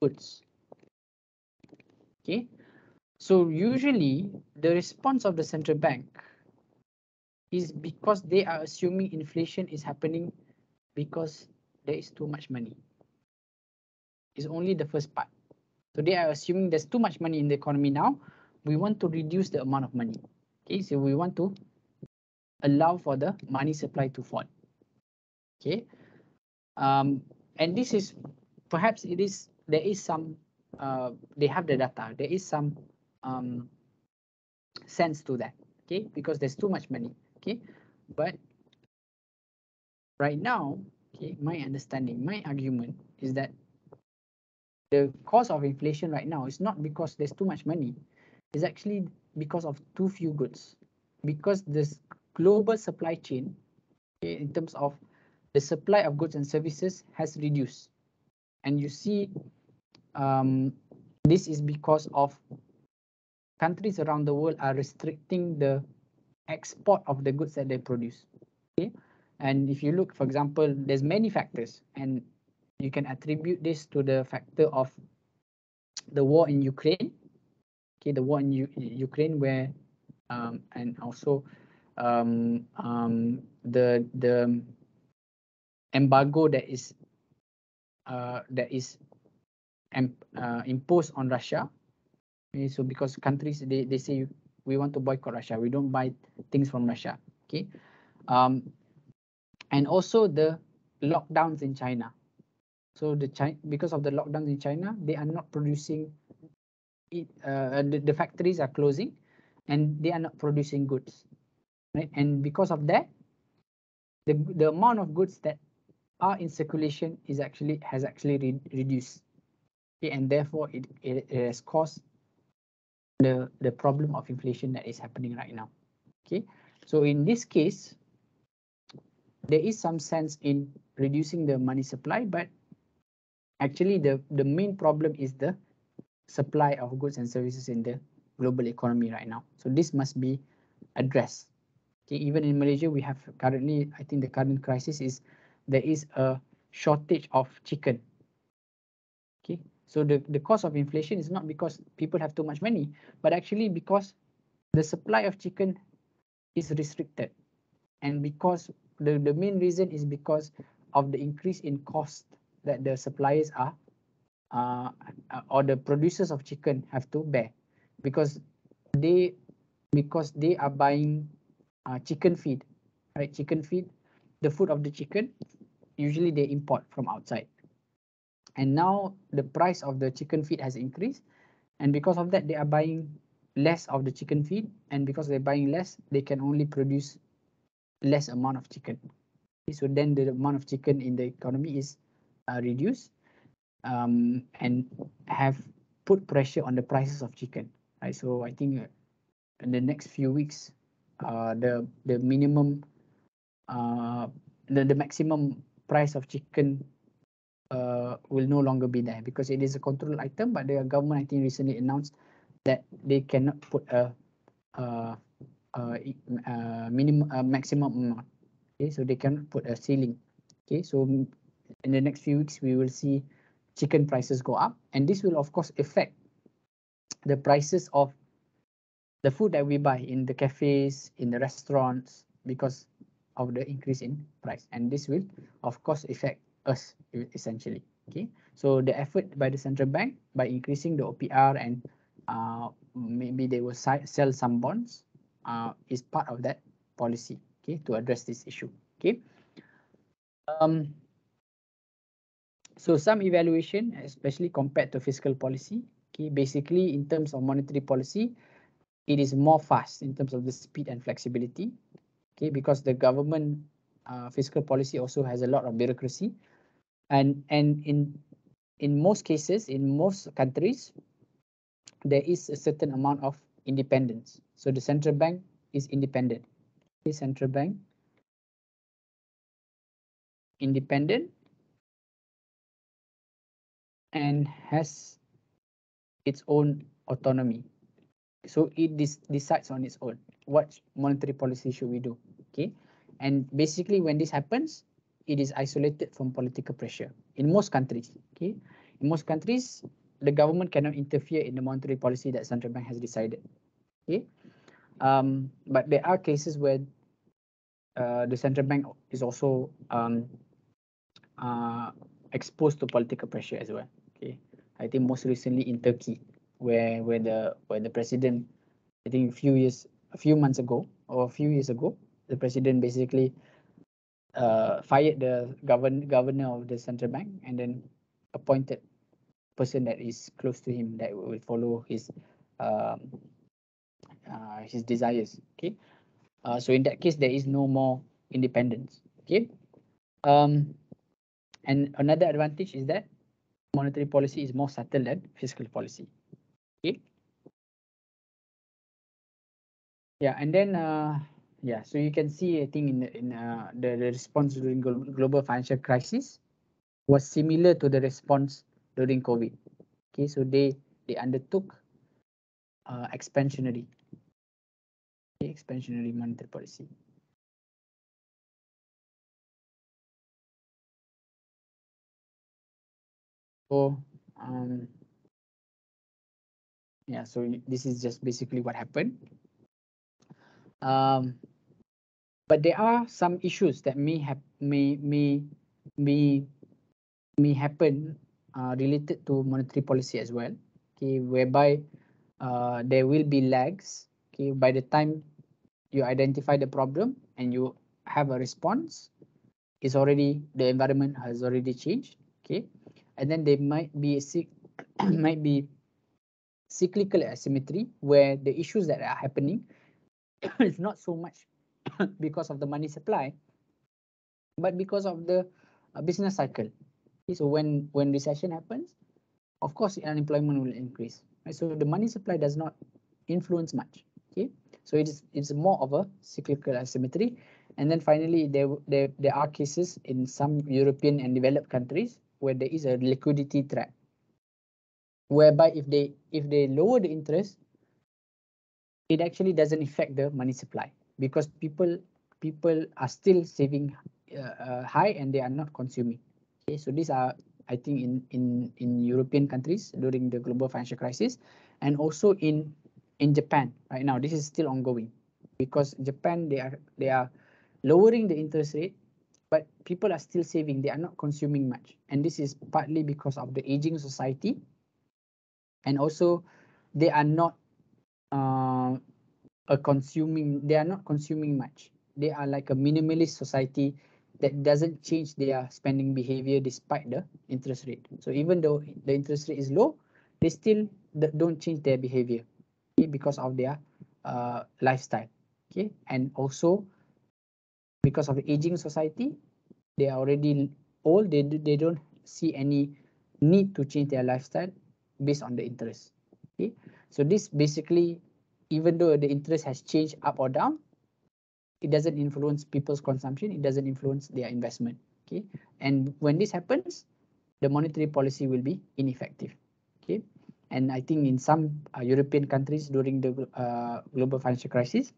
goods okay? So usually the response of the central bank is because they are assuming inflation is happening because there is too much money. It's only the first part. So they are assuming there's too much money in the economy now. We want to reduce the amount of money. Okay, so we want to allow for the money supply to fall. Okay, um, and this is perhaps it is there is some uh, they have the data. There is some um, sense to that. Okay, because there's too much money okay? But right now okay my understanding my argument is that the cause of inflation right now is not because there's too much money. It's actually because of too few goods. Because this global supply chain okay, in terms of the supply of goods and services has reduced. And you see um, this is because of countries around the world are restricting the export of the goods that they produce. Okay, and if you look, for example, there's many factors, and you can attribute this to the factor of the war in Ukraine. Okay, the war in U Ukraine, where um, and also um, um, the the embargo that is uh, that is uh, imposed on Russia. Okay, so because countries they, they say we want to boycott Russia. We don't buy things from Russia. Okay. Um, and also the lockdowns in China. So the China because of the lockdowns in China, they are not producing it. Uh, the, the factories are closing, and they are not producing goods, right? And because of that, the the amount of goods that are in circulation is actually has actually re reduced, okay, and therefore it, it it has caused the the problem of inflation that is happening right now, okay. So in this case, there is some sense in reducing the money supply, but actually the, the main problem is the supply of goods and services in the global economy right now. So this must be addressed. Okay, even in Malaysia, we have currently, I think the current crisis is there is a shortage of chicken. So the, the cost of inflation is not because people have too much money, but actually because the supply of chicken is restricted. And because the, the main reason is because of the increase in cost that the suppliers are uh, or the producers of chicken have to bear. Because they because they are buying uh, chicken feed right? Chicken feed the food of the chicken usually they import from outside and now the price of the chicken feed has increased. And because of that they are buying less of the chicken feed. And because they're buying less they can only produce less amount of chicken. So then the amount of chicken in the economy is uh, reduced um, and have put pressure on the prices of chicken. Right, so I think uh, in the next few weeks, uh, the the minimum, uh, the the maximum price of chicken uh, will no longer be there because it is a control item. But the government, I think, recently announced that they cannot put a, a, a, a minimum, a maximum amount. Okay, so they cannot put a ceiling. Okay, so in the next few weeks, we will see chicken prices go up. And this will, of course, affect the prices of the food that we buy in the cafes, in the restaurants, because of the increase in price. And this will, of course, affect us essentially. Okay, so the effort by the central bank by increasing the OPR and uh, maybe they will sell some bonds uh, is part of that policy. Okay, to address this issue. Okay. Um, so some evaluation, especially compared to fiscal policy, okay, basically in terms of monetary policy, it is more fast in terms of the speed and flexibility, okay, because the government uh, fiscal policy also has a lot of bureaucracy, and and in in most cases, in most countries, there is a certain amount of independence. So the central bank is independent. The central bank independent and has its own autonomy. So it decides on its own what monetary policy should we do. Okay, and basically when this happens, it is isolated from political pressure in most countries. Okay, in most countries, the government cannot interfere in the monetary policy that central bank has decided. Okay, um, but there are cases where uh, the central bank is also um, uh, exposed to political pressure as well. Okay, I think most recently in Turkey, where where the where the president, I think a few years, a few months ago or a few years ago, the president basically uh, fired the govern governor of the central bank and then appointed person that is close to him that will follow his um, uh, his desires. Okay, uh, so in that case there is no more independence. Okay, um, and another advantage is that monetary policy is more subtle than fiscal policy. Okay. Yeah, and then uh, yeah, so you can see I think in the, in uh, the, the response during global financial crisis was similar to the response during COVID. Okay, so they they undertook uh, expansionary okay, expansionary monetary policy. So um, yeah, so this is just basically what happened. Um, but there are some issues that may have may may may may happen uh, related to monetary policy as well. Okay, whereby uh, there will be lags. Okay, by the time you identify the problem and you have a response, it's already the environment has already changed. Okay, and then there might be might be cyclical asymmetry where the issues that are happening is not so much because of the money supply, but because of the uh, business cycle. So when when recession happens, of course unemployment will increase. Right? So the money supply does not influence much. Okay, so it is it's more of a cyclical asymmetry. And then finally, there there there are cases in some European and developed countries where there is a liquidity trap, whereby if they if they lower the interest, it actually doesn't affect the money supply because people people are still saving uh, uh, high and they are not consuming. Okay, so these are I think in in in European countries during the global financial crisis, and also in in Japan right now. This is still ongoing because Japan they are they are lowering the interest rate, but people are still saving. They are not consuming much, and this is partly because of the aging society, and also they are not uh, a consuming. They are not consuming much. They are like a minimalist society that doesn't change their spending behavior despite the interest rate. So even though the interest rate is low, they still don't change their behavior okay, because of their uh, lifestyle. Okay, and also because of the aging society, they are already old. They they don't see any need to change their lifestyle based on the interest. Okay, so this basically, even though the interest has changed up or down, it doesn't influence people's consumption. It doesn't influence their investment. Okay, and when this happens, the monetary policy will be ineffective. Okay, and I think in some uh, European countries during the uh, global financial crisis,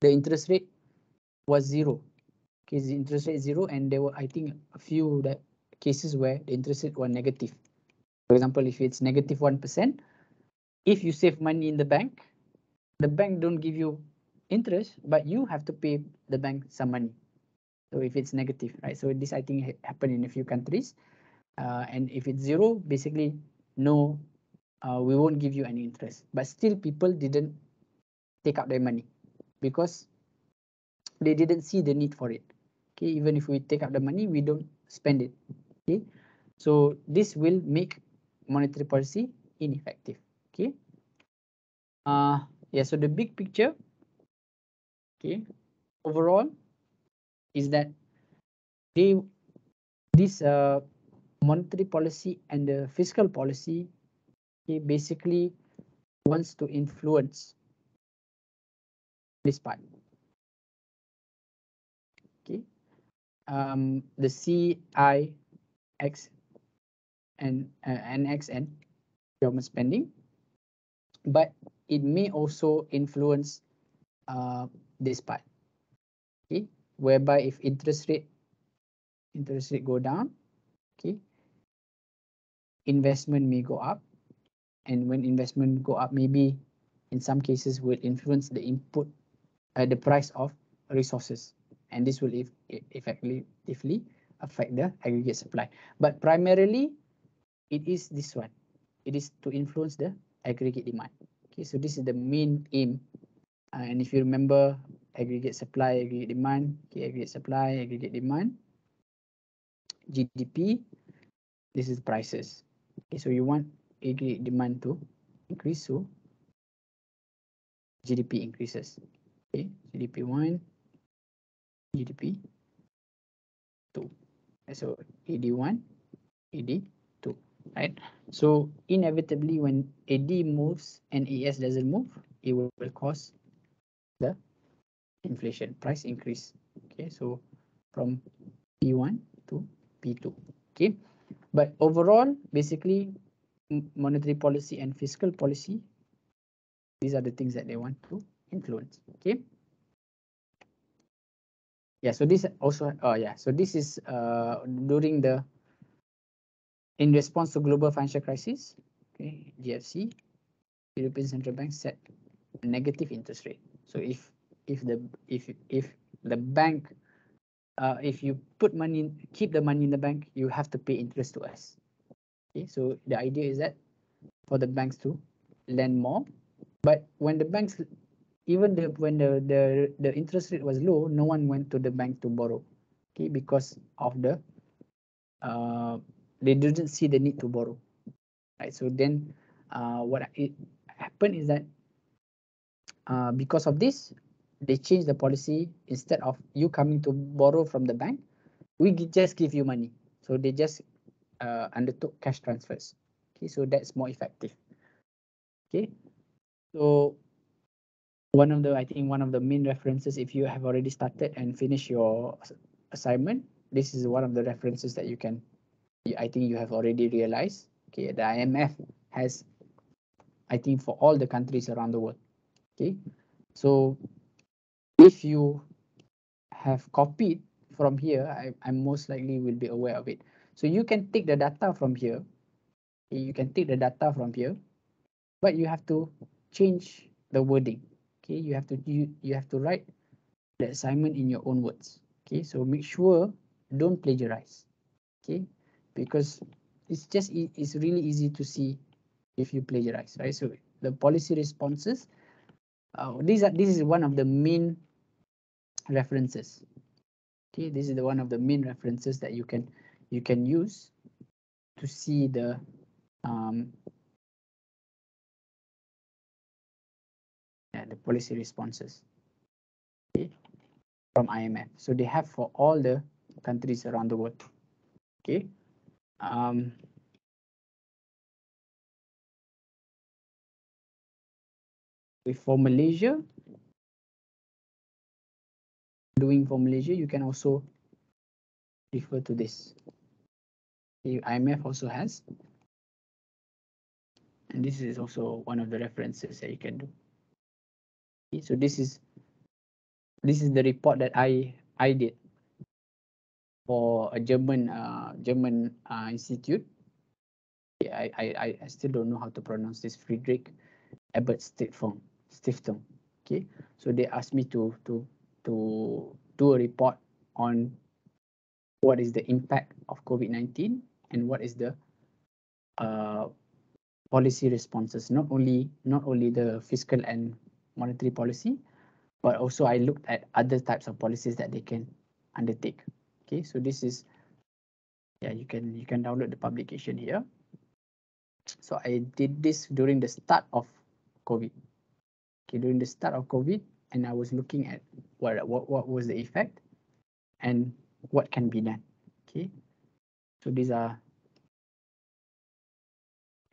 the interest rate was zero. Okay, the interest rate zero, and there were I think a few that cases where the interest rate were negative. For example, if it's negative one percent, if you save money in the bank, the bank don't give you interest, but you have to pay the bank some money. So if it's negative, right? So this I think ha- happened in a few countries, uh, and if it's zero, basically no, uh, we won't give you any interest. But still, people didn't take out their money because they didn't see the need for it. Okay, even if we take out the money, we don't spend it. Okay, so this will make monetary policy ineffective. Okay. Uh, yeah, so the big picture, okay, overall is that they this uh, monetary policy and the fiscal policy okay, basically wants to influence this part. Okay, um, the CIX and uh, NXN government spending, but it may also influence uh, this part. Okay, whereby if interest rate interest rate go down, okay, investment may go up, and when investment go up, maybe in some cases will influence the input, uh, the price of resources, and this will eff- effectively affect the aggregate supply. But primarily, it is this one. It is to influence the aggregate demand. Okay, so this is the main aim. Uh, and if you remember, aggregate supply, aggregate demand, okay, aggregate supply, aggregate demand, GDP, this is prices. Okay, so you want aggregate demand to increase, so GDP increases. Okay, GDP one, GDP two. Okay, So AD one, AD two, right? So inevitably, when AD moves and AS doesn't move, it will, will cause the inflation price increase. Okay, so from P1 to P2. Okay, but overall, basically, monetary policy and fiscal policy, these are the things that they want to influence. Okay. Yeah, so this also, oh yeah, so this is uh, during the, in response to global financial crisis, okay, GFC, European Central Bank set negative interest rate. So if if the if if the bank uh, if you put money in, keep the money in the bank, you have to pay interest to us. Okay, so the idea is that for the banks to lend more, but when the banks even the when the the the interest rate was low, no one went to the bank to borrow. Okay, because of the uh, they didn't see the need to borrow, right? So then, uh, what happened is that, uh, because of this, they changed the policy instead of you coming to borrow from the bank, we just give you money. So they just uh, undertook cash transfers. Okay, so that's more effective. Okay, so one of the I think one of the main references if you have already started and finished your assignment, this is one of the references that you can. I think you have already realized. Okay, the IMF has, I think for all the countries around the world. Okay, so if you have copied from here, I, I most likely will be aware of it. So you can take the data from here. You can take the data from here, but you have to change the wording. Okay, you have to you, you have to write the assignment in your own words. Okay, so make sure don't plagiarize. Okay, because it's just it's really easy to see if you plagiarize, right? So the policy responses. Uh, these are this is one of the main references. Okay, this is the one of the main references that you can you can use to see the um, yeah, the policy responses okay, from IMF. So they have for all the countries around the world. Okay. Um, for Malaysia, doing for Malaysia, you can also refer to this. The IMF also has. And this is also one of the references that you can do. So this is this is the report that I I did for a German uh, German uh, institute. I, I I- still don't know how to pronounce this Friedrich Ebert Stiftung. Stiftung. Okay, so they asked me to to to do a report on what is the impact of COVID-19 and what is the uh, policy responses, not only not only the fiscal and monetary policy, but also I looked at other types of policies that they can undertake. Okay, so this is yeah, you can you can download the publication here. So I did this during the start of COVID. Okay, during the start of COVID, and I was looking at what what what was the effect and what can be done. Okay, so these are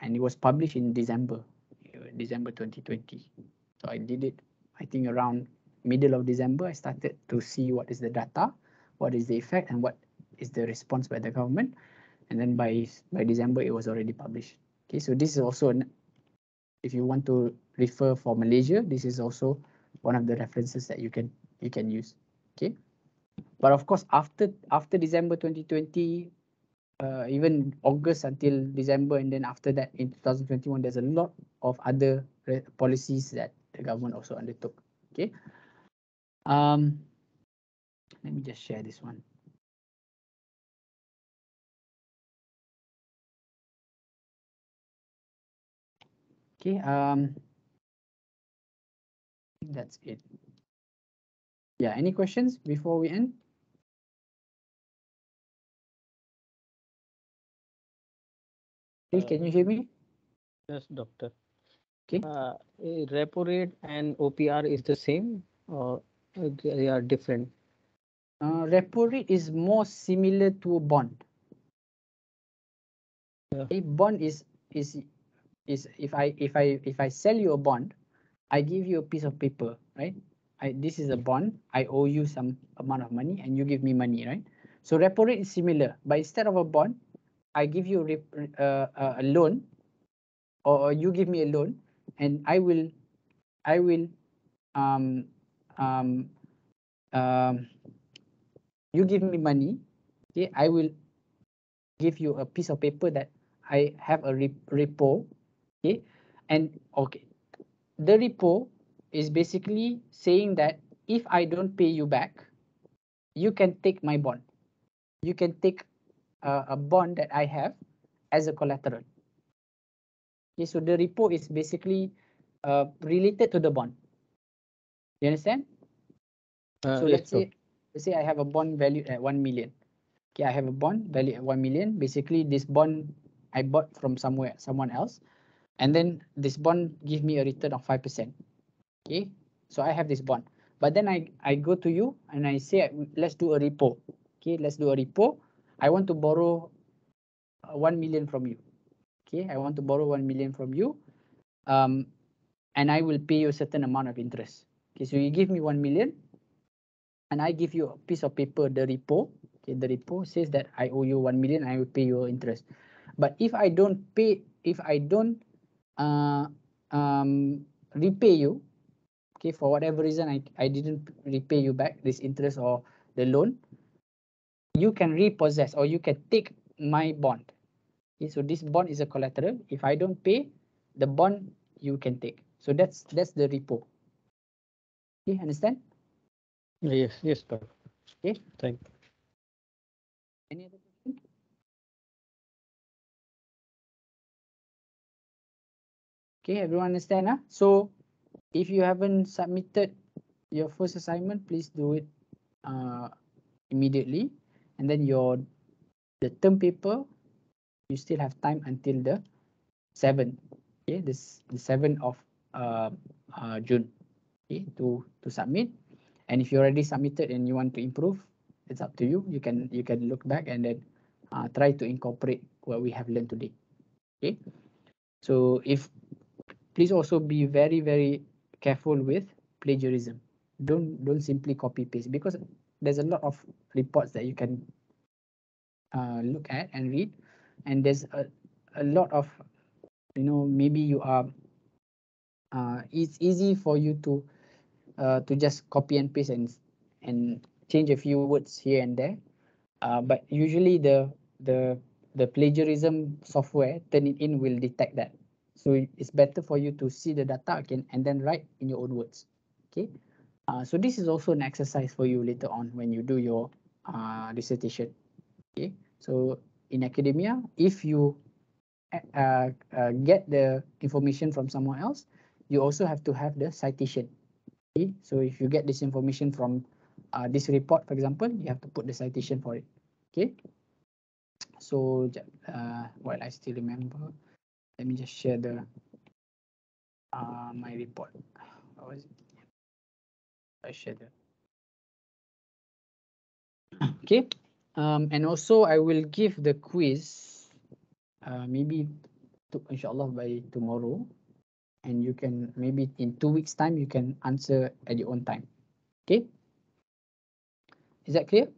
and it was published in December, December 2020. So I did it, I think around middle of December, I started to see what is the data, what is the effect and what is the response by the government. And then by, by December, it was already published. Okay, so this is also, an, if you want to refer for Malaysia, this is also one of the references that you can, you can use. Okay. But of course, after, after December 2020, uh, even August until December, and then after that in 2021, there's a lot of other policies that the government also undertook. Okay. Um, let me just share this one. Okay. Um, that's it. Yeah. Any questions before we end? Uh, can you hear me? Yes, doctor. Okay. Uh, eh, repo rate and OPR is the same or uh, they are different? Uh, repo rate is more similar to a bond. Yeah. A bond is is is if I if I if I sell you a bond, I give you a piece of paper, right? I this is a bond. I owe you some amount of money, and you give me money, right? So repo rate is similar, but instead of a bond, I give you a, uh, a loan, or, or you give me a loan, and I will I will um um um you give me money, okay, I will give you a piece of paper that I have a repo, okay, and okay, the repo is basically saying that if I don't pay you back, you can take my bond. You can take uh, a bond that I have as a collateral. Okay, so the repo is basically uh, related to the bond. You understand? Uh, So yes, let's say let's say I have a bond value at 1 million. Okay, I have a bond value at 1 million. Basically, this bond I bought from somewhere, someone else. And then this bond give me a return of 5%. Okay, so I have this bond. But then I, I go to you and I say, let's do a repo. Okay, let's do a repo. I want to borrow uh, 1 million from you. Okay, I want to borrow 1 million from you. Um, and I will pay you a certain amount of interest. Okay, so you give me 1 million and I give you a piece of paper, the repo. Okay, the repo says that I owe you 1 million, I will pay you interest. But if I don't pay, if I don't uh, um, repay you, okay, for whatever reason I, I didn't repay you back this interest or the loan, you can repossess or you can take my bond. Okay, so this bond is a collateral. If I don't pay, the bond you can take. So that's that's the repo. Okay, understand? Yes, yes, Doctor. Okay. Thank. you. Any other question? Okay, everyone understand? Huh? So if you haven't submitted your first assignment, please do it uh, immediately. And then your the term paper, you still have time until the 7th. Okay, this the 7th of uh, uh, June. Okay, to to submit. And if you already submitted and you want to improve, it's up to you. You can you can look back and then uh, try to incorporate what we have learned today. Okay. So if please also be very very careful with plagiarism. Don't don't simply copy paste because there's a lot of reports that you can uh, look at and read, and there's a, a lot of you know maybe you are uh, it's easy for you to uh, to just copy and paste and and change a few words here and there. Uh, but usually the the the plagiarism software Turnitin will detect that. So it's better for you to see the data again and then write in your own words. Okay. Uh, so this is also an exercise for you later on when you do your uh, dissertation. Okay. So in academia, if you uh, uh, get the information from someone else, you also have to have the citation. So if you get this information from uh, this report, for example, you have to put the citation for it. Okay. So uh, while I still remember, let me just share the uh, my report. What was it? I share the. Okay. Um, and also I will give the quiz, uh, maybe to, inshallah by tomorrow and you can maybe in two weeks time you can answer at your own time. Okay? Is that clear?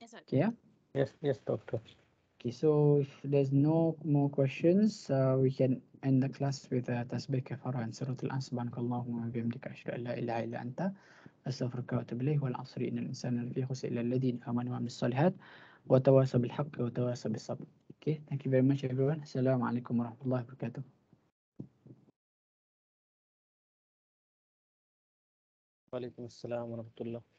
Yes, sir. okay yeah Yes, yes, Doctor. okay so if there's no more questions uh, we can end the class with uh, tasbih kafara and suratul an subhanakallahumma wa bihamdika ashhadu an la ilaha illa anta astaghfiruka wa atubu ilayk wal 'asri. Innal insana lafi khusr illa alladhina amanu wa amilus solihat wa tawasaw bil haqqi wa tawasaw bis sabr okay thank you very much everyone assalamualaikum warahmatullahi wabarakatuh Walaikum assalam wa rahmatullah.